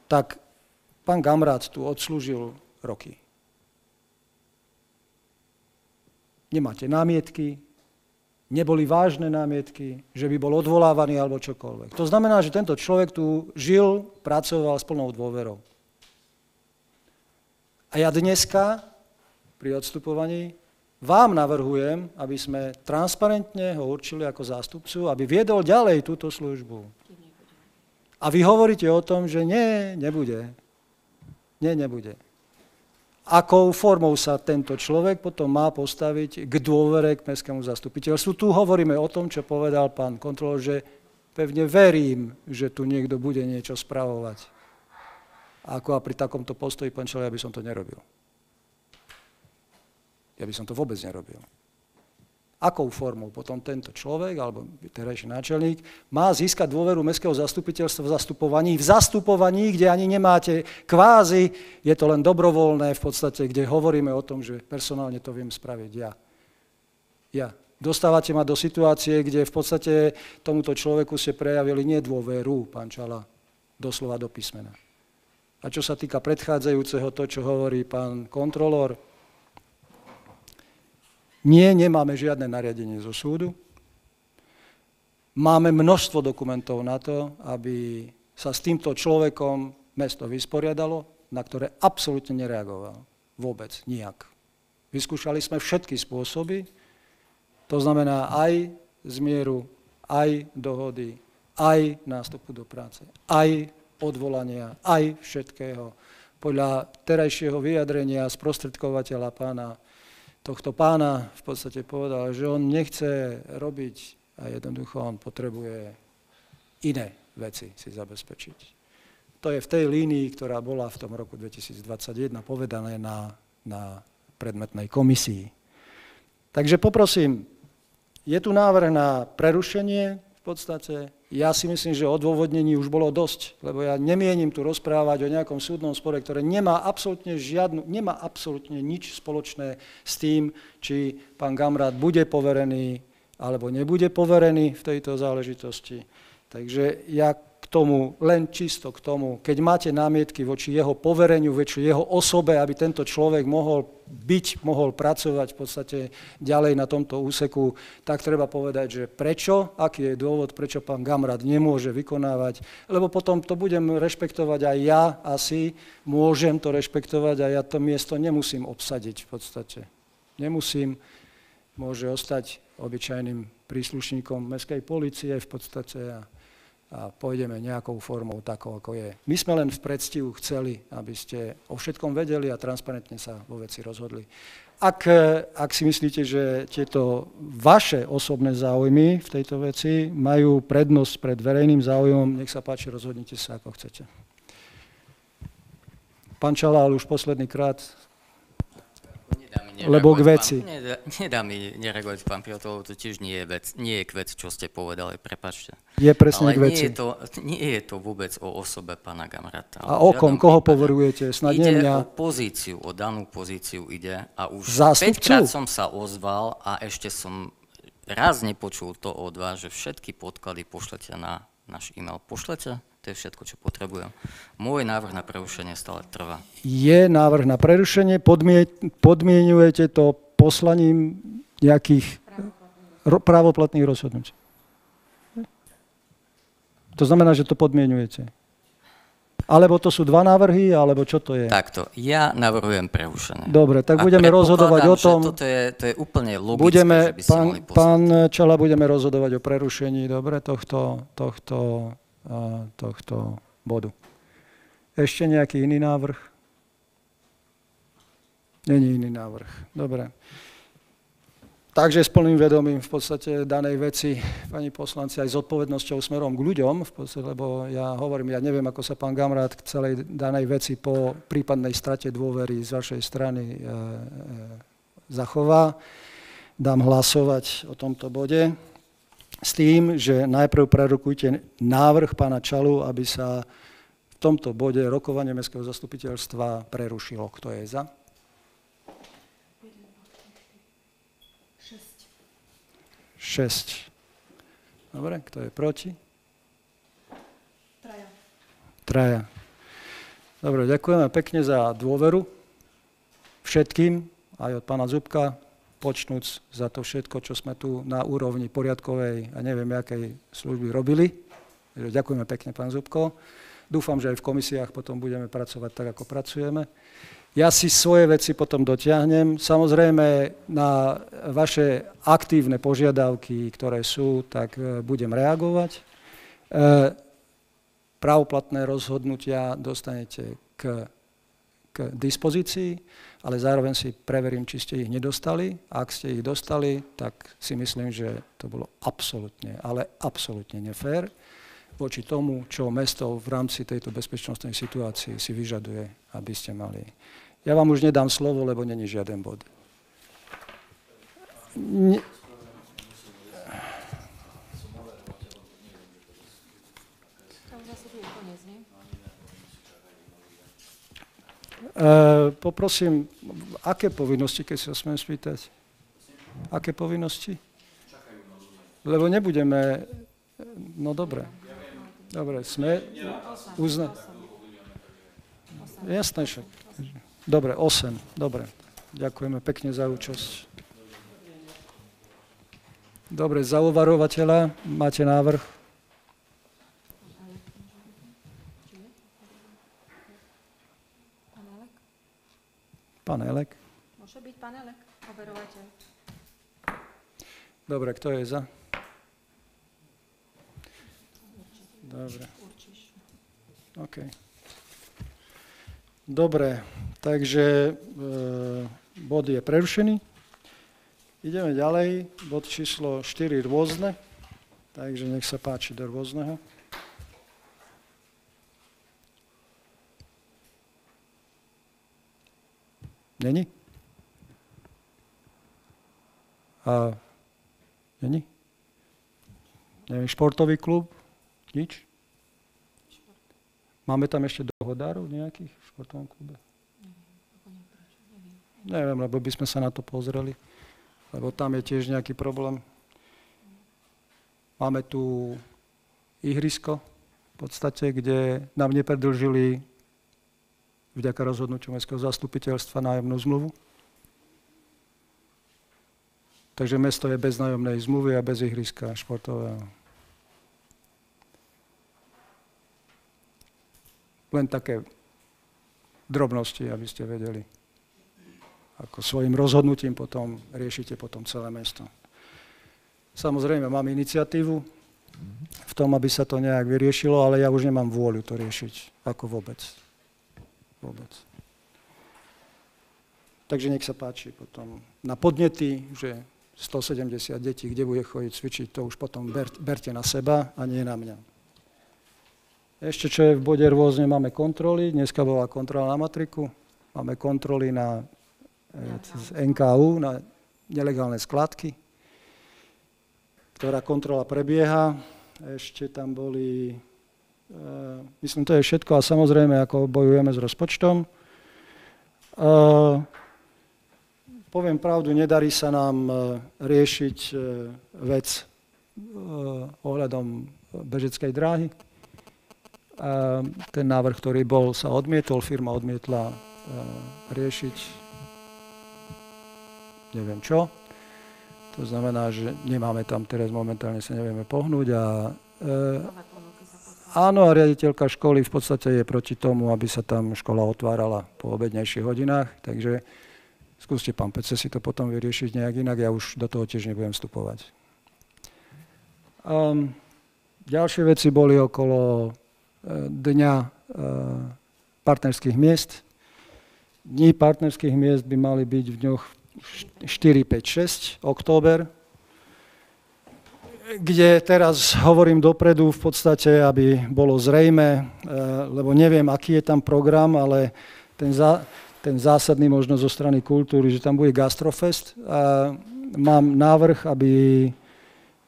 Tak pán Gamrát tu odslúžil roky. Nemáte námietky, neboli vážne námietky, že by bol odvolávaný alebo čokoľvek. To znamená, že tento človek tu žil, pracoval s plnou dôverou. A ja dneska pri odstupovaní vám navrhujem, aby sme transparentne ho určili ako zástupcu, aby viedol ďalej túto službu. A vy hovoríte o tom, že nie, nebude. Nie, nebude. Akou formou sa tento človek potom má postaviť k dôvere k mestskému zastupiteľstvu. Tu hovoríme o tom, čo povedal pán kontrolor, že pevne verím, že tu niekto bude niečo spravovať. Ako a pri takomto postoji, pán Čele, ja by som to nerobil. Ja by som to vôbec nerobil. Akou formou potom tento človek, alebo terajší náčelník, má získať dôveru mestského zastupiteľstva v zastupovaní, v zastupovaní, kde ani nemáte kvázi, je to len dobrovoľné v podstate, kde hovoríme o tom, že personálne to viem spraviť ja. Ja. Dostávate ma do situácie, kde v podstate tomuto človeku ste prejavili nedôveru, pán Čala, doslova do písmena. A čo sa týka predchádzajúceho, to, čo hovorí pán kontrolór, nie, nemáme žiadne nariadenie zo súdu. Máme množstvo dokumentov na to, aby sa s týmto človekom mesto vysporiadalo, na ktoré absolútne nereagoval. Vôbec, nijak. Vyskúšali sme všetky spôsoby, to znamená aj zmieru, aj dohody, aj nástupu do práce, aj odvolania, aj všetkého. Podľa terajšieho vyjadrenia sprostredkovateľa pána, tohto pána v podstate povedal, že on nechce robiť a jednoducho on potrebuje iné veci si zabezpečiť. To je v tej línii, ktorá bola v tom roku 2021 povedané na, na predmetnej komisii. Takže poprosím, je tu návrh na prerušenie podstate. Ja si myslím, že odôvodnení už bolo dosť, lebo ja nemienim tu rozprávať o nejakom súdnom spore, ktoré nemá absolútne žiadnu, nemá absolútne nič spoločné s tým, či pán Gamrát bude poverený alebo nebude poverený v tejto záležitosti. Takže ja tomu, len čisto k tomu, keď máte námietky voči jeho povereniu, voči jeho osobe, aby tento človek mohol byť, mohol pracovať v podstate ďalej na tomto úseku, tak treba povedať, že prečo, aký je dôvod, prečo pán Gamrad nemôže vykonávať, lebo potom to budem rešpektovať aj ja asi, môžem to rešpektovať a ja to miesto nemusím obsadiť v podstate. Nemusím, môže ostať obyčajným príslušníkom mestskej policie v podstate a a pôjdeme nejakou formou takou, ako je. My sme len v predstihu chceli, aby ste o všetkom vedeli a transparentne sa vo veci rozhodli. Ak, ak si myslíte, že tieto vaše osobné záujmy v tejto veci majú prednosť pred verejným záujmom, nech sa páči, rozhodnite sa, ako chcete. Pán Čalál už posledný krát lebo k veci. Pán, nedá, nedá mi nereagovať, pán Piotr, to tiež nie je, vec, nie je k vec, čo ste povedali, prepačte. Je presne Ale k veci. Nie je, to, nie je to vôbec o osobe pána Gamrata. A o kom? Koho poverujete? Snad ide mňa. o pozíciu, o danú pozíciu ide a už Zástupcu? 5 krát som sa ozval a ešte som raz nepočul to od vás, že všetky podklady pošlete na náš e-mail. Pošlete? To je všetko, čo potrebujem. Môj návrh na prerušenie stále trvá. Je návrh na prerušenie, podmie, podmienujete to poslaním nejakých ro, právoplatných rozhodnutí. To znamená, že to podmienujete. Alebo to sú dva návrhy, alebo čo to je? Takto, ja navrhujem prerušenie. Dobre, tak A budeme rozhodovať o tom. Že toto je, to je úplne logické, Budeme, že by pán, pán Čala, budeme rozhodovať o prerušení, dobre, tohto, tohto, tohto bodu. Ešte nejaký iný návrh? Není iný návrh. Dobre. Takže s plným vedomím v podstate danej veci, pani poslanci, aj s odpovednosťou smerom k ľuďom, v podstate, lebo ja hovorím, ja neviem, ako sa pán Gamrát k celej danej veci po prípadnej strate dôvery z vašej strany e, e, zachová. Dám hlasovať o tomto bode s tým, že najprv prerokujte návrh pána Čalu, aby sa v tomto bode rokovanie Mestského zastupiteľstva prerušilo. Kto je za? 6. Dobre, kto je proti? Traja. Traja. Dobre, ďakujeme pekne za dôveru všetkým, aj od pána Zubka, počnúc za to všetko, čo sme tu na úrovni poriadkovej a neviem, akej služby robili. Ďakujeme pekne, pán Zubko. Dúfam, že aj v komisiách potom budeme pracovať tak, ako pracujeme. Ja si svoje veci potom dotiahnem. Samozrejme, na vaše aktívne požiadavky, ktoré sú, tak e, budem reagovať. E, pravoplatné rozhodnutia dostanete k, k dispozícii, ale zároveň si preverím, či ste ich nedostali. Ak ste ich dostali, tak si myslím, že to bolo absolútne, ale absolútne nefér voči tomu, čo mesto v rámci tejto bezpečnostnej situácii si vyžaduje, aby ste mali. Ja vám už nedám slovo, lebo není žiaden bod. Ne... Uh, poprosím, aké povinnosti, keď sa smiem spýtať? Aké povinnosti? Lebo nebudeme... No dobre. Dobre, sme... Uzna... Jasné však. Dobre, 8. Dobre. Ďakujeme pekne za účasť. Dobre, za uvarovateľa máte návrh? Pán Elek. Môže byť pán Elek, overovateľ. Dobre, kto je za? Dobre. OK. Dobre, takže e, bod je prerušený. Ideme ďalej, bod číslo 4 rôzne, takže nech sa páči do rôzneho. Není? A není? Neviem, športový klub? Nič? Máme tam ešte dohodárov nejakých v športovom klube? Neviem, lebo by sme sa na to pozreli, lebo tam je tiež nejaký problém. Máme tu ihrisko, v podstate, kde nám nepredlžili vďaka rozhodnutiu Mestského zastupiteľstva nájomnú zmluvu. Takže mesto je bez nájomnej zmluvy a bez ihriska športového. Len také drobnosti, aby ste vedeli. Ako svojim rozhodnutím potom riešite potom celé mesto. Samozrejme, mám iniciatívu v tom, aby sa to nejak vyriešilo, ale ja už nemám vôľu to riešiť. Ako vôbec. Vôbec. Takže nech sa páči potom na podnety, že 170 detí, kde bude chodiť cvičiť, to už potom ber, berte na seba a nie na mňa. Ešte čo je v bode rôzne, máme kontroly. Dneska bola kontrola na matriku, máme kontroly na e, NKU, na nelegálne skladky, ktorá kontrola prebieha. Ešte tam boli, myslím, to je všetko a samozrejme, ako bojujeme s rozpočtom. E, poviem pravdu, nedarí sa nám e, riešiť vec ohľadom bežeckej dráhy. Ten návrh, ktorý bol, sa odmietol, firma odmietla riešiť neviem čo. To znamená, že nemáme tam teraz momentálne sa nevieme pohnúť a Áno, riaditeľka školy v podstate je proti tomu, aby sa tam škola otvárala po obednejších hodinách, takže Skúste, pán Pece, si to potom vyriešiť nejak inak, ja už do toho tiež nebudem vstupovať. Um, ďalšie veci boli okolo uh, dňa uh, partnerských miest. Dní partnerských miest by mali byť v dňoch 4, 5, 6, október, kde teraz hovorím dopredu v podstate, aby bolo zrejme, uh, lebo neviem, aký je tam program, ale ten, za, ten zásadný možno zo strany kultúry, že tam bude gastrofest. A mám návrh, aby,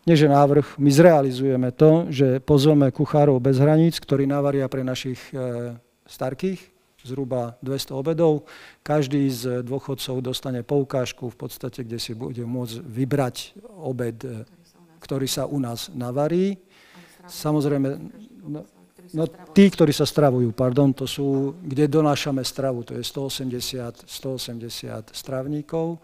nie že návrh, my zrealizujeme to, že pozveme kuchárov bez hraníc, ktorí navaria pre našich e, starkých, zhruba 200 obedov. Každý z dôchodcov dostane poukážku v podstate, kde si bude môcť vybrať obed, e, ktorý sa u nás navarí. Samozrejme, no, No tí, ktorí sa stravujú, pardon, to sú, kde donášame stravu, to je 180, 180 stravníkov.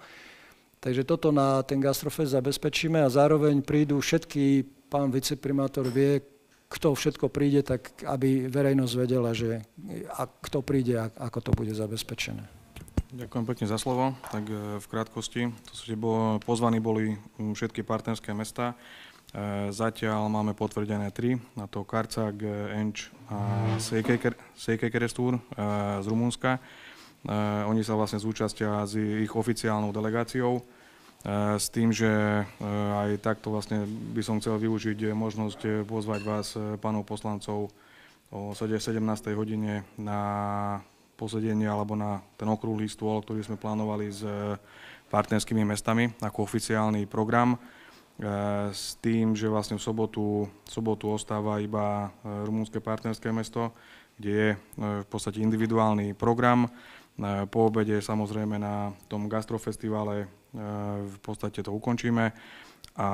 Takže toto na ten gastrofest zabezpečíme a zároveň prídu všetky, pán viceprimátor vie, kto všetko príde, tak aby verejnosť vedela, že a kto príde a ako to bude zabezpečené. Ďakujem pekne za slovo. Tak e, v krátkosti, to sú, pozvaní boli všetky partnerské mesta. E, zatiaľ máme potvrdené tri, na to Karcag, Enč a Sejkekerestúr e, z Rumunska. E, oni sa vlastne zúčastia s ich oficiálnou delegáciou s tým, že aj takto vlastne by som chcel využiť možnosť pozvať vás, pánov poslancov, o 17. hodine na posedenie alebo na ten okrúhly stôl, ktorý sme plánovali s partnerskými mestami ako oficiálny program. E, s tým, že vlastne v sobotu, v sobotu ostáva iba e, rumúnske partnerské mesto, kde je v podstate individuálny program. Po obede samozrejme na tom gastrofestivale v podstate to ukončíme a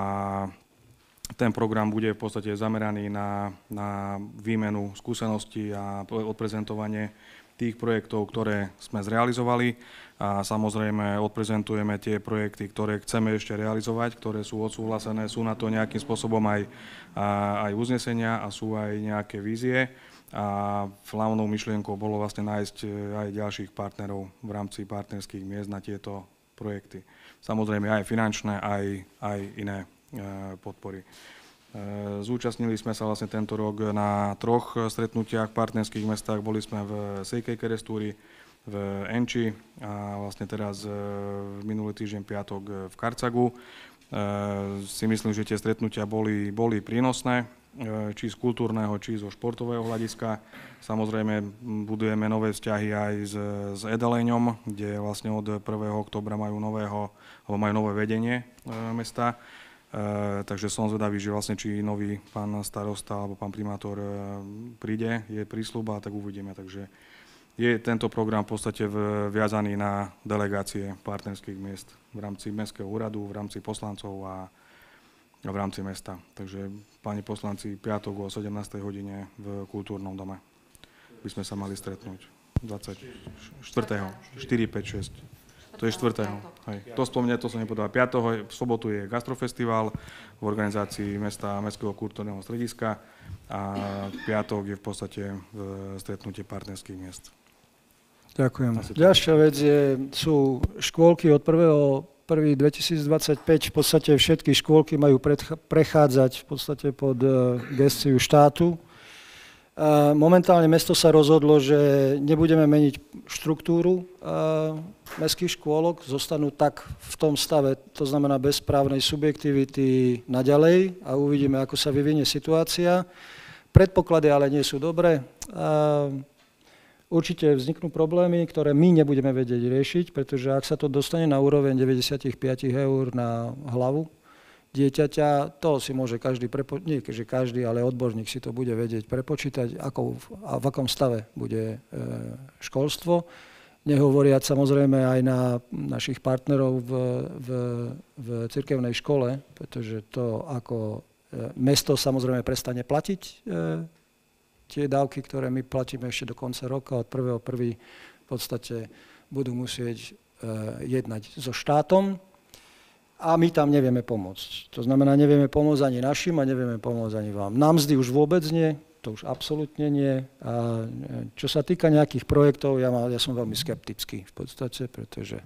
ten program bude v podstate zameraný na, na výmenu skúseností a odprezentovanie tých projektov, ktoré sme zrealizovali a samozrejme odprezentujeme tie projekty, ktoré chceme ešte realizovať, ktoré sú odsúhlasené, sú na to nejakým spôsobom aj, aj uznesenia a sú aj nejaké vízie. A hlavnou myšlienkou bolo vlastne nájsť e, aj ďalších partnerov v rámci partnerských miest na tieto projekty. Samozrejme aj finančné, aj, aj iné e, podpory. E, zúčastnili sme sa vlastne tento rok na troch stretnutiach v partnerských mestách. Boli sme v Sejkej Kerestúri, v Enči a vlastne teraz e, minulý týždeň piatok v Karcagu. Si myslím, že tie stretnutia boli, boli prínosné. či z kultúrneho, či zo športového hľadiska. Samozrejme budujeme nové vzťahy aj s, s Edaleňom, kde vlastne od 1. oktobra majú nového, majú nové vedenie mesta. Takže som zvedavý, že vlastne či nový pán starosta alebo pán primátor príde, je prísľuba, tak uvidíme. Takže je tento program v podstate viazaný na delegácie partnerských miest v rámci Mestského úradu, v rámci poslancov a v rámci mesta. Takže páni poslanci, piatok o 17. hodine v kultúrnom dome by sme sa mali stretnúť. 24. 4. 4, 5, 6. To je 4. Hej. To spomne, to som nepovedal. 5. v sobotu je gastrofestival v organizácii mesta Mestského kultúrneho strediska a piatok je v podstate v stretnutie partnerských miest. Ďakujem. Ďalšia vec je, sú škôlky od 1. 1. 2025, v podstate všetky škôlky majú prechádzať v podstate pod uh, gestiu štátu. Momentálne mesto sa rozhodlo, že nebudeme meniť štruktúru mestských škôlok, zostanú tak v tom stave, to znamená bez právnej subjektivity naďalej a uvidíme, ako sa vyvinie situácia. Predpoklady ale nie sú dobré. Určite vzniknú problémy, ktoré my nebudeme vedieť riešiť, pretože ak sa to dostane na úroveň 95 eur na hlavu dieťaťa, to si môže každý, prepo- nie že každý, ale odborník si to bude vedieť prepočítať, ako, a v akom stave bude e, školstvo. Nehovoriať samozrejme aj na našich partnerov v, v, v cirkevnej škole, pretože to ako e, mesto samozrejme prestane platiť e, tie dávky, ktoré my platíme ešte do konca roka, od 1.1. v podstate budú musieť uh, jednať so štátom a my tam nevieme pomôcť. To znamená, nevieme pomôcť ani našim a nevieme pomôcť ani vám. Nám mzdy už vôbec nie, to už absolútne nie. A e, čo sa týka nejakých projektov, ja, má, ja som veľmi skeptický v podstate, pretože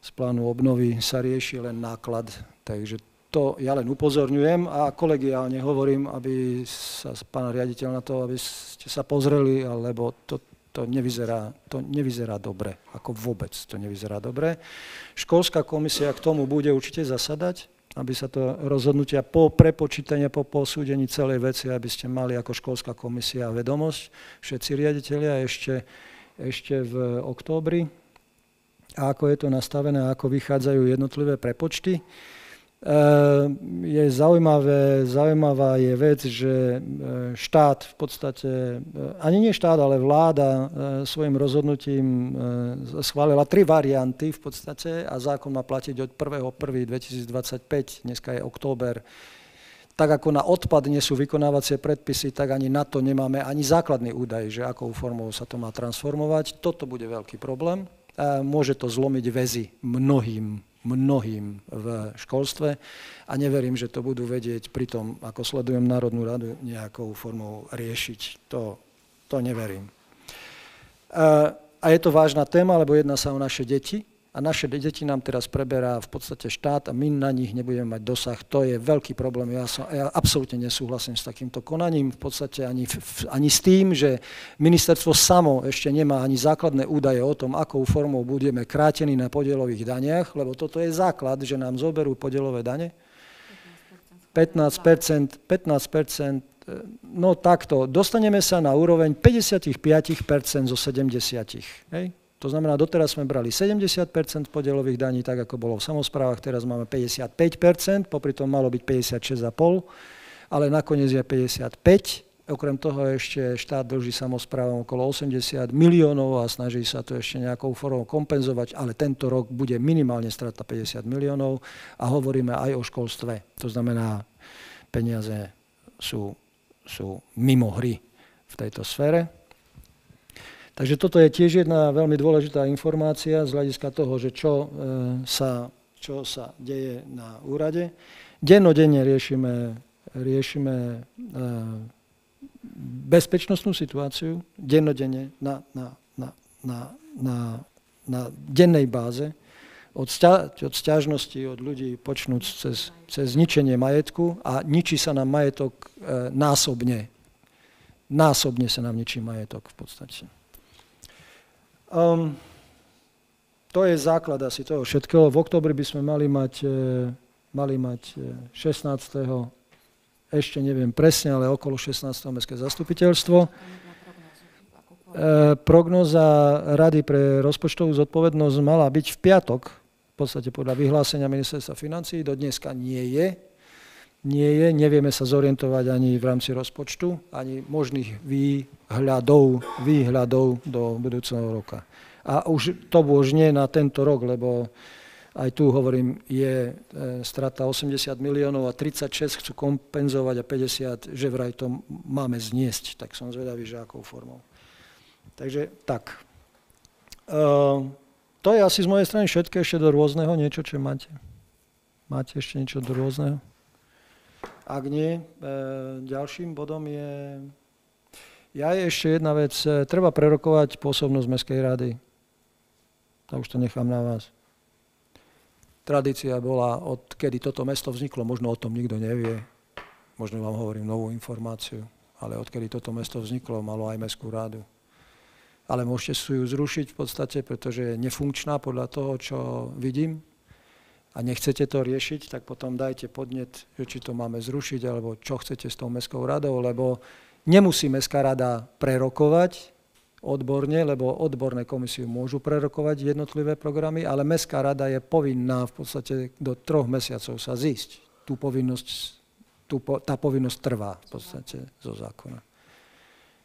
z plánu obnovy sa rieši len náklad, takže to ja len upozorňujem a kolegiálne hovorím, aby sa pán riaditeľ na to, aby ste sa pozreli, lebo to, to, nevyzerá, to nevyzerá dobre, ako vôbec to nevyzerá dobre. Školská komisia k tomu bude určite zasadať, aby sa to rozhodnutia po prepočítaní, po posúdení celej veci, aby ste mali ako školská komisia vedomosť, všetci riaditeľia ešte, ešte v októbri, a ako je to nastavené, ako vychádzajú jednotlivé prepočty. Ehm, je zaujímavé, zaujímavá je vec, že e, štát v podstate, e, ani nie štát, ale vláda e, svojim rozhodnutím schválila tri varianty v podstate a zákon má platiť od 1.1.2025, dneska je október. Tak ako na odpad nie sú vykonávacie predpisy, tak ani na to nemáme ani základný údaj, že akou formou sa to má transformovať. Toto bude veľký problém. Môže to zlomiť väzy mnohým mnohým v školstve a neverím, že to budú vedieť pri tom, ako sledujem Národnú radu, nejakou formou riešiť. To, to neverím. A je to vážna téma, lebo jedná sa o naše deti a naše deti nám teraz preberá v podstate štát a my na nich nebudeme mať dosah. To je veľký problém. Ja, som, ja absolútne nesúhlasím s takýmto konaním, v podstate ani, ani s tým, že ministerstvo samo ešte nemá ani základné údaje o tom, akou formou budeme krátení na podielových daniach, lebo toto je základ, že nám zoberú podielové dane. 15%, 15% no takto, dostaneme sa na úroveň 55% zo 70. Hej? To znamená, doteraz sme brali 70% podielových daní, tak ako bolo v samozprávach, teraz máme 55% popri tom malo byť 56,5 ale nakoniec je 55 Okrem toho ešte štát dlží samozprávom okolo 80 miliónov a snaží sa to ešte nejakou formou kompenzovať, ale tento rok bude minimálne strata 50 miliónov a hovoríme aj o školstve. To znamená, peniaze sú, sú mimo hry v tejto sfére. Takže toto je tiež jedna veľmi dôležitá informácia z hľadiska toho, že čo, e, sa, čo sa deje na úrade. Dennodenne riešime, riešime e, bezpečnostnú situáciu, dennodenne na, na, na, na, na, na dennej báze, od, sťa, od sťažnosti od ľudí počnúť cez, cez ničenie majetku a ničí sa nám majetok e, násobne. Násobne sa nám ničí majetok v podstate. Um, to je základ asi toho všetkého. V oktobri by sme mali mať, e, mali mať 16. E, ešte neviem presne, ale okolo 16. mestské zastupiteľstvo. Prognoza Rady pre rozpočtovú zodpovednosť mala byť v piatok, v podstate podľa vyhlásenia ministerstva financí, do dneska nie je. Nie je, nevieme sa zorientovať ani v rámci rozpočtu, ani možných výhľadov, výhľadov do budúceho roka. A už to už nie na tento rok, lebo aj tu hovorím, je e, strata 80 miliónov a 36 chcú kompenzovať a 50, že vraj to máme zniesť. Tak som zvedavý, že akou formou. Takže tak. Uh, to je asi z mojej strany všetko, ešte do rôzneho niečo, čo máte. Máte ešte niečo do rôzneho? Ak nie, e, ďalším bodom je... Ja je ešte jedna vec. E, treba prerokovať pôsobnosť Mestskej rady. To už to nechám na vás. Tradícia bola, odkedy toto mesto vzniklo, možno o tom nikto nevie, možno vám hovorím novú informáciu, ale odkedy toto mesto vzniklo, malo aj Mestskú rádu. Ale môžete si ju zrušiť v podstate, pretože je nefunkčná podľa toho, čo vidím, a nechcete to riešiť, tak potom dajte podnet, že či to máme zrušiť, alebo čo chcete s tou mestskou radou, lebo nemusí mestská rada prerokovať odborne, lebo odborné komisie môžu prerokovať jednotlivé programy, ale mestská rada je povinná v podstate do troch mesiacov sa zísť. Tú povinnosť, tú, tá povinnosť trvá v podstate zo zákona.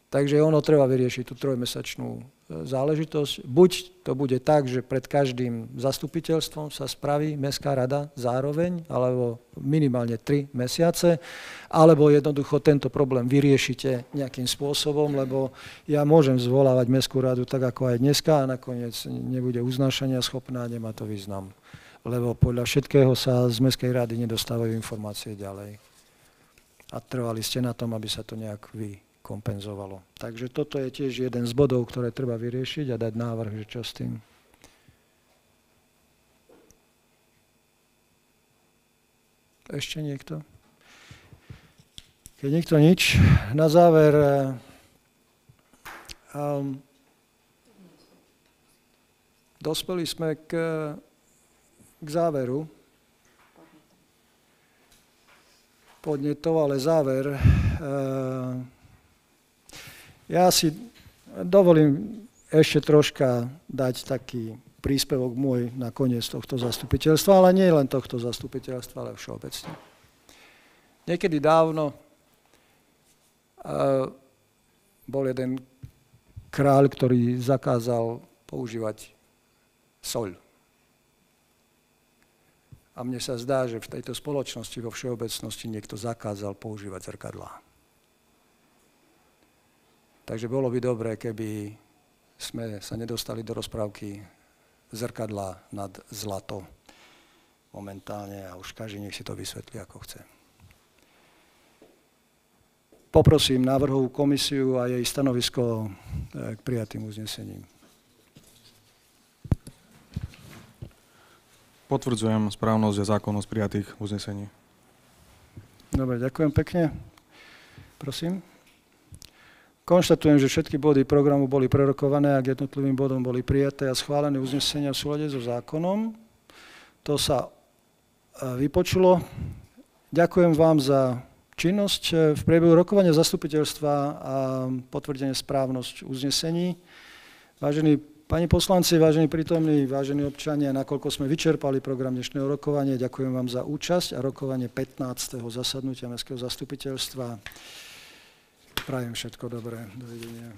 Takže ono treba vyriešiť tú trojmesačnú záležitosť. Buď to bude tak, že pred každým zastupiteľstvom sa spraví Mestská rada zároveň, alebo minimálne 3 mesiace, alebo jednoducho tento problém vyriešite nejakým spôsobom, lebo ja môžem zvolávať Mestskú radu tak, ako aj dneska a nakoniec nebude uznášania schopná, nemá to význam. Lebo podľa všetkého sa z Mestskej rady nedostávajú informácie ďalej. A trvali ste na tom, aby sa to nejak vy kompenzovalo. Takže toto je tiež jeden z bodov, ktoré treba vyriešiť a dať návrh, že čo s tým. Ešte niekto? Keď nikto nič, na záver um, dospeli sme k, k záveru podnetov, ale záver uh, ja si dovolím ešte troška dať taký príspevok môj na koniec tohto zastupiteľstva, ale nie len tohto zastupiteľstva, ale všeobecne. Niekedy dávno bol jeden kráľ, ktorý zakázal používať soľ. A mne sa zdá, že v tejto spoločnosti vo všeobecnosti niekto zakázal používať zrkadlá. Takže bolo by dobré, keby sme sa nedostali do rozprávky zrkadla nad zlato momentálne a už každý nech si to vysvetlí, ako chce. Poprosím návrhovú komisiu a jej stanovisko eh, k prijatým uznesením. Potvrdzujem správnosť a zákonnosť prijatých uznesení. Dobre, ďakujem pekne. Prosím. Konštatujem, že všetky body programu boli prerokované a k jednotlivým bodom boli prijaté a schválené uznesenia v súlade so zákonom. To sa e, vypočulo. Ďakujem vám za činnosť e, v priebehu rokovania zastupiteľstva a potvrdenie správnosť uznesení. Vážení pani poslanci, vážení prítomní, vážení občania, nakoľko sme vyčerpali program dnešného rokovania, ďakujem vám za účasť a rokovanie 15. zasadnutia Mestského zastupiteľstva. Prajem všetko dobré. Dovidenia.